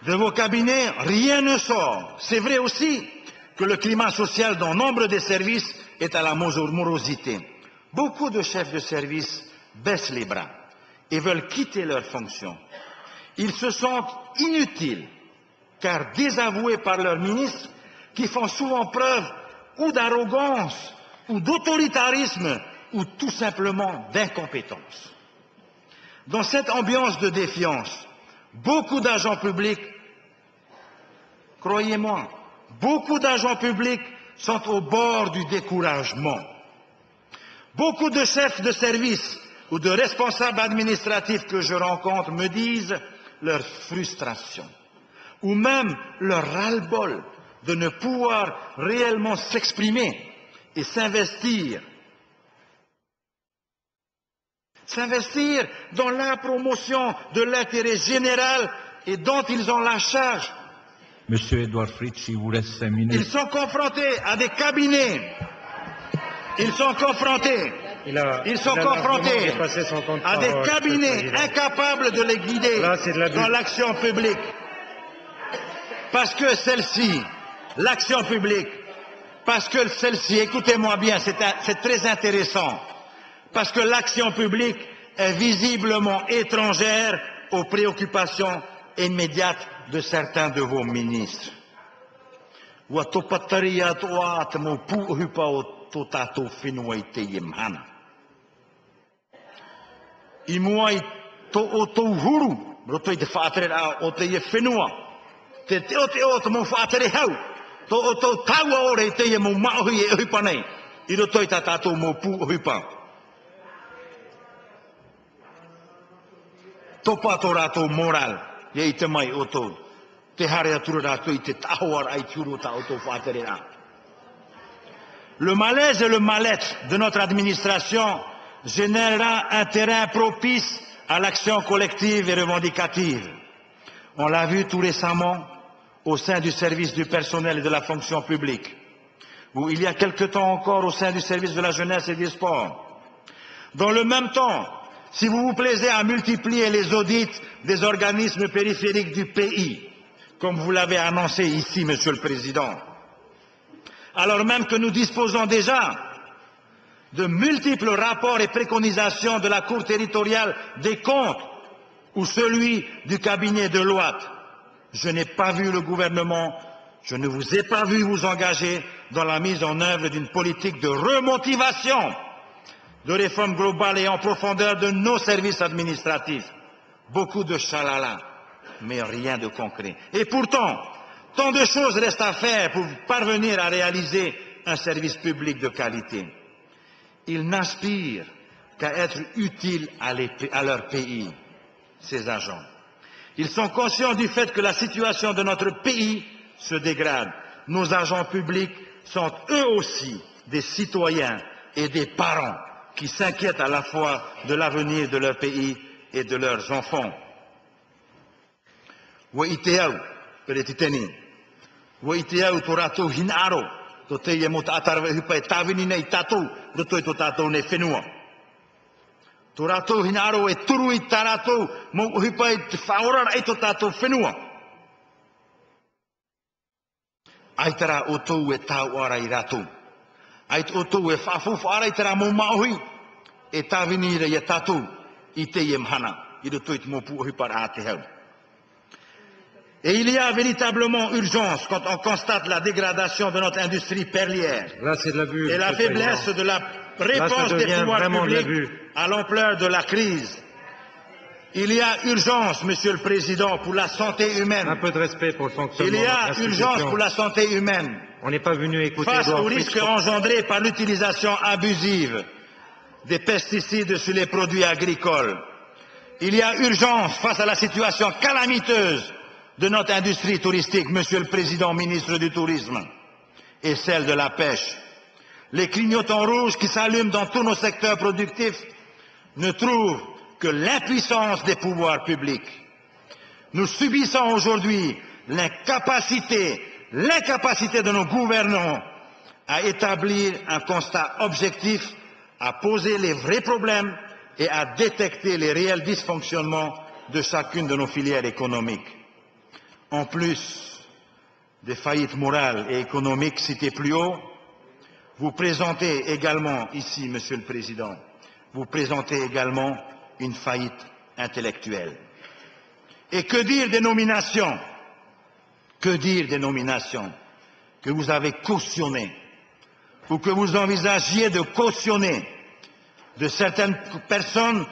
Speaker 7: De vos cabinets, rien ne sort. C'est vrai aussi que le climat social dans nombre des services est à la morosité. Beaucoup de chefs de service baissent les bras et veulent quitter leurs fonctions. Ils se sentent inutiles, car désavoués par leurs ministres, qui font souvent preuve ou d'arrogance, ou d'autoritarisme, ou tout simplement d'incompétence. Dans cette ambiance de défiance, beaucoup d'agents publics, croyez-moi, beaucoup d'agents publics sont au bord du découragement. Beaucoup de chefs de service ou de responsables administratifs que je rencontre me disent leur frustration ou même leur ras-le-bol de ne pouvoir réellement s'exprimer et s'investir. S'investir dans la promotion de l'intérêt général et dont ils ont la charge.
Speaker 1: Monsieur Edouard Fritz, il vous reste cinq
Speaker 7: Ils
Speaker 1: minutes.
Speaker 7: sont confrontés à des cabinets. Ils sont confrontés
Speaker 4: Il a-
Speaker 7: Ils sont
Speaker 4: il a largement
Speaker 7: confrontés à des
Speaker 4: le
Speaker 7: cabinets incapables de les guider
Speaker 4: Là, de
Speaker 7: dans l'action publique. Parce que celle-ci, l'action publique, parce que celle-ci, écoutez-moi bien, c'est très intéressant, parce que l'action publique est visiblement étrangère aux préoccupations immédiates de certains de vos ministres. Le malaise et le mal-être de notre administration générera un terrain propice à l'action collective et revendicative. On l'a vu tout récemment au sein du service du personnel et de la fonction publique, ou il y a quelque temps encore au sein du service de la jeunesse et des sports. Dans le même temps, si vous vous plaisez à multiplier les audits des organismes périphériques du pays, comme vous l'avez annoncé ici, Monsieur le Président, alors même que nous disposons déjà de multiples rapports et préconisations de la Cour territoriale des comptes ou celui du cabinet de Loite. Je n'ai pas vu le gouvernement, je ne vous ai pas vu vous engager dans la mise en œuvre d'une politique de remotivation, de réforme globale et en profondeur de nos services administratifs. Beaucoup de chalala, mais rien de concret. Et pourtant, tant de choses restent à faire pour parvenir à réaliser un service public de qualité. Ils n'aspirent qu'à être utiles à, leur pays, ces agents. Ils sont conscients du fait que la situation de notre pays se dégrade. Nos agents publics sont eux aussi des citoyens et des parents qui s'inquiètent à la fois de l'avenir de leur pays et de leurs enfants. E e turu e te mō maohi, tātou, i te mhana, i te mō te hau. Et il y a véritablement urgence quand on constate la dégradation de notre industrie perlière
Speaker 4: Là,
Speaker 7: et la faiblesse de la réponse des pouvoirs
Speaker 4: de
Speaker 7: publics à l'ampleur de la crise. Il y a urgence, Monsieur le Président, pour la santé humaine.
Speaker 4: Un peu de respect pour le fonctionnement
Speaker 7: Il y a urgence pour la santé humaine.
Speaker 4: On n'est pas venu écouter
Speaker 7: Face aux risques engendrés par l'utilisation abusive des pesticides sur les produits agricoles, il y a urgence face à la situation calamiteuse de notre industrie touristique, Monsieur le Président, ministre du Tourisme, et celle de la pêche. Les clignotants rouges qui s'allument dans tous nos secteurs productifs ne trouvent que l'impuissance des pouvoirs publics. Nous subissons aujourd'hui l'incapacité, l'incapacité de nos gouvernants à établir un constat objectif, à poser les vrais problèmes et à détecter les réels dysfonctionnements de chacune de nos filières économiques. En plus des faillites morales et économiques citées plus haut, vous présentez également ici, Monsieur le Président, vous présentez également une faillite intellectuelle. Et que dire des nominations Que dire des nominations que vous avez cautionnées ou que vous envisagiez de cautionner de certaines personnes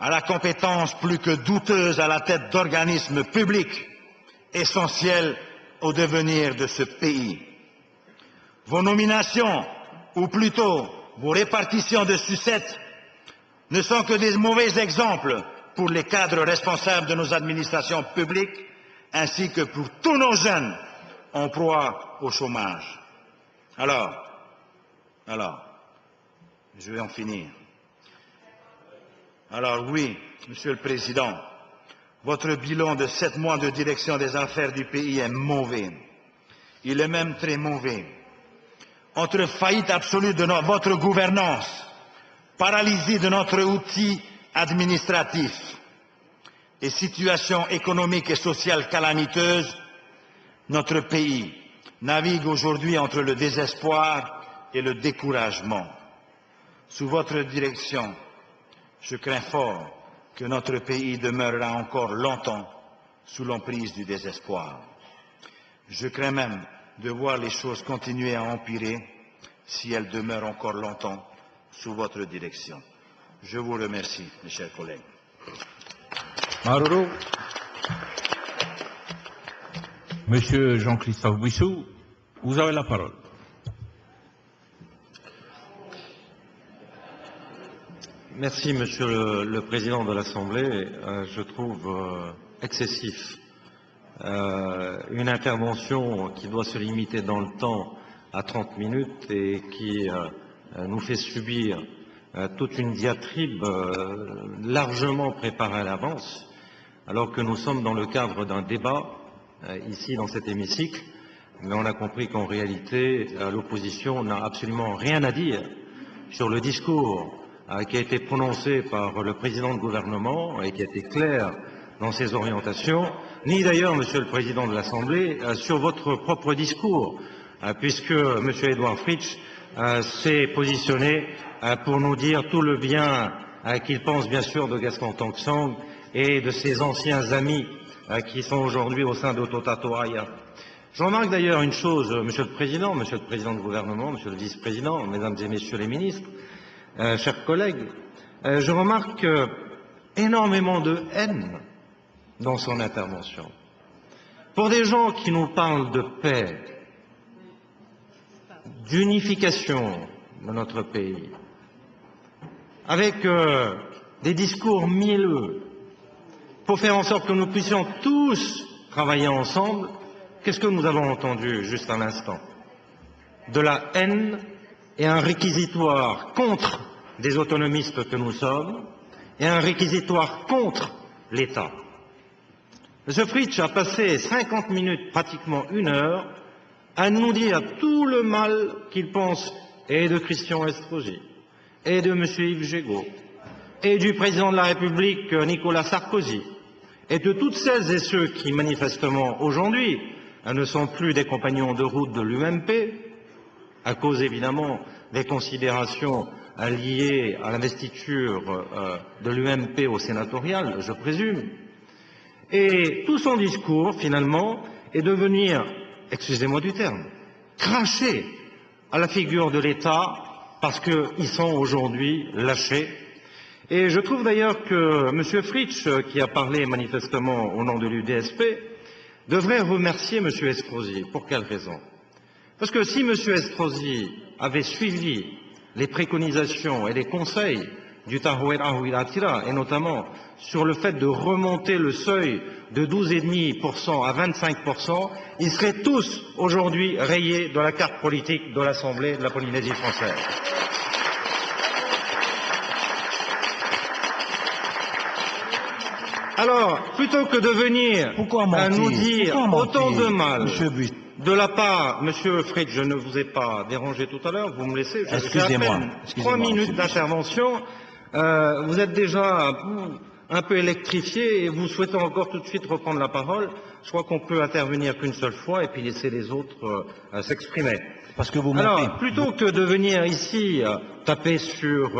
Speaker 7: à la compétence plus que douteuse à la tête d'organismes publics essentiels au devenir de ce pays? Vos nominations, ou plutôt vos répartitions de sucettes, ne sont que des mauvais exemples pour les cadres responsables de nos administrations publiques, ainsi que pour tous nos jeunes en proie au chômage. Alors, alors, je vais en finir. Alors oui, Monsieur le Président, votre bilan de sept mois de direction des affaires du pays est mauvais. Il est même très mauvais. Entre faillite absolue de no- votre gouvernance
Speaker 8: paralysie de notre outil administratif et situation économique et sociale calamiteuse, notre pays navigue aujourd'hui entre le désespoir et le découragement. Sous votre direction, je crains fort que notre pays demeurera encore longtemps sous l'emprise du désespoir. Je crains même de voir les choses continuer à empirer si elles demeurent encore longtemps sous votre direction. Je vous remercie, mes chers collègues.
Speaker 1: Maroro. Monsieur Jean-Christophe Bouissou, vous avez la parole.
Speaker 4: Merci, Monsieur le, le Président de l'Assemblée. Euh, je trouve euh, excessif euh, une intervention qui doit se limiter dans le temps à 30 minutes et qui nous fait subir euh, toute une diatribe euh, largement préparée à l'avance, alors que nous sommes dans le cadre d'un débat euh, ici dans cet hémicycle, mais on a compris qu'en réalité, euh, l'opposition n'a absolument rien à dire sur le discours euh, qui a été prononcé par le président du gouvernement et qui a été clair dans ses orientations, ni d'ailleurs, Monsieur le Président de l'Assemblée, sur votre propre discours, puisque Monsieur Edouard Fritsch s'est positionné pour nous dire tout le bien qu'il pense bien sûr de Gaston Tong et de ses anciens amis euh, qui sont aujourd'hui au sein de Totatoaya. Je remarque d'ailleurs une chose, euh, Monsieur le Président, Monsieur le Président du gouvernement, Monsieur le Vice-président, Mesdames et Messieurs les ministres, euh, chers collègues, je remarque énormément de haine dans son intervention. Pour des gens qui nous parlent de paix, d'unification de notre pays, avec des discours mielleux, pour faire en sorte que nous puissions tous travailler ensemble, qu'est-ce que nous avons entendu juste à l'instant? De la haine et un réquisitoire contre des autonomistes que nous sommes, et un réquisitoire contre l'État. M. Fritsch a passé 50 minutes, pratiquement une heure, à nous dire tout le mal qu'il pense et de Christian Estrosi, et de M. Yves Gégaud, et du président de la République euh, Nicolas Sarkozy, et de toutes celles et ceux qui, manifestement, aujourd'hui, euh, ne sont plus des compagnons de route de l'UMP, à cause évidemment des considérations euh, liées à l'investiture de l'UMP au sénatorial, je présume. Et tout son discours, finalement, est de venir, excusez-moi du terme, cracher à la figure de l'État parce qu'ils sont aujourd'hui lâchés. Et je trouve d'ailleurs que M. Fritsch, qui a parlé manifestement au nom de l'UDSP, devrait remercier M. Estrosi. Pour quelle raison? Parce que si M. Estrosi avait suivi les préconisations et les conseils du Tahouer Ahuilatira, et notamment sur le fait de remonter le seuil de 12,5% à 25%, ils seraient tous aujourd'hui rayés de la carte politique de l'Assemblée de la Polynésie française. Alors, plutôt que de venir à nous dire
Speaker 8: Pourquoi
Speaker 4: autant de mal de la part, Monsieur Fritz, je ne vous ai pas dérangé tout à l'heure, vous me laissez, je-
Speaker 8: Excusez-moi,
Speaker 4: trois minutes d'intervention, Euh, vous êtes déjà un peu électrifié et vous souhaitez encore tout de suite reprendre la parole. Je crois qu'on peut intervenir qu'une seule fois et puis laisser les autres euh, s'exprimer.
Speaker 8: Parce que vous.
Speaker 4: Alors, plutôt que de venir ici euh, taper sur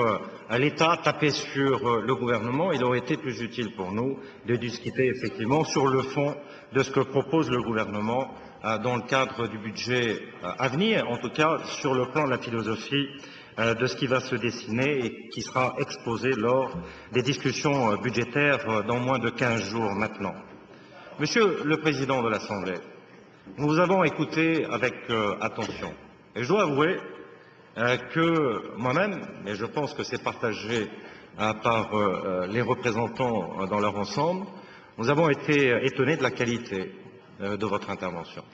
Speaker 4: l'État, taper sur euh, le gouvernement, il aurait été plus utile pour nous de discuter effectivement sur le fond de ce que propose le gouvernement euh, dans le cadre du budget euh, à venir, en tout cas sur le plan de la philosophie de ce qui va se dessiner et qui sera exposé lors des discussions budgétaires dans moins de 15 jours maintenant. Monsieur le Président de l'Assemblée, nous vous avons écouté avec attention. Et je dois avouer que moi-même, et je pense que c'est partagé euh, par euh, euh, les représentants euh, dans leur ensemble, nous avons été euh, étonnés de la qualité de votre intervention.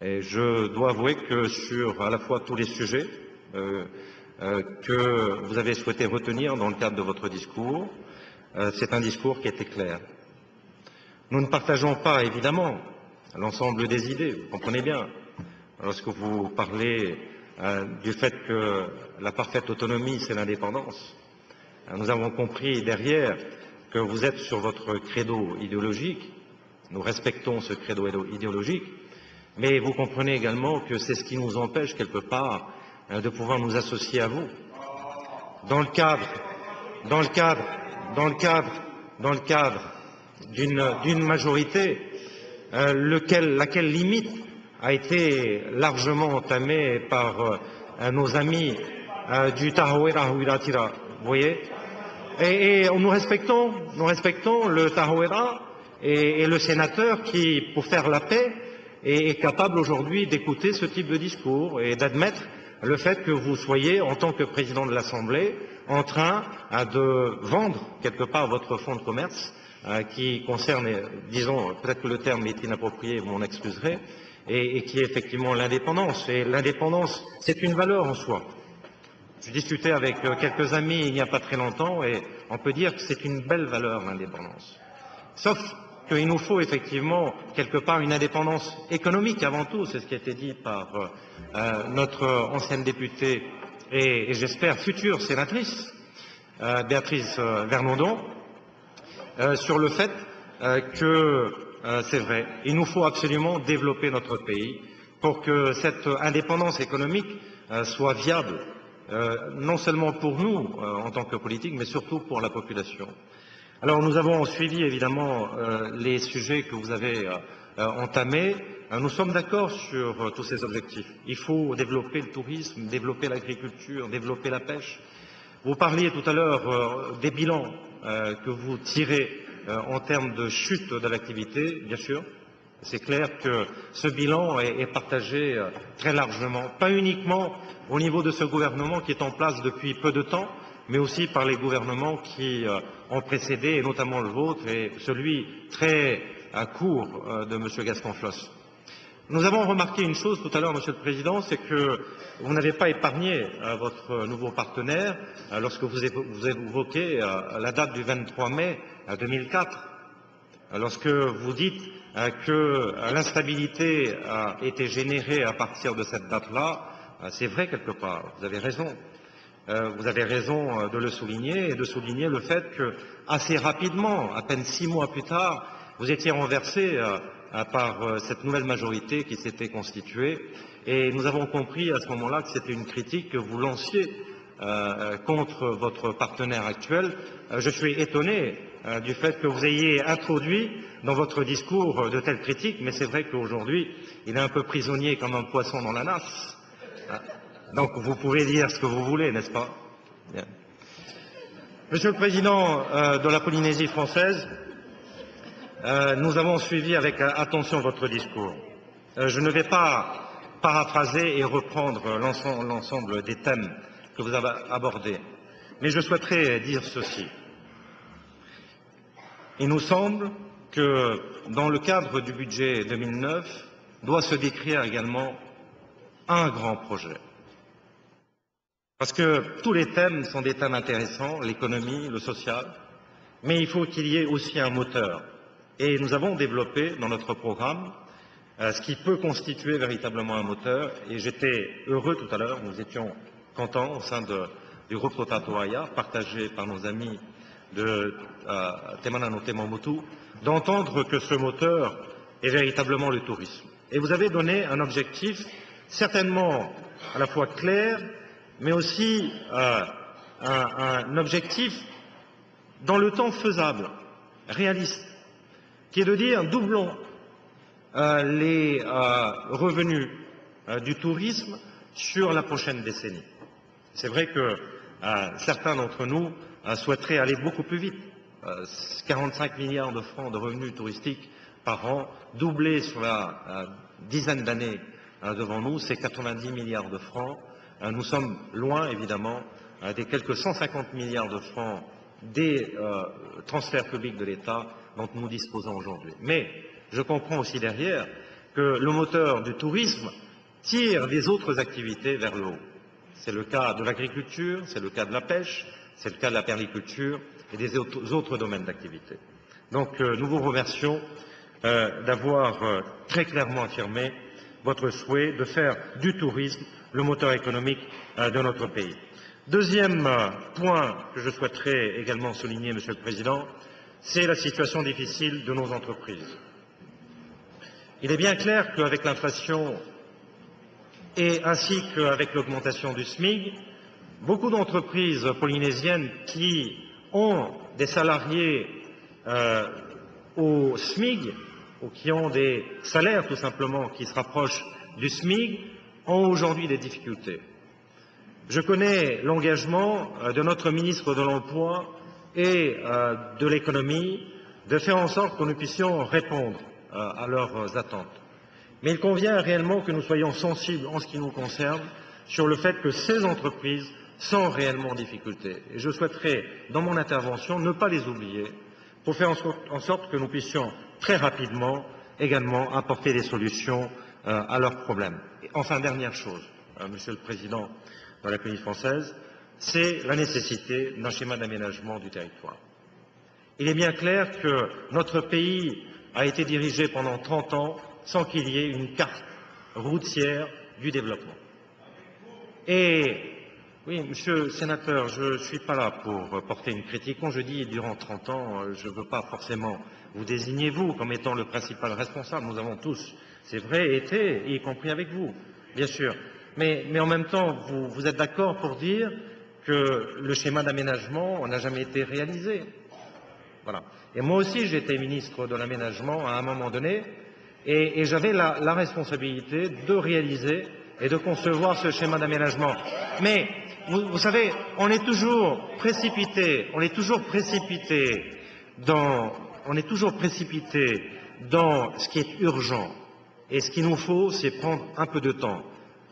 Speaker 4: Et je dois avouer que sur à la fois tous les sujets que vous avez souhaité retenir dans le cadre de votre discours, c'est un discours qui était clair. Nous ne partageons pas, évidemment, l'ensemble des idées, vous comprenez bien. Lorsque vous parlez du fait que la parfaite autonomie, c'est l'indépendance. Euh, Nous avons compris derrière que vous êtes sur votre credo idéologique. Nous respectons ce credo idéo- idéologique, mais vous comprenez également que c'est ce qui nous empêche quelque part euh, de pouvoir nous associer à vous. Dans le cadre, dans le cadre, dans le cadre, dans le cadre d'une majorité, euh, lequel- laquelle limite a été largement entamée par euh, nos amis euh, du Tahawera Huiratira, vous voyez. Et, nous respectons, nous respectons le Tahawera et, le sénateur qui, pour faire la paix, est, est capable aujourd'hui d'écouter ce type de discours et d'admettre le fait que vous soyez, en tant que président de l'Assemblée, en train euh, de vendre quelque part votre fonds de commerce qui concerne, disons, peut-être que le terme est inapproprié, vous m'en excuserez, et, et qui est effectivement l'indépendance. Et l'indépendance, c'est une valeur en soi. Je discutais avec euh, quelques amis il n'y a pas très longtemps et on peut dire que c'est une belle valeur l'indépendance. Sauf qu'il nous faut effectivement quelque part une indépendance économique avant tout, c'est ce qui a été dit par euh, euh, notre ancienne députée et, et j'espère future sénatrice, euh, Béatrice euh, Vernondon, euh, sur le fait que euh, c'est vrai, il nous faut absolument développer notre pays pour que cette indépendance économique euh, soit viable, euh, non seulement pour nous en tant que politiques, mais surtout pour la population. Alors nous avons suivi évidemment les sujets que vous avez entamés. Nous sommes d'accord sur tous ces objectifs. Il faut développer le tourisme, développer l'agriculture, développer la pêche. Vous parliez tout à l'heure des bilans que vous tirez en termes de chute de l'activité, bien sûr. C'est clair que ce bilan est, partagé euh, très largement, pas uniquement au niveau de ce gouvernement qui est en place depuis peu de temps, mais aussi par les gouvernements qui euh, ont précédé, et notamment le vôtre, et celui très à court euh, de M. Gaston Floss. Nous avons remarqué une chose tout à l'heure, Monsieur le Président, c'est que vous n'avez pas épargné euh, votre nouveau partenaire euh, lorsque vous, évo- vous évoquez euh, la date du 23 mai euh, 2004, Euh, lorsque vous dites que l'instabilité a été générée à partir de cette date-là. C'est vrai quelque part, vous avez raison. Vous avez raison de le souligner et de souligner le fait que assez rapidement, à peine six mois plus tard, vous étiez renversé par euh, cette nouvelle majorité qui s'était constituée et nous avons compris à ce moment-là que c'était une critique que vous lanciez euh, contre votre partenaire actuel. Euh, je suis étonné du fait que vous ayez introduit dans votre discours de telles critiques, mais c'est vrai qu'aujourd'hui, il est un peu prisonnier comme un poisson dans la nasse. Donc vous pouvez dire ce que vous voulez, n'est-ce pas? Bien. Monsieur le Président de la Polynésie française, euh, nous avons suivi avec euh, attention votre discours. Euh, je ne vais pas paraphraser et reprendre l'ensemble des thèmes que vous avez abordés, mais je souhaiterais dire ceci. Il nous semble que dans le cadre du budget 2009 doit se décrire également un grand projet. Parce que tous les thèmes sont des thèmes intéressants, l'économie, le social, mais il faut qu'il y ait aussi un moteur. Et nous avons développé dans notre programme euh, ce qui peut constituer véritablement un moteur. Et j'étais heureux tout à l'heure, nous étions contents au sein du groupe Rotatoaya, partagé par nos amis de euh, Temanano Temamotu, d'entendre que ce moteur est véritablement le tourisme. Et vous avez donné un objectif certainement à la fois clair, mais aussi euh, un objectif dans le temps faisable, réaliste, qui est de dire doublons euh, les euh, revenus euh, du tourisme sur la prochaine décennie. C'est vrai que certains d'entre nous souhaiteraient aller beaucoup plus vite. Euh, 45 milliards de francs de revenus touristiques par an, doublés sur la dizaine d'années devant nous, c'est 90 milliards de francs. Nous sommes loin, évidemment, des quelques 150 milliards de francs des transferts publics de l'État dont nous disposons aujourd'hui. Mais je comprends aussi derrière que le moteur du tourisme tire des autres activités vers le haut. C'est le cas de l'agriculture, c'est le cas de la pêche, c'est le cas de la perliculture et des autres domaines d'activité. Donc euh, nous vous remercions euh, d'avoir euh, très clairement affirmé votre souhait de faire du tourisme le moteur économique de notre pays. Deuxième point que je souhaiterais également souligner, Monsieur le Président, c'est la situation difficile de nos entreprises. Il est bien clair qu'avec l'inflation et ainsi qu'avec l'augmentation du SMIC, beaucoup d'entreprises polynésiennes qui ont des salariés euh, au SMIC ou qui ont des salaires tout simplement qui se rapprochent du SMIC ont aujourd'hui des difficultés. Je connais l'engagement euh, de notre ministre de l'Emploi et euh, de l'économie de faire en sorte que nous puissions répondre euh, à leurs attentes. Mais il convient réellement que nous soyons sensibles en ce qui nous concerne sur le fait que ces entreprises sont réellement en difficulté. Et je souhaiterais, dans mon intervention, ne pas les oublier pour faire en sorte que nous puissions très rapidement également apporter des solutions à leurs problèmes. enfin, dernière chose, Monsieur le Président de la République française, c'est la nécessité d'un schéma d'aménagement du territoire. Il est bien clair que notre pays a été dirigé pendant 30 ans sans qu'il y ait une carte routière du développement. Et oui, monsieur le sénateur, je ne suis pas là pour porter une critique. Quand je dis durant 30 ans, je ne veux pas forcément vous désigner, vous, comme étant le principal responsable. Nous avons tous, c'est vrai, été, y compris avec vous, bien sûr. Mais, en même temps, vous êtes d'accord pour dire que le schéma d'aménagement n'a jamais été réalisé. Voilà. Et moi aussi, j'étais ministre de l'aménagement à un moment donné, et, j'avais la, responsabilité de réaliser et de concevoir ce schéma d'aménagement. Mais vous, savez, on est toujours précipité, on est toujours précipité dans, on est toujours précipité dans ce qui est urgent. Et ce qu'il nous faut, c'est prendre un peu de temps,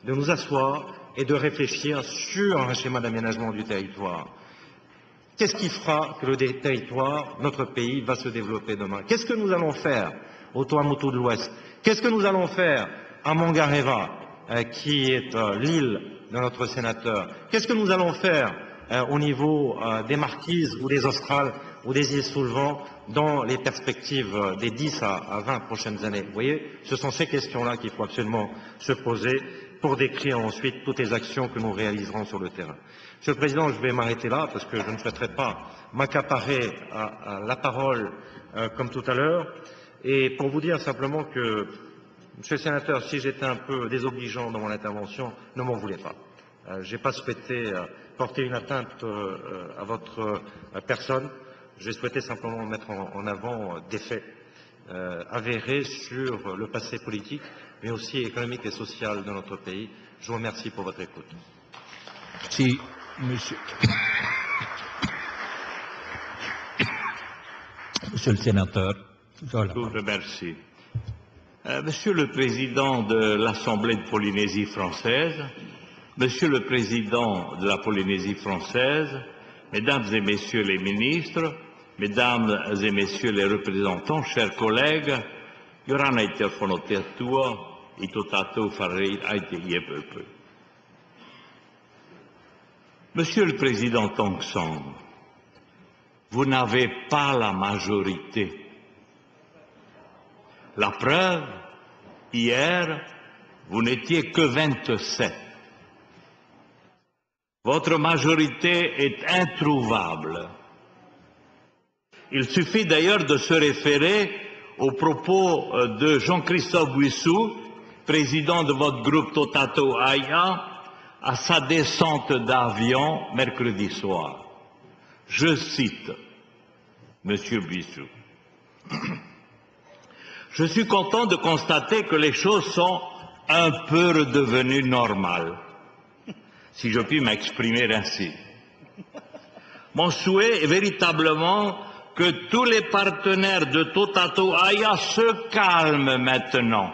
Speaker 4: de nous asseoir et de réfléchir sur un schéma d'aménagement du territoire. Qu'est-ce qui fera que le territoire, notre pays, va se développer demain? Qu'est-ce que nous allons faire au Tuamotu de l'Ouest? Qu'est-ce que nous allons faire à Mangareva, euh, qui est euh, l'île de notre sénateur? Qu'est-ce que nous allons faire euh, au niveau des Marquises ou des Australes ou des îles sous le vent dans les perspectives des 10 à 20 prochaines années? Vous voyez, ce sont ces questions-là qu'il faut absolument se poser pour décrire ensuite toutes les actions que nous réaliserons sur le terrain. Monsieur le Président, je vais m'arrêter là parce que je ne souhaiterais pas m'accaparer à, la parole euh, comme tout à l'heure. Et pour vous dire simplement que, Monsieur le Sénateur, si j'étais un peu désobligeant dans mon intervention, ne m'en voulez pas. Euh, je n'ai pas souhaité euh, porter une atteinte à votre personne. J'ai souhaité simplement mettre en avant des faits avérés sur le passé politique mais aussi économique et social de notre pays. Je vous remercie pour votre écoute.
Speaker 1: Merci, monsieur. Monsieur le sénateur.
Speaker 7: Je vous remercie. Euh, monsieur le Président de l'Assemblée de Polynésie française, Monsieur le Président de la Polynésie française, Mesdames et Messieurs les ministres, Mesdames et Messieurs les représentants, chers collègues, Yorana Monsieur le Président Tongson, vous n'avez pas la majorité. La preuve, hier, vous n'étiez que 27. Votre majorité est introuvable. Il suffit d'ailleurs de se référer aux propos euh, de Jean-Christophe Buissou, président de votre groupe Totato Aya, à sa descente d'avion mercredi soir. Je cite Monsieur Bissou. Je suis content de constater que les choses sont un peu redevenues normales, si je puis m'exprimer ainsi. Mon souhait est véritablement que tous les partenaires de Totato Aya se calment maintenant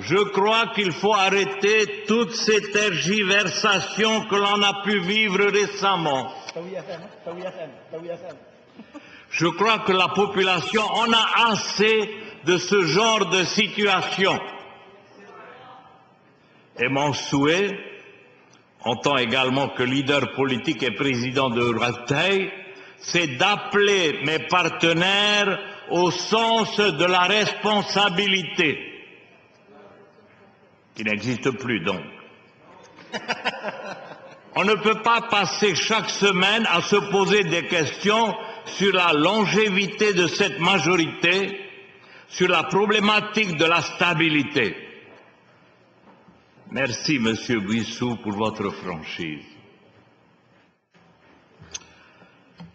Speaker 7: Je crois qu'il faut arrêter toutes ces tergiversations que l'on a pu vivre récemment. Je crois que la population en a assez de ce genre de situation. Et mon souhait, en tant également que leader politique et président de Ratay, c'est d'appeler mes partenaires au sens de la responsabilité qui n'existe plus donc. On ne peut pas passer chaque semaine à se poser des questions sur la longévité de cette majorité, sur la problématique de la stabilité. Merci, Monsieur Buissou, pour votre franchise.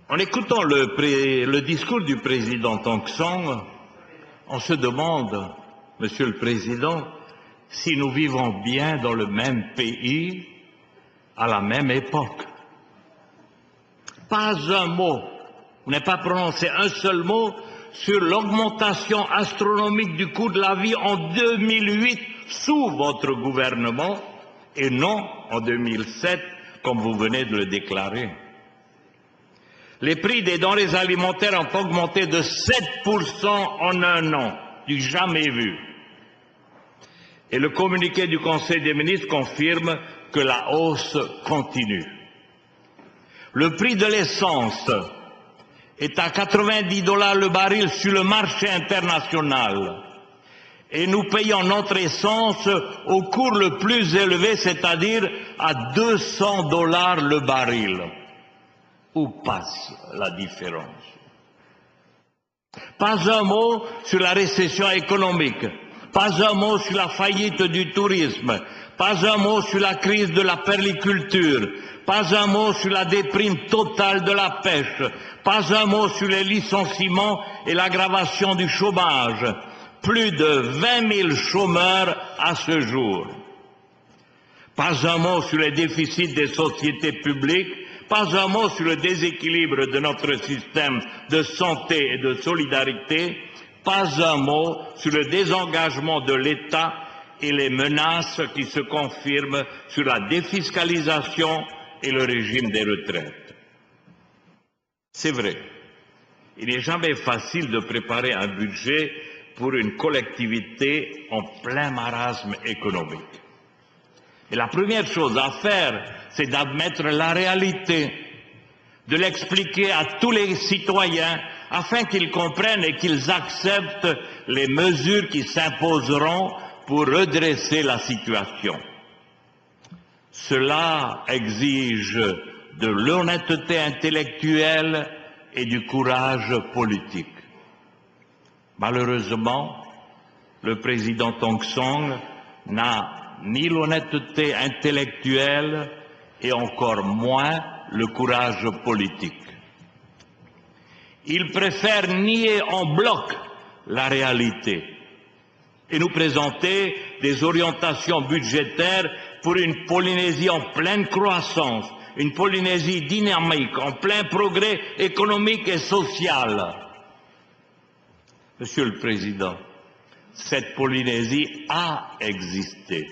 Speaker 7: En écoutant le, discours du président Song, on se demande, Monsieur le Président, si nous vivons bien dans le même pays à la même époque. Pas un mot, vous n'avez pas prononcé un seul mot sur l'augmentation astronomique du coût de la vie en 2008 sous votre gouvernement et non en 2007 comme vous venez de le déclarer. Les prix des denrées alimentaires ont augmenté de 7% en un an, du jamais vu. Et le communiqué du Conseil des ministres confirme que la hausse continue. Le prix de l'essence est à 90 dollars le baril sur le marché international. Et nous payons notre essence au cours le plus élevé, c'est-à-dire à 200 dollars le baril. Où passe la différence? Pas un mot sur la récession économique, pas un mot sur la faillite du tourisme, pas un mot sur la crise de la perliculture, pas un mot sur la déprime totale de la pêche, pas un mot sur les licenciements et l'aggravation du chômage. Plus de 20 000 chômeurs à ce jour. Pas un mot sur les déficits des sociétés publiques, pas un mot sur le déséquilibre de notre système de santé et de solidarité, pas un mot sur le désengagement de l'État et les menaces qui se confirment sur la défiscalisation et le régime des retraites. C'est vrai, il n'est jamais facile de préparer un budget pour une collectivité en plein marasme économique. Et la première chose à faire, c'est d'admettre la réalité, de l'expliquer à tous les citoyens afin qu'ils comprennent et qu'ils acceptent les mesures qui s'imposeront pour redresser la situation. Cela exige de l'honnêteté intellectuelle et du courage politique. Malheureusement, le président Tong Song n'a ni l'honnêteté intellectuelle et encore moins le courage politique. Il préfère nier en bloc la réalité et nous présenter des orientations budgétaires pour une Polynésie en pleine croissance, une Polynésie dynamique, en plein progrès économique et social. Monsieur le Président, cette Polynésie a existé.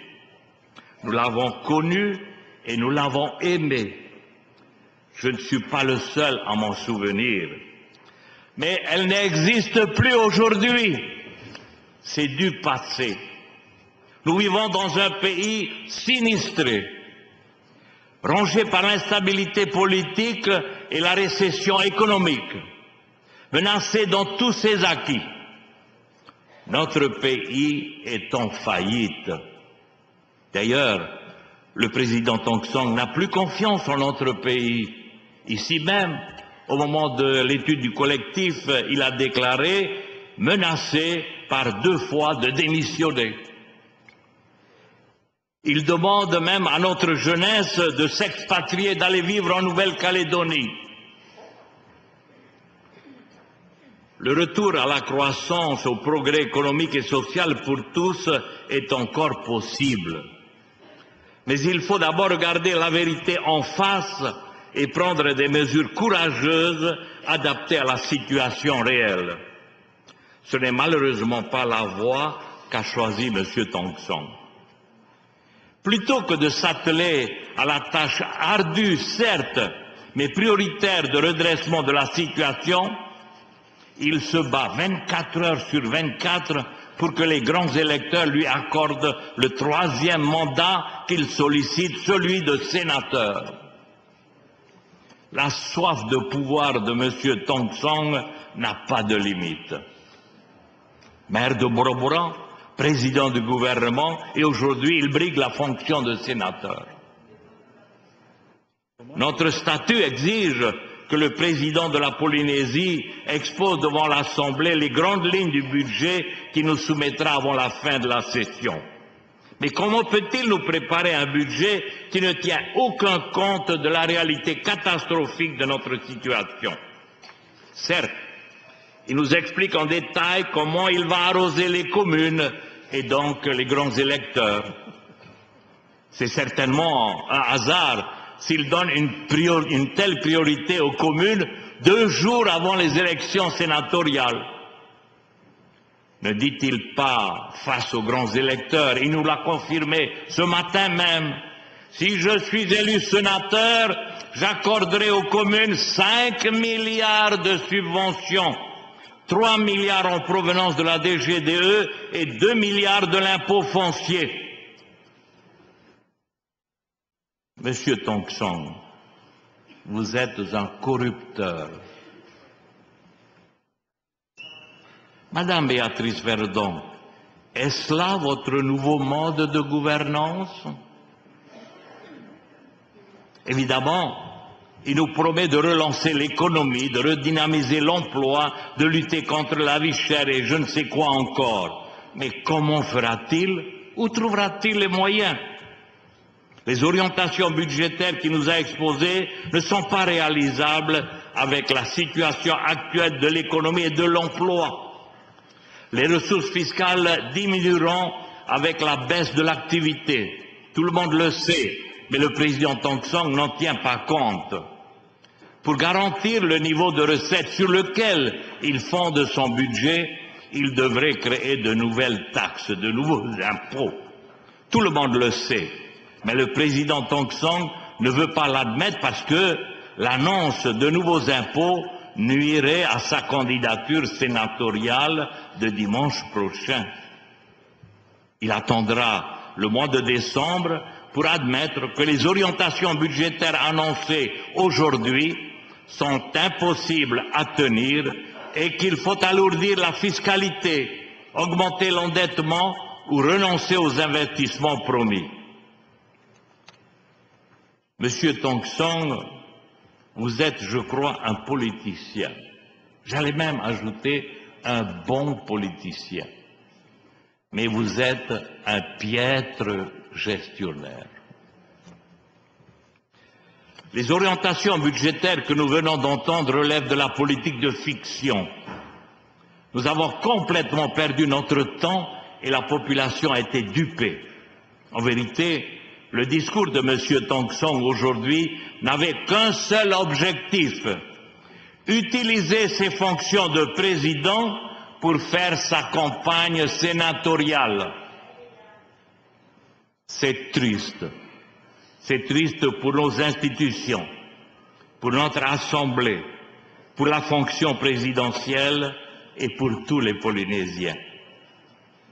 Speaker 7: Nous l'avons connue et nous l'avons aimée. Je ne suis pas le seul à m'en souvenir. Mais elle n'existe plus aujourd'hui. C'est du passé. Nous vivons dans un pays sinistré, rongé par l'instabilité politique et la récession économique, menacé dans tous ses acquis. Notre pays est en faillite. D'ailleurs, le président Tong Song n'a plus confiance en notre pays. Ici même, au moment de l'étude du collectif, il a déclaré menacé par deux fois de démissionner. Il demande même à notre jeunesse de s'expatrier, d'aller vivre en Nouvelle-Calédonie. Le retour à la croissance, au progrès économique et social pour tous est encore possible. Mais il faut d'abord regarder la vérité en face et prendre des mesures courageuses adaptées à la situation réelle. Ce n'est malheureusement pas la voie qu'a choisie M. Thompson. Plutôt que de s'atteler à la tâche ardue, certes, mais prioritaire de redressement de la situation, il se bat 24 heures sur 24 pour que les grands électeurs lui accordent le troisième mandat qu'il sollicite, celui de sénateur. La soif de pouvoir de M. Thompson n'a pas de limite. Maire de Bora président du gouvernement et aujourd'hui il brigue la fonction de sénateur. Notre statut exige que le président de la Polynésie expose devant l'Assemblée les grandes lignes du budget qui nous soumettra avant la fin de la session. Mais comment peut-il nous préparer un budget qui ne tient aucun compte de la réalité catastrophique de notre situation? Certes, il nous explique en détail comment il va arroser les communes et donc les grands électeurs. C'est certainement un hasard s'il donne une, telle priorité aux communes deux jours avant les élections sénatoriales. Ne dit-il pas face aux grands électeurs, il nous l'a confirmé ce matin même, si je suis élu sénateur, j'accorderai aux communes 5 milliards de subventions, 3 milliards en provenance de la DGDE et 2 milliards de l'impôt foncier. Monsieur Tongson, vous êtes un corrupteur. Madame Béatrice Verdon, est-ce là votre nouveau mode de gouvernance? Évidemment, il nous promet de relancer l'économie, de redynamiser l'emploi, de lutter contre la vie chère et je ne sais quoi encore. Mais comment fera-t-il? Où trouvera-t-il les moyens? Les orientations budgétaires qu'il nous a exposées ne sont pas réalisables avec la situation actuelle de l'économie et de l'emploi. Les ressources fiscales diminueront avec la baisse de l'activité. Tout le monde le sait, mais le président Tong Song n'en tient pas compte. Pour garantir le niveau de recettes sur lequel il fonde son budget, il devrait créer de nouvelles taxes, de nouveaux impôts. Tout le monde le sait. Mais le président Tong Song ne veut pas l'admettre parce que l'annonce de nouveaux impôts nuirait à sa candidature sénatoriale de dimanche prochain. Il attendra le mois de décembre pour admettre que les orientations budgétaires annoncées aujourd'hui sont impossibles à tenir et qu'il faut alourdir la fiscalité, augmenter l'endettement ou renoncer aux investissements promis. Monsieur Tong Song, vous êtes, je crois, un politicien. J'allais même ajouter un bon politicien. Mais vous êtes un piètre gestionnaire. Les orientations budgétaires que nous venons d'entendre relèvent de la politique de fiction. Nous avons complètement perdu notre temps et la population a été dupée. En vérité, le discours de M. Tong Song aujourd'hui n'avait qu'un seul objectif, utiliser ses fonctions de président pour faire sa campagne sénatoriale. C'est triste. C'est triste pour nos institutions, pour notre Assemblée, pour la fonction présidentielle et pour tous les Polynésiens.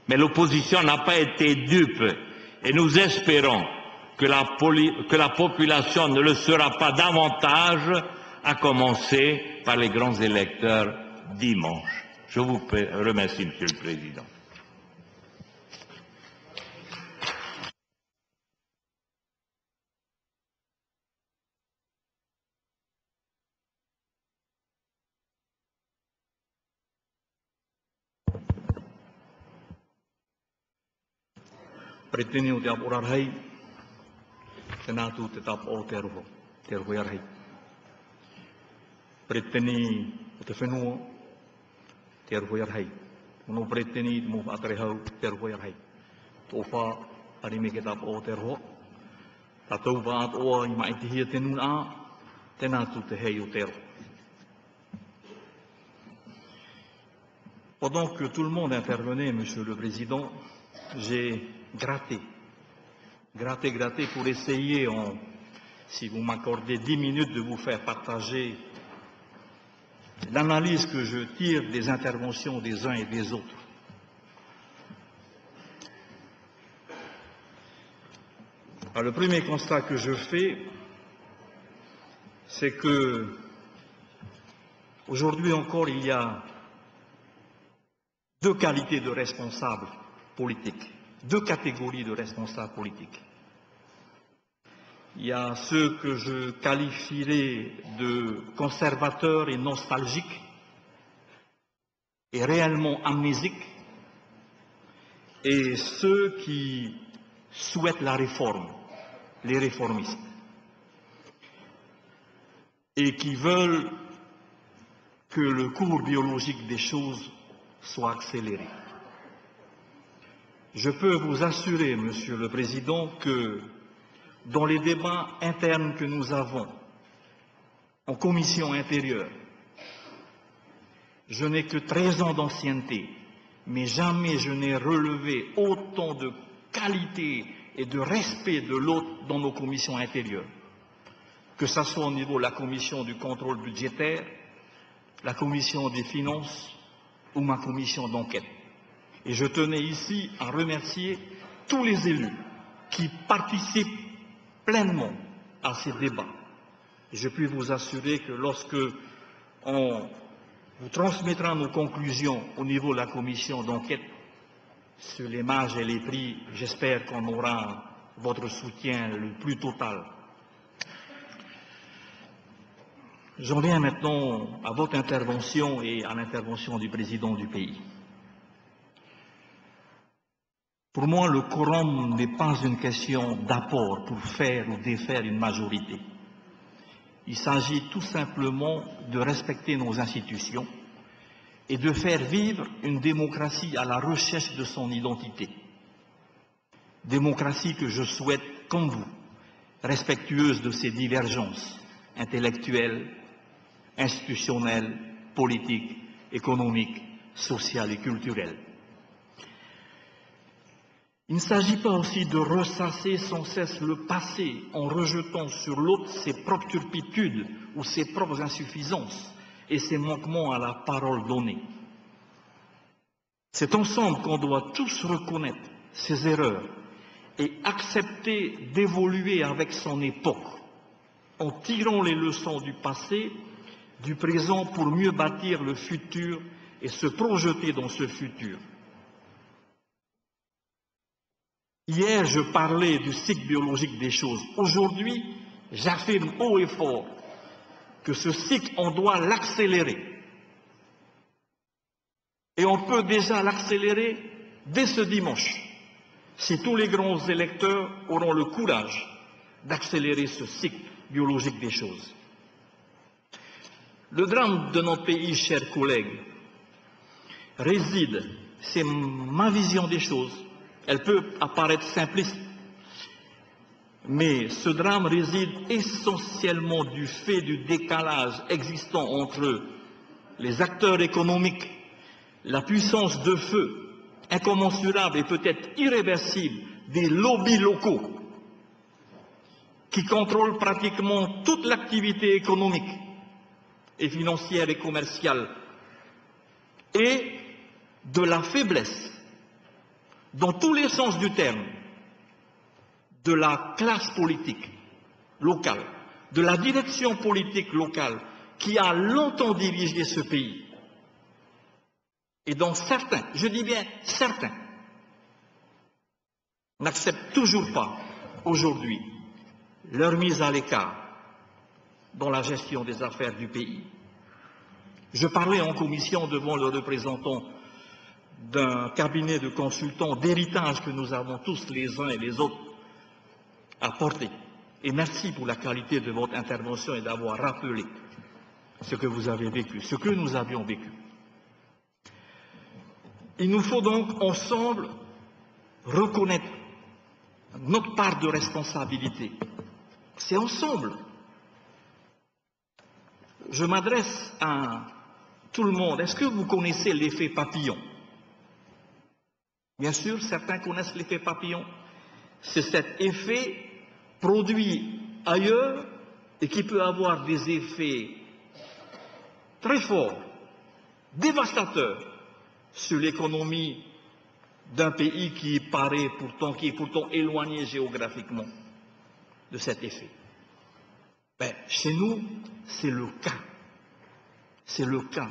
Speaker 7: Mais l'opposition n'a pas été dupe et nous espérons que la, population ne le sera pas davantage, à commencer par les grands électeurs dimanche. Je vous remercie, Monsieur le Président.
Speaker 1: Tapa o te roho, te roho iarhei. Preteni o te whenua, te roho iarhei. Ono preteni te mōwha atare hau, te roho iarhei. Tō whā, ari me ke tapa o te roho. Tā tau wā atoa i mai te hia te nuna ā, tēnā tū te hei o te roho. Pendant que tout le monde intervenait, Monsieur le Président, j'ai gratté gratter, gratter pour essayer, si vous m'accordez dix minutes, de vous faire partager l'analyse que je tire des interventions des uns et des autres. le premier constat que je fais, c'est que aujourd'hui encore, il y a deux qualités de responsables politiques, deux catégories de responsables politiques. Il y a ceux que je qualifierais de conservateurs et nostalgiques et réellement amnésiques, et ceux qui souhaitent la réforme, les réformistes, et qui veulent que le cours biologique des choses soit accéléré. Je peux vous assurer, Monsieur le Président, que dans les débats internes que nous avons en commission intérieure, je n'ai que 13 ans d'ancienneté, mais jamais je n'ai relevé autant de qualité et de respect de l'autre dans nos commissions intérieures, que ce soit au niveau de la commission du contrôle budgétaire, la commission des finances ou ma commission d'enquête. Et je tenais ici à remercier tous les élus qui participent pleinement à ces débats. je puis vous assurer que lorsque on vous transmettra nos conclusions au niveau de la commission d'enquête sur les marges et les prix, j'espère qu'on aura votre soutien le plus total J'en viens maintenant à votre intervention et à l'intervention du président du pays. Pour moi, le Coran n'est pas une question d'apport pour faire ou défaire une majorité. Il s'agit tout simplement de respecter nos institutions et de faire vivre une démocratie à la recherche de son identité. Démocratie que je souhaite, comme vous, respectueuse de ses divergences intellectuelles, institutionnelle, politique, économique, sociale et culturelle. Il ne s'agit pas aussi de ressasser sans cesse le passé en rejetant sur l'autre ses propres turpitudes ou ses propres insuffisances et ses manquements à la parole donnée. C'est ensemble qu'on doit tous reconnaître ses erreurs et accepter d'évoluer avec son époque en tirant les leçons du passé du présent pour mieux bâtir le futur et se projeter dans ce futur. Hier, je parlais du cycle biologique des choses. Aujourd'hui, j'affirme haut et fort que ce cycle, on doit l'accélérer. Et on peut déjà l'accélérer dès ce dimanche, si tous les grands électeurs auront le courage d'accélérer ce cycle biologique des choses. Le drame de notre pays, chers collègues, réside, c'est ma vision des choses, elle peut apparaître simpliste, mais ce drame réside essentiellement du fait du décalage existant entre les acteurs économiques, la puissance de feu incommensurable et peut-être irréversible des lobbies locaux qui contrôlent pratiquement toute l'activité économique et financière et commerciale, et de la faiblesse, dans tous les sens du terme, de la classe politique locale, de la direction politique locale qui a longtemps dirigé ce pays. Et dont certains, je dis bien certains, n'acceptent toujours pas aujourd'hui leur mise à l'écart dans la gestion des affaires du pays. Je parlais en commission devant le représentant d'un cabinet de consultants d'héritage que nous avons tous les uns et les autres apporté. Et merci pour la qualité de votre intervention et d'avoir rappelé ce que vous avez vécu, ce que nous avions vécu. Il nous faut donc ensemble reconnaître notre part de responsabilité. C'est ensemble je m'adresse à tout le monde. Est-ce que vous connaissez l'effet papillon? Bien sûr, certains connaissent l'effet papillon. C'est cet effet produit ailleurs et qui peut avoir des effets très forts, dévastateurs sur l'économie d'un pays qui paraît pourtant, qui est pourtant éloigné géographiquement de cet effet. Ben, chez nous, c'est le cas. C'est le cas.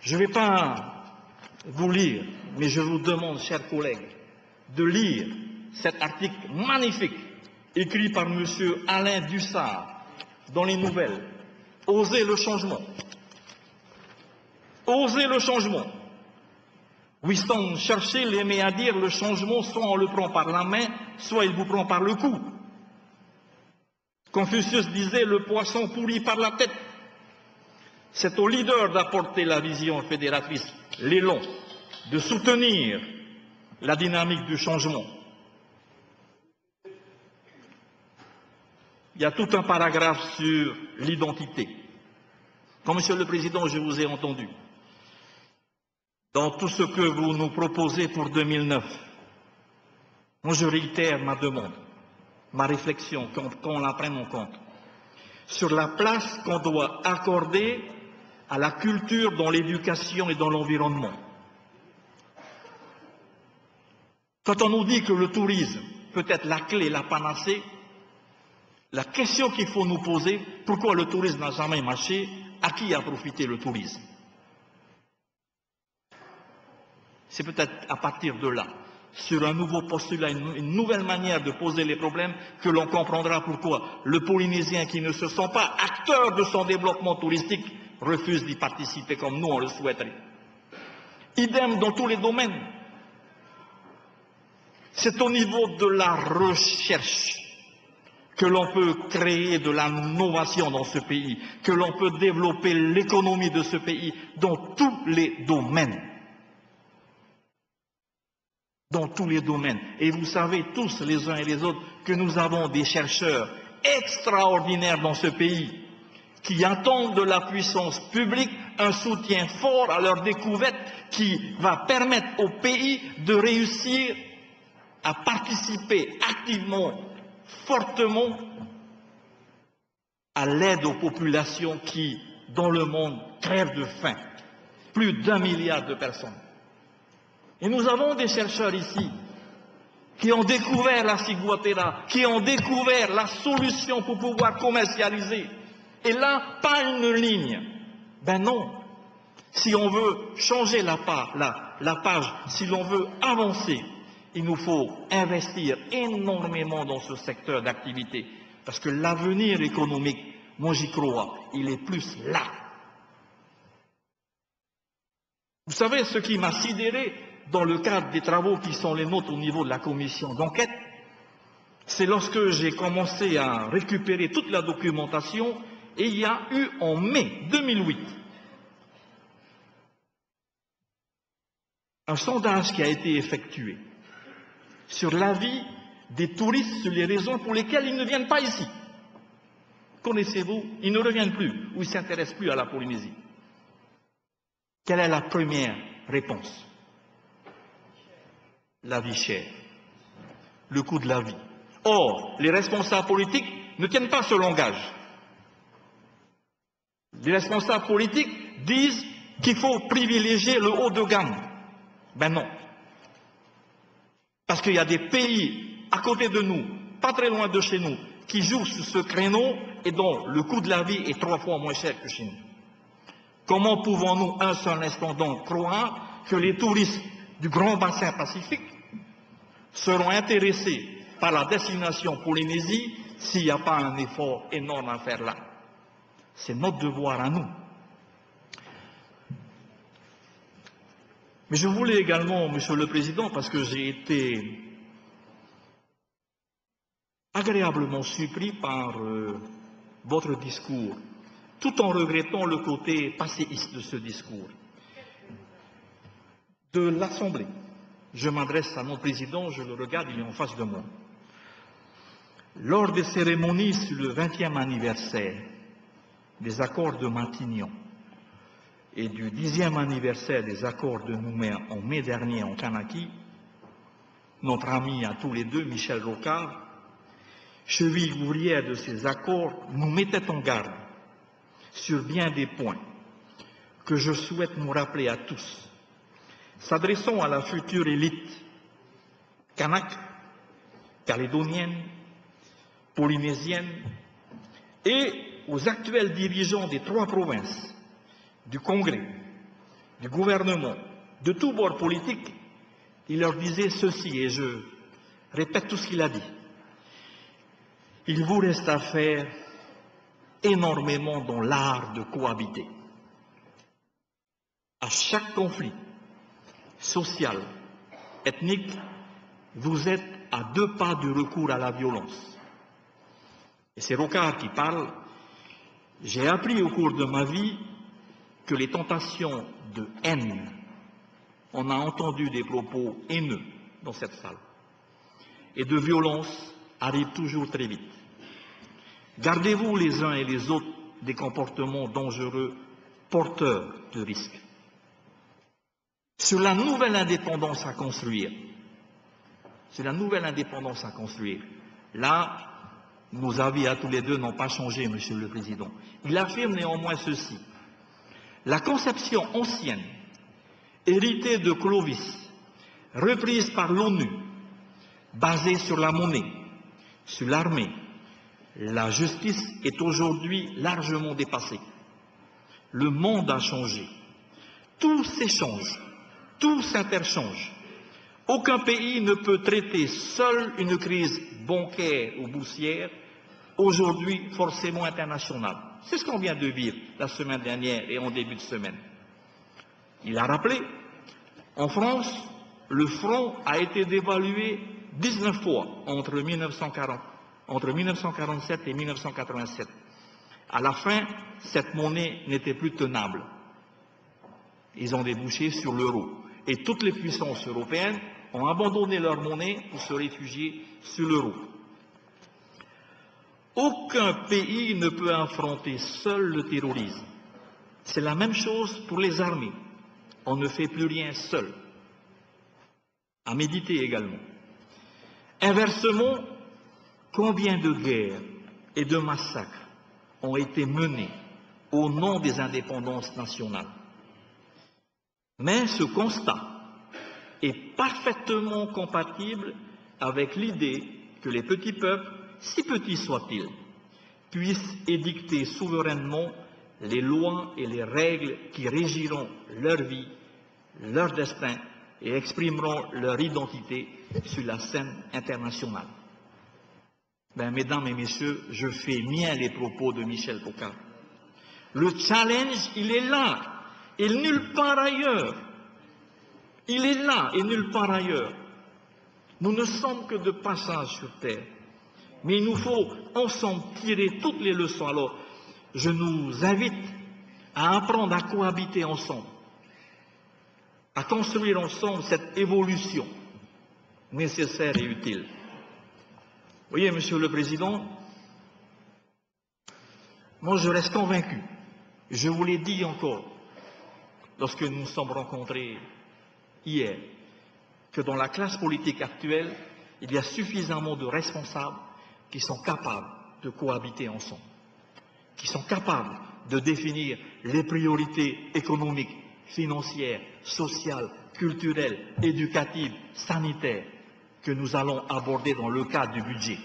Speaker 1: Je ne vais pas vous lire mais je vous demande, chers collègues, de lire cet article magnifique écrit par M. Alain Dussard dans les nouvelles. Osez le changement. Osez le changement. Winston Churchill aimait à dire le changement, soit on le prend par la main, soit il vous prend par le cou. Confucius disait le poisson pourri par la tête. C'est au leader d'apporter la vision fédératrice, l'élan, de soutenir la dynamique du changement. Il y a tout un paragraphe sur l'identité. Comme Monsieur le Président, je vous ai entendu. Dans tout ce que vous nous proposez pour 2009, moi je réitère ma demande, ma réflexion, qu'on la prenne en compte, sur la place qu'on doit accorder à la culture dans l'éducation et dans l'environnement. Quand on nous dit que le tourisme peut être la clé, la panacée, la question qu'il faut nous poser, pourquoi le tourisme n'a jamais marché, à qui a profité le tourisme? C'est peut-être à partir de là, sur un nouveau postulat, une, nouvelle manière de poser les problèmes, que l'on comprendra pourquoi le Polynésien qui ne se sent pas acteur de son développement touristique refuse d'y participer comme nous on le souhaiterait. Idem dans tous les domaines. C'est au niveau de la recherche que l'on peut créer de l'innovation dans ce pays, que l'on peut développer l'économie de ce pays dans tous les domaines. Dans tous les domaines. Et vous savez tous les uns et les autres que nous avons des chercheurs extraordinaires dans ce pays qui attendent de la puissance publique un soutien fort à leur découverte qui va permettre au pays de réussir à participer activement fortement à l'aide aux populations qui, dans le monde, crèvent de faim. Plus d'un milliard de personnes. Et nous avons des chercheurs ici qui ont découvert la ciguatera, qui ont découvert la solution pour pouvoir commercialiser. Et là, pas une ligne. Ben non. Si on veut changer la, page, si l'on veut avancer, il nous faut investir énormément dans ce secteur d'activité, parce que l'avenir économique, moi j'y crois, il est plus là. Vous savez ce qui m'a sidéré dans le cadre des travaux qui sont les nôtres au niveau de la commission d'enquête, c'est lorsque j'ai commencé à récupérer toute la documentation, et il y a eu en mai 2008 un sondage qui a été effectué sur l'avis des touristes sur les raisons pour lesquelles ils ne viennent pas ici. Connaissez-vous Ils ne reviennent plus ou ils ne s'intéressent plus à la Polynésie. Quelle est la première réponse? La vie chère. Le coût de la vie. Or, les responsables politiques ne tiennent pas ce langage. Les responsables politiques disent qu'il faut privilégier le haut de gamme. Ben non. Parce qu'il y a des pays à côté de nous, pas très loin de chez nous, qui jouent sur ce créneau et dont le coût de la vie est trois fois moins cher que chez nous. Comment pouvons-nous un seul instant donc croire que les touristes du grand bassin pacifique seront intéressés par la destination Polynésie s'il n'y a pas un effort énorme à faire là? C'est notre devoir à nous. Mais je voulais également, Monsieur le Président, parce que j'ai été agréablement surpris par euh, votre discours, tout en regrettant le côté passéiste de ce discours. De l'Assemblée, je m'adresse à mon président, je le regarde, il est en face de moi. Lors des cérémonies sur le 20e anniversaire des accords de Matignon, et du dixième anniversaire des accords de Nouméa en mai dernier en Kanaki, notre ami à tous les deux, Michel Rocard, cheville ouvrière de ces accords, nous mettait en garde sur bien des points que je souhaite nous rappeler à tous. S'adressons à la future élite kanak, calédonienne, polynésienne et aux actuels dirigeants des trois provinces du Congrès, du gouvernement, de tous bords politiques, il leur disait ceci, et je répète tout ce qu'il a dit. Il vous reste à faire énormément dans l'art de cohabiter. À chaque conflit social, ethnique, vous êtes à deux pas du recours à la violence. Et c'est Rocard qui parle. J'ai appris au cours de ma vie que les tentations de haine, on a entendu des propos haineux dans cette salle, et de violence arrivent toujours très vite. Gardez-vous les uns et les autres des comportements dangereux porteurs de risques. Sur la nouvelle indépendance à construire, c'est la nouvelle indépendance à construire. Là, nos avis à tous les deux n'ont pas changé, Monsieur le Président. Il affirme néanmoins ceci. La conception ancienne, héritée de Clovis, reprise par l'ONU, basée sur la monnaie, sur l'armée, la justice est aujourd'hui largement dépassée. Le monde a changé. Tout s'échange, tout s'interchange. Aucun pays ne peut traiter seul une crise bancaire ou boursière, aujourd'hui forcément internationale. C'est ce qu'on vient de vivre la semaine dernière et en début de semaine. Il a rappelé, en France, le franc a été dévalué 19 fois entre 1940 entre 1947 et 1987. À la fin, cette monnaie n'était plus tenable. Ils ont débouché sur l'euro. Et toutes les puissances européennes ont abandonné leur monnaie pour se réfugier sur l'euro. Aucun pays ne peut affronter seul le terrorisme. C'est la même chose pour les armées. On ne fait plus rien seul. À méditer également. Inversement, Combien de guerres et de massacres ont été menés au nom des indépendances nationales? Mais ce constat est parfaitement compatible avec l'idée que les petits peuples, si petits soient-ils, puissent édicter souverainement les lois et les règles qui régiront leur vie, leur destin et exprimeront leur identité sur la scène internationale. Ben, mesdames et messieurs, je fais mien les propos de Michel Foucault. Le challenge, il est là, et nulle part ailleurs. Il est là et nulle part ailleurs. Nous ne sommes que de passage sur terre. Mais il nous faut ensemble tirer toutes les leçons. Alors, je nous invite à apprendre à cohabiter ensemble, à construire ensemble cette évolution nécessaire et utile voyez, Monsieur le Président, moi je reste convaincu, je vous l'ai dit encore, lorsque nous nous sommes rencontrés hier, que dans la classe politique actuelle, il y a suffisamment de responsables qui sont capables de cohabiter ensemble, qui sont capables de définir les priorités économiques, financières, sociales, culturelles, éducatives, sanitaires, que nous allons aborder dans le cadre du budget.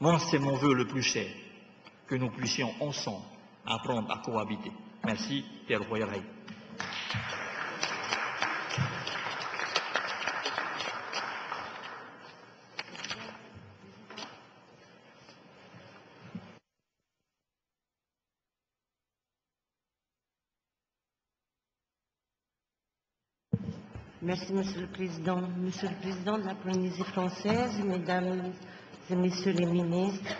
Speaker 1: Moi, c'est mon vœu le plus cher, que nous puissions ensemble apprendre à cohabiter. Merci, Terre Royale.
Speaker 6: Merci, Monsieur le Président. Monsieur le Président de la Polynésie française, Mesdames et Messieurs les ministres,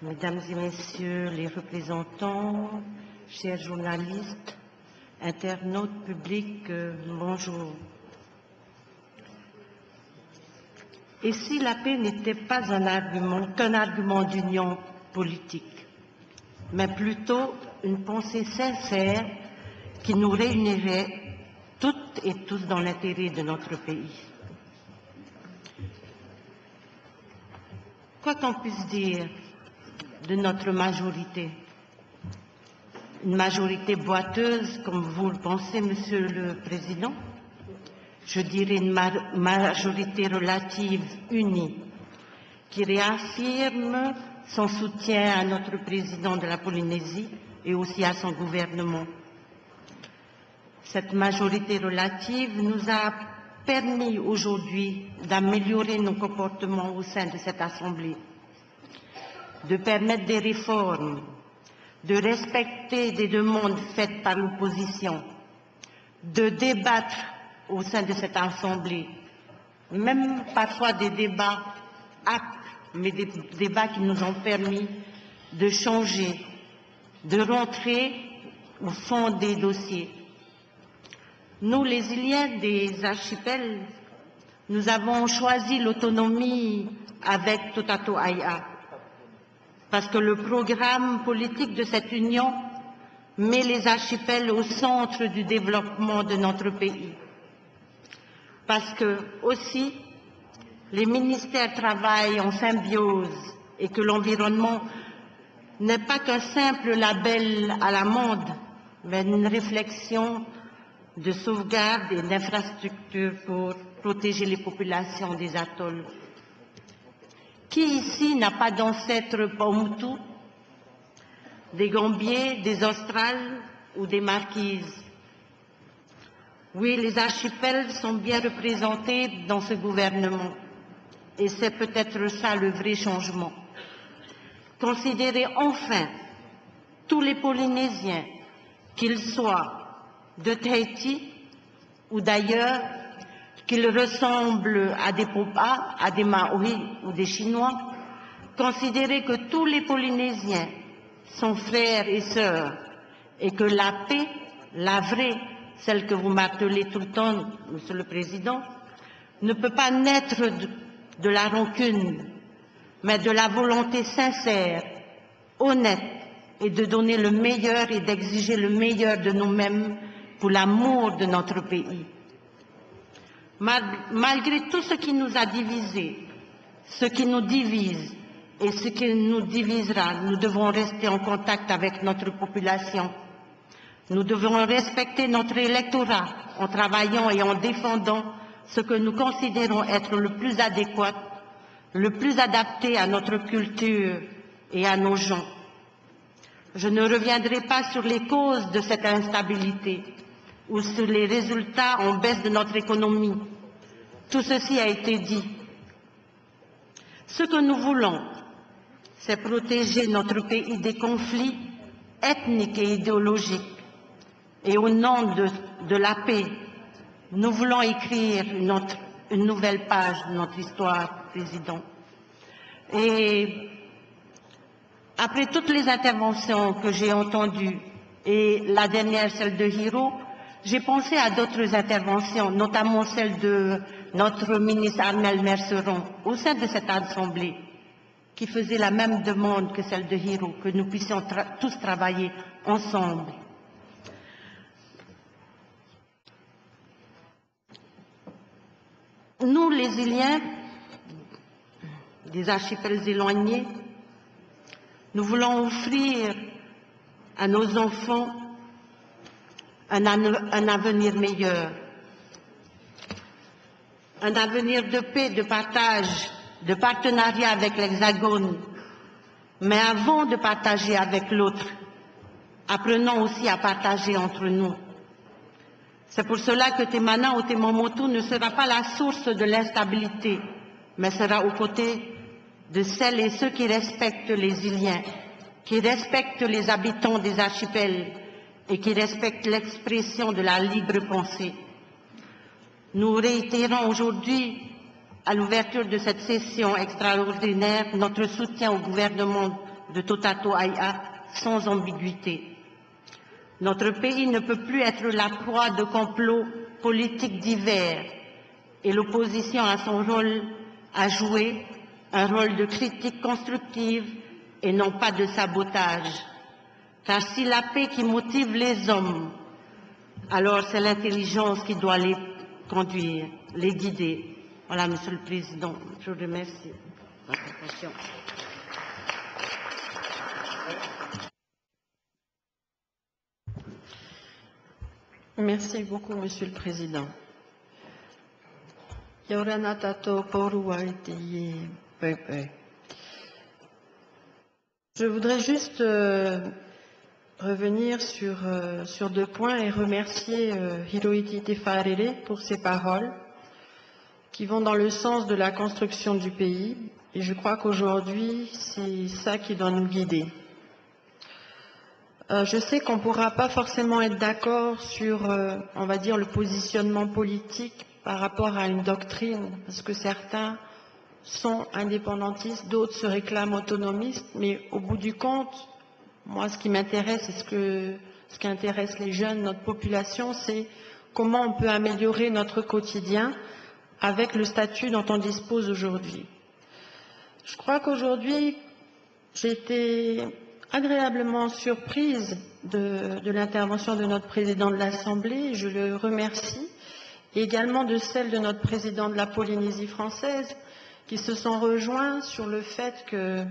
Speaker 6: Mesdames et Messieurs les représentants, chers journalistes, internautes publics, euh, bonjour. Et si la paix n'était pas un argument, qu'un argument d'union politique, mais plutôt une pensée sincère qui nous réunirait et tous dans l'intérêt de notre pays. Quoi qu'on puisse dire de notre majorité, une majorité boiteuse, comme vous le pensez, Monsieur le Président, je dirais une majorité relative unie, qui réaffirme son soutien à notre président de la Polynésie et aussi à son gouvernement cette majorité relative nous a permis aujourd'hui d'améliorer nos comportements au sein de cette Assemblée, de permettre des réformes, de respecter des demandes faites par l'opposition, de débattre au sein de cette Assemblée, même parfois des débats âpres, mais des débats qui nous ont permis de changer, de rentrer au fond des dossiers. Nous, les Iliens des archipels, nous avons choisi l'autonomie avec Totato Aya, parce que le programme politique de cette union met les archipels au centre du développement de notre pays. Parce que aussi, les ministères travaillent en symbiose et que l'environnement n'est pas qu'un simple label à la mode, mais une réflexion de sauvegarde et d'infrastructures pour protéger les populations des atolls. Qui ici n'a pas d'ancêtres Paumotu, des Gambiers, des Australes ou des Marquises? Oui, les archipels sont bien représentés dans ce gouvernement et c'est peut-être ça le vrai changement. Considérez enfin tous les Polynésiens, qu'ils soient de Tahiti ou d'ailleurs, qu'ils ressemblent à des Popas, à des Maoris ou des Chinois, considérez que tous les Polynésiens sont frères et sœurs et que la paix, la vraie, celle que vous martelez tout le temps, Monsieur le Président, ne peut pas naître de la rancune, mais de la volonté sincère, honnête, et de donner le meilleur et d'exiger le meilleur de nous-mêmes pour l'amour de notre pays. Malgré tout ce qui nous a divisés, ce qui nous divise et ce qui nous divisera, nous devons rester en contact avec notre population. Nous devons respecter notre électorat en travaillant et en défendant ce que nous considérons être le plus adéquat, le plus adapté à notre culture et à nos gens. Je ne reviendrai pas sur les causes de cette instabilité ou sur les résultats en baisse de notre économie. Tout ceci a été dit. Ce que nous voulons, c'est protéger notre pays des conflits ethniques et idéologiques. Et au nom de, la paix, nous voulons écrire une nouvelle page de notre histoire, Président. Et après toutes les interventions que j'ai entendues, et la dernière, celle de Hiro, j'ai pensé à d'autres interventions, notamment celle de notre ministre Armel Merceron, au sein de cette Assemblée, qui faisait la même demande que celle de Hiro, que nous puissions tous travailler ensemble. Nous, les Iliens, des archipels éloignés, nous voulons offrir à nos enfants un, avenir meilleur, un avenir de paix, de partage, de partenariat avec l'Hexagone. Mais avant de partager avec l'autre, apprenons aussi à partager entre nous. C'est pour cela que Temana ou Temomotu ne sera pas la source de l'instabilité, mais sera aux côtés de celles et ceux qui respectent les Iliens, qui respectent les habitants des archipels et qui respectent l'expression de la libre pensée. Nous réitérons aujourd'hui, à l'ouverture de cette session extraordinaire, notre soutien au gouvernement de Totato Aya sans ambiguïté. Notre pays ne peut plus être la proie de complots politiques divers et l'opposition a son rôle à jouer, un rôle de critique constructive et non pas de sabotage. Car si la paix qui motive les hommes, alors c'est l'intelligence qui doit les conduire, les guider. Voilà, Monsieur le Président, je vous remercie.
Speaker 9: Merci beaucoup, Monsieur le Président. Je voudrais juste euh, revenir sur, euh, sur, deux points et remercier euh, Hirohiti Tefarere pour ses paroles. qui vont dans le sens de la construction du pays. Et je crois qu'aujourd'hui, c'est ça qui doit nous guider. Euh, je sais qu'on ne pourra pas forcément être d'accord sur, euh, on va dire, le positionnement politique par rapport à une doctrine, parce que certains sont indépendantistes, d'autres se réclament autonomistes, mais au bout du compte, moi, ce qui m'intéresse et ce, que, ce qui intéresse les jeunes, notre population, c'est comment on peut améliorer notre quotidien avec le statut dont on dispose aujourd'hui. Je crois qu'aujourd'hui, j'ai été agréablement surprise de, de l'intervention de notre président de l'Assemblée, je le remercie, et également de celle de notre président de la Polynésie française, qui se sont rejoints sur le fait que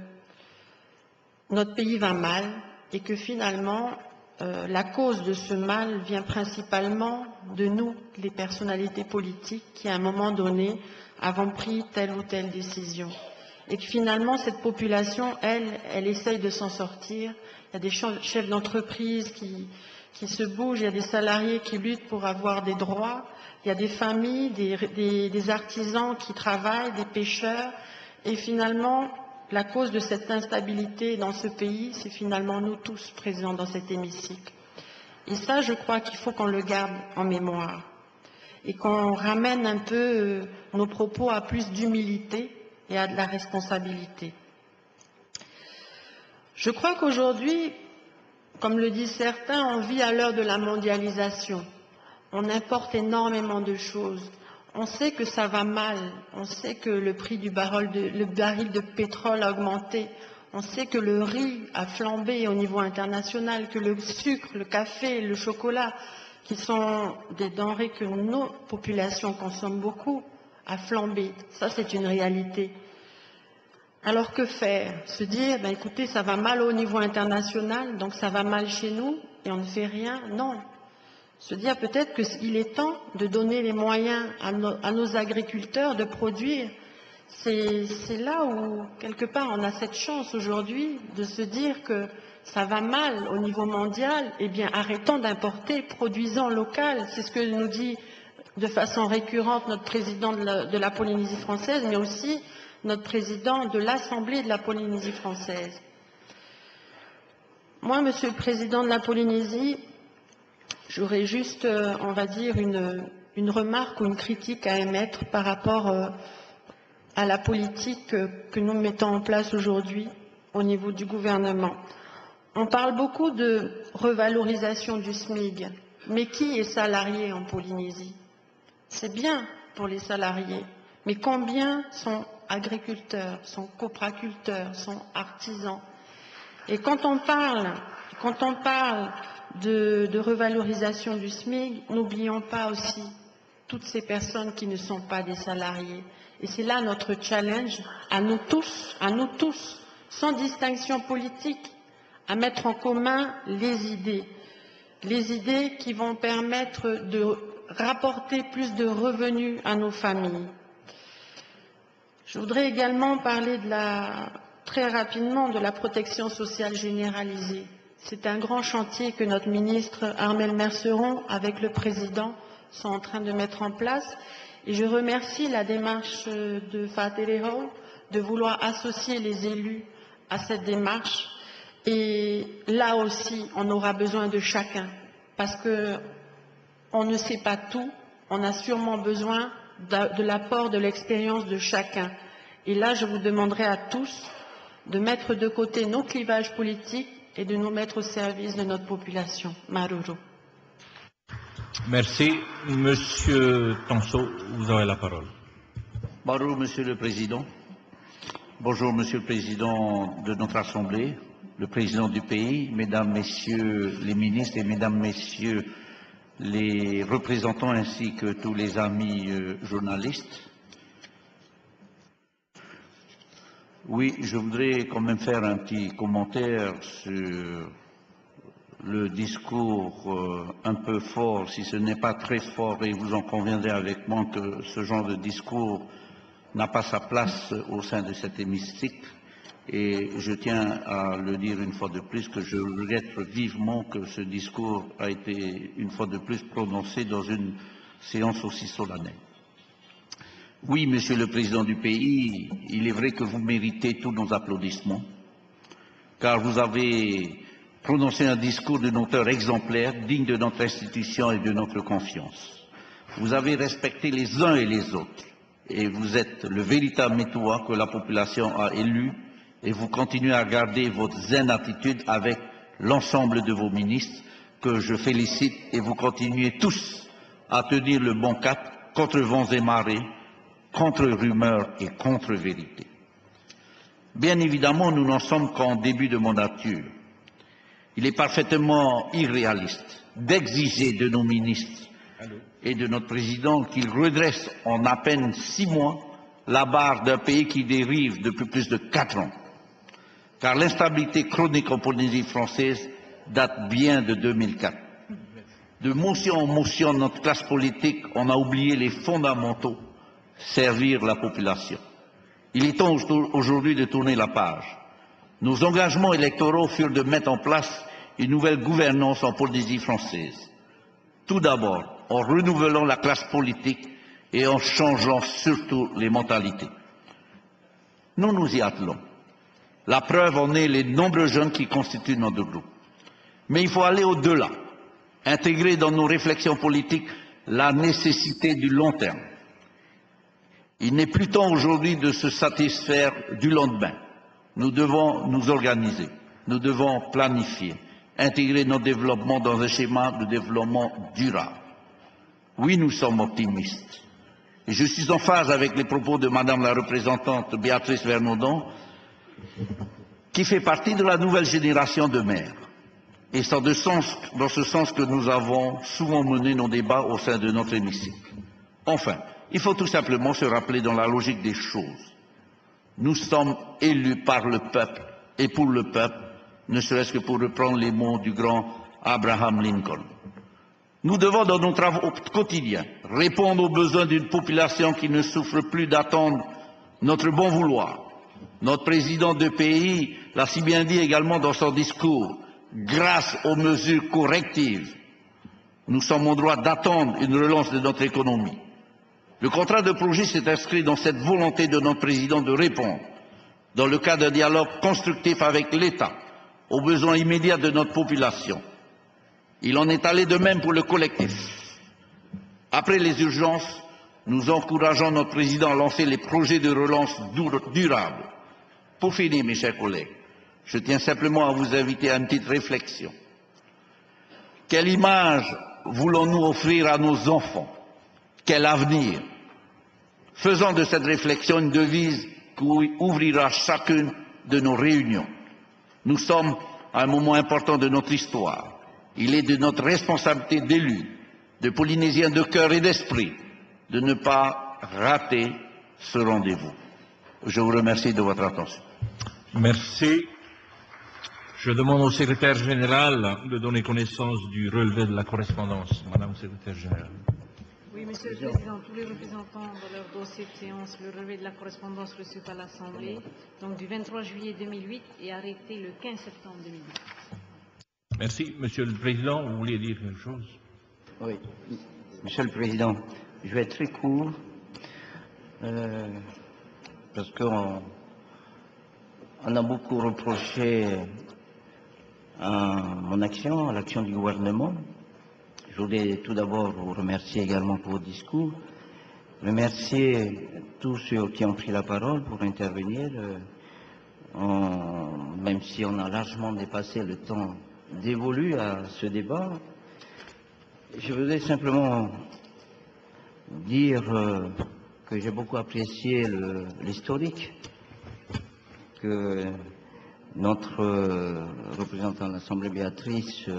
Speaker 9: notre pays va mal et que finalement euh, la cause de ce mal vient principalement de nous, les personnalités politiques, qui à un moment donné avons pris telle ou telle décision. Et que finalement, cette population, elle, elle essaye de s'en sortir. Il y a des chefs d'entreprise qui, se bougent, il y a des salariés qui luttent pour avoir des droits, il y a des familles, des artisans qui travaillent, des pêcheurs. Et finalement, la cause de cette instabilité dans ce pays, c'est finalement nous tous présents dans cet hémicycle. Et ça, je crois qu'il faut qu'on le garde en mémoire et qu'on ramène un peu euh, nos propos à plus d'humilité et à de la responsabilité. Je crois qu'aujourd'hui, comme le disent certains, on vit à l'heure de la mondialisation. On importe énormément de choses. On sait que ça va mal, on sait que le prix du baril de, pétrole a augmenté, on sait que le riz a flambé au niveau international, que le sucre, le café, le chocolat, qui sont des denrées que nos populations consomment beaucoup, a flambé. Ça, c'est une réalité. Alors que faire? Se dire, ben, écoutez, ça va mal au niveau international, donc ça va mal chez nous, et on ne fait rien? Non, se dire peut-être qu'il est temps de donner les moyens à nos, agriculteurs de produire. C'est là où, quelque part, on a cette chance aujourd'hui de se dire que ça va mal au niveau mondial, eh bien, arrêtons d'importer, produisons local. C'est ce que nous dit de façon récurrente notre président de la, de la Polynésie française, mais aussi notre président de l'Assemblée de la Polynésie française. Moi, Monsieur le Président de la Polynésie, J'aurais juste, euh, on va dire, une, remarque ou une critique à émettre par rapport euh, à la politique que nous mettons en place aujourd'hui au niveau du gouvernement. On parle beaucoup de revalorisation du SMIG, mais qui est salarié en Polynésie? C'est bien pour les salariés, mais combien sont agriculteurs, sont copraculteurs, sont artisans? Et quand on parle, quand on parle de, revalorisation du SMIC, n'oublions pas aussi toutes ces personnes qui ne sont pas des salariés. Et c'est là notre challenge à nous tous, à nous tous, sans distinction politique, à mettre en commun les idées. Les idées qui vont permettre de rapporter plus de revenus à nos familles. Je voudrais également parler très rapidement de la protection sociale généralisée. C'est un grand chantier que notre ministre Armel Merceron, avec le président, sont en train de mettre en place. Et je remercie la démarche de Faterero de vouloir associer les élus à cette démarche. Et là aussi, on aura besoin de chacun, parce qu'on ne sait pas tout. On a sûrement besoin de l'apport de l'expérience de chacun. Et là, je vous demanderai à tous de mettre de côté nos clivages politiques et de nous mettre au service de notre population. Maruru.
Speaker 1: Merci. Monsieur Tanso, vous avez la parole.
Speaker 7: Bonjour, Monsieur le Président. Bonjour, Monsieur le Président de notre Assemblée, le Président du pays, Mesdames, Messieurs les ministres et Mesdames, Messieurs les représentants ainsi que tous les amis euh, journalistes. Oui, je voudrais quand même faire un petit commentaire sur le discours euh, un peu fort, si ce n'est pas très fort, et vous en conviendrez avec moi que ce genre de discours n'a pas sa place au sein de cet hémicycle. Et je tiens à le dire une fois de plus que je regrette vivement que ce discours a été une fois de plus prononcé dans une séance aussi solennelle. Oui, Monsieur le Président du pays, il est vrai que vous méritez tous nos applaudissements, car vous avez prononcé un discours d'une hauteur exemplaire, digne de notre institution et de notre confiance. Vous avez respecté les uns et les autres, et vous êtes le véritable métois que la population a élu, et vous continuez à garder votre zen attitude avec l'ensemble de vos ministres, que je félicite, et vous continuez tous à tenir le bon cap contre vents et marées, contre rumeurs et contre vérité. Bien évidemment, nous n'en sommes qu'en début de mandature. Il est parfaitement irréaliste d'exiger de nos ministres et de notre président qu'ils redressent en à peine six mois la barre d'un pays qui dérive depuis plus de quatre ans. Car l'instabilité chronique en Polynésie française date bien de 2004. De motion en motion de notre classe politique, on a oublié les fondamentaux, servir la population. Il est temps aujourd'hui de tourner la page. Nos engagements électoraux furent de mettre en place une nouvelle gouvernance en Polynésie française. Tout d'abord, en renouvelant la classe politique et en changeant surtout les mentalités. Nous nous y attelons. La preuve en est les nombreux jeunes qui constituent notre groupe. Mais il faut aller au-delà, intégrer dans nos réflexions politiques la nécessité du long terme. Il n'est plus temps aujourd'hui de se satisfaire du lendemain. Nous devons nous organiser, nous devons planifier, intégrer notre développement dans un schéma de développement durable. Oui, nous sommes optimistes. Et je suis en phase avec les propos de Madame la représentante Béatrice Vernaudon, qui fait partie de la nouvelle génération de maires. Et c'est dans ce sens que nous avons souvent mené nos débats au sein de notre hémicycle. Enfin, il faut tout simplement se rappeler dans la logique des choses. Nous sommes élus par le peuple et pour le peuple, ne serait-ce que pour reprendre les mots du grand Abraham Lincoln. Nous devons, dans nos travaux quotidiens, répondre aux besoins d'une population qui ne souffre plus d'attendre notre bon vouloir. Notre président de pays l'a si bien dit également dans son discours, grâce aux mesures correctives, nous sommes en droit d'attendre une relance de notre économie. Le contrat de projet s'est inscrit dans cette volonté de notre président de répondre, dans le cadre d'un dialogue constructif avec l'État, aux besoins immédiats de notre population. Il en est allé de même pour le collectif. Après les urgences, nous encourageons notre président à lancer les projets de relance durables. Pour finir, mes chers collègues, je tiens simplement à vous inviter à une petite réflexion. Quelle image voulons-nous offrir à nos enfants? Quel avenir Faisons de cette réflexion une devise qui ouvrira chacune de nos réunions. Nous sommes à un moment important de notre histoire. Il est de notre responsabilité d'élus, de Polynésiens de cœur et d'esprit, de ne pas rater ce rendez-vous. Je vous remercie de votre attention.
Speaker 1: Merci. Je demande au secrétaire général de donner connaissance du relevé de la correspondance. Madame le secrétaire générale.
Speaker 2: Monsieur le Président, tous les représentants dans leur dossier de séance, le relevé de la correspondance reçue par l'Assemblée, donc du 23 juillet 2008 et arrêté le 15 septembre 2008.
Speaker 1: Merci. Monsieur le Président, vous vouliez dire quelque chose?
Speaker 3: Oui. Monsieur le Président, je vais être très court euh, parce qu'on on a beaucoup reproché à mon action, à l'action du gouvernement. Je voudrais tout d'abord vous remercier également pour vos discours, remercier tous ceux qui ont pris la parole pour intervenir, euh, même si on a largement dépassé le temps dévolu à ce débat. Je voudrais simplement dire euh, que j'ai beaucoup apprécié l'historique que notre euh, représentant de l'Assemblée Béatrice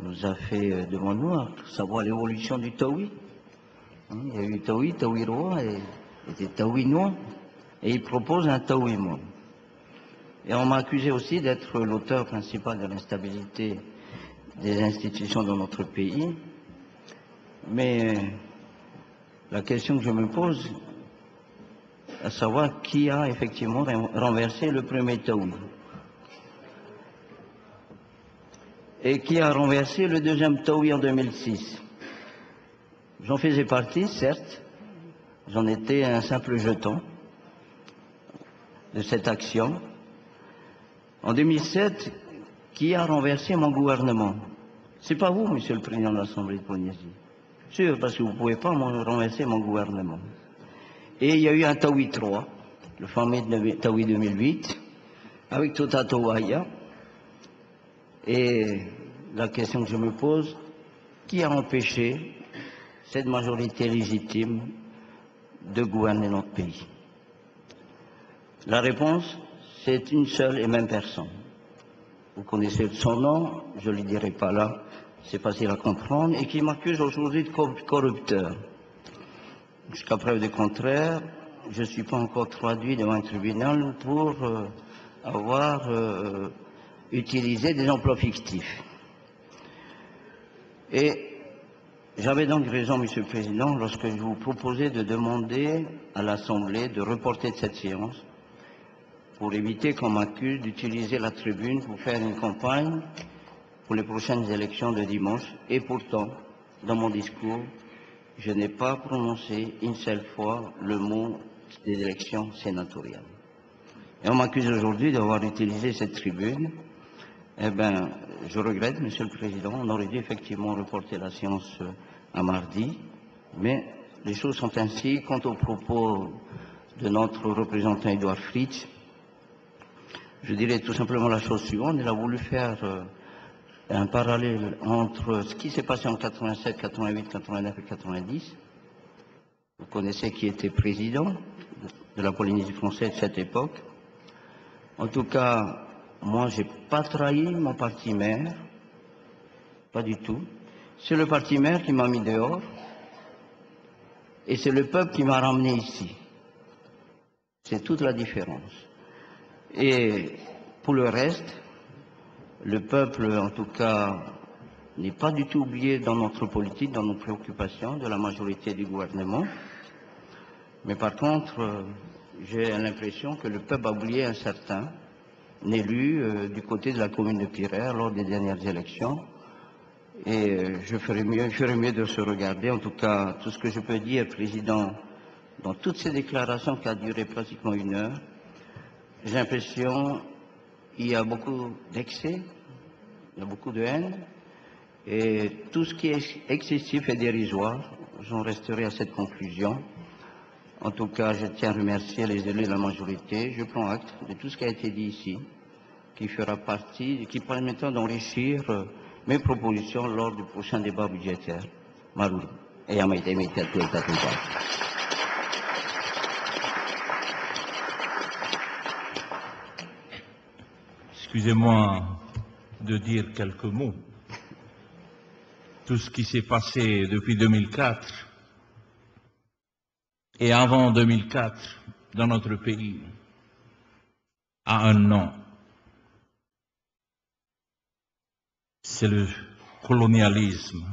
Speaker 3: nous a fait euh, devant nous, savoir l'évolution du Taoui. Hein, il y a eu Taoui, Taoui roi et, Taoui noir, et il propose un monde. Et on m'a accusé aussi d'être l'auteur principal de l'instabilité des institutions dans notre pays. Mais euh, la question que je me pose, à savoir qui a effectivement ren- renversé le premier Taoui et qui a renversé le deuxième Taoui en 2006. J'en faisais partie, certes, J'en étais un simple jeton de cette action. En 2007, qui a renversé mon gouvernement? C'est pas vous, Monsieur le Président de l'Assemblée de Polynésie. Sûr, parce que vous ne pouvez pas renverser mon gouvernement. Et il y a eu un Tawi 3, le fameux Tawi 2008, avec Tota Tawaya. Et la question que je me pose, qui a empêché cette majorité légitime de gouverner notre pays? La réponse, c'est une seule et même personne. Vous connaissez son nom, je ne le dirai pas là, c'est facile à comprendre, et qui m'accuse aujourd'hui de corrupteur. Jusqu'à preuve du contraire, je ne suis pas encore traduit devant un tribunal pour euh, avoir euh, utilisé des emplois fictifs. Et j'avais donc raison, Monsieur le Président, lorsque je vous proposais de demander à l'Assemblée de reporter cette séance pour éviter qu'on m'accuse d'utiliser la tribune pour faire une campagne pour les prochaines élections de dimanche. Et pourtant, dans mon discours, je n'ai pas prononcé une seule fois le mot des élections sénatoriales. Et on m'accuse aujourd'hui d'avoir utilisé cette tribune. Eh bien, je regrette, Monsieur le Président, on aurait dû effectivement reporter la séance à mardi, mais les choses sont ainsi. Quant aux propos de notre représentant Edouard Fritz, je dirais tout simplement la chose suivante. Il a voulu faire euh, un parallèle entre ce qui s'est passé en 87, 88, 89 et 90. Vous connaissez qui était président de la Polynésie française de cette époque. En tout cas, moi, je n'ai pas trahi mon parti maire, pas du tout. C'est le parti maire qui m'a mis dehors et c'est le peuple qui m'a ramené ici. C'est toute la différence. Et pour le reste, le peuple, en tout cas, n'est pas du tout oublié dans notre politique, dans nos préoccupations de la majorité du gouvernement. Mais par contre, euh, j'ai l'impression que le peuple a oublié un certain élu euh, du côté de la commune de Pirer lors des dernières élections. Et euh, je ferais mieux, mieux de se regarder. En tout cas, tout ce que je peux dire, Président, dans toutes ces déclarations qui ont duré pratiquement une heure, j'ai l'impression qu'il y a beaucoup d'excès, il y a beaucoup de haine, et tout ce qui est excessif et dérisoire, j'en resterai à cette conclusion. En tout cas, je tiens à remercier les élus de la majorité. Je prends acte de tout ce qui a été dit ici, qui fera partie, qui permettra d'enrichir euh, mes propositions lors du prochain débat budgétaire. Marou. Et à
Speaker 1: Excusez-moi de dire quelques mots. Tout ce qui s'est passé depuis 2004 et avant 2004 dans notre pays a un nom. C'est le colonialisme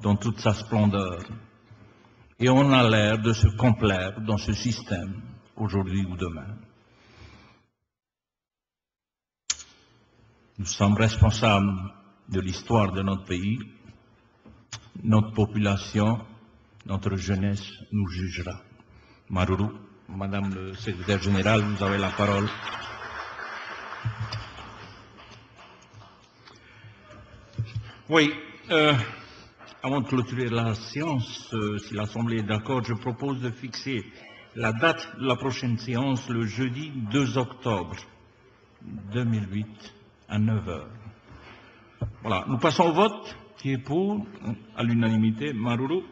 Speaker 1: dans toute sa splendeur. Et on a l'air de se complaire dans ce système aujourd'hui ou demain. Nous sommes responsables de l'histoire de notre pays. Notre population notre jeunesse nous jugera. Maruru, Madame le secrétaire général, vous avez la parole. Oui, euh, avant de clôturer la séance, euh, si l'Assemblée est d'accord, je propose de fixer la date de la prochaine séance le jeudi 2 octobre 2008 à 9 heures. Voilà, nous passons au vote. Qui est pour? À l'unanimité. Maruru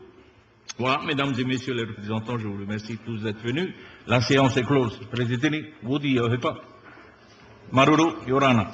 Speaker 1: voilà, mesdames et messieurs les représentants, je vous remercie tous d'être venus. La séance est close. Président, vous dites, pas. Maruru, Yorana.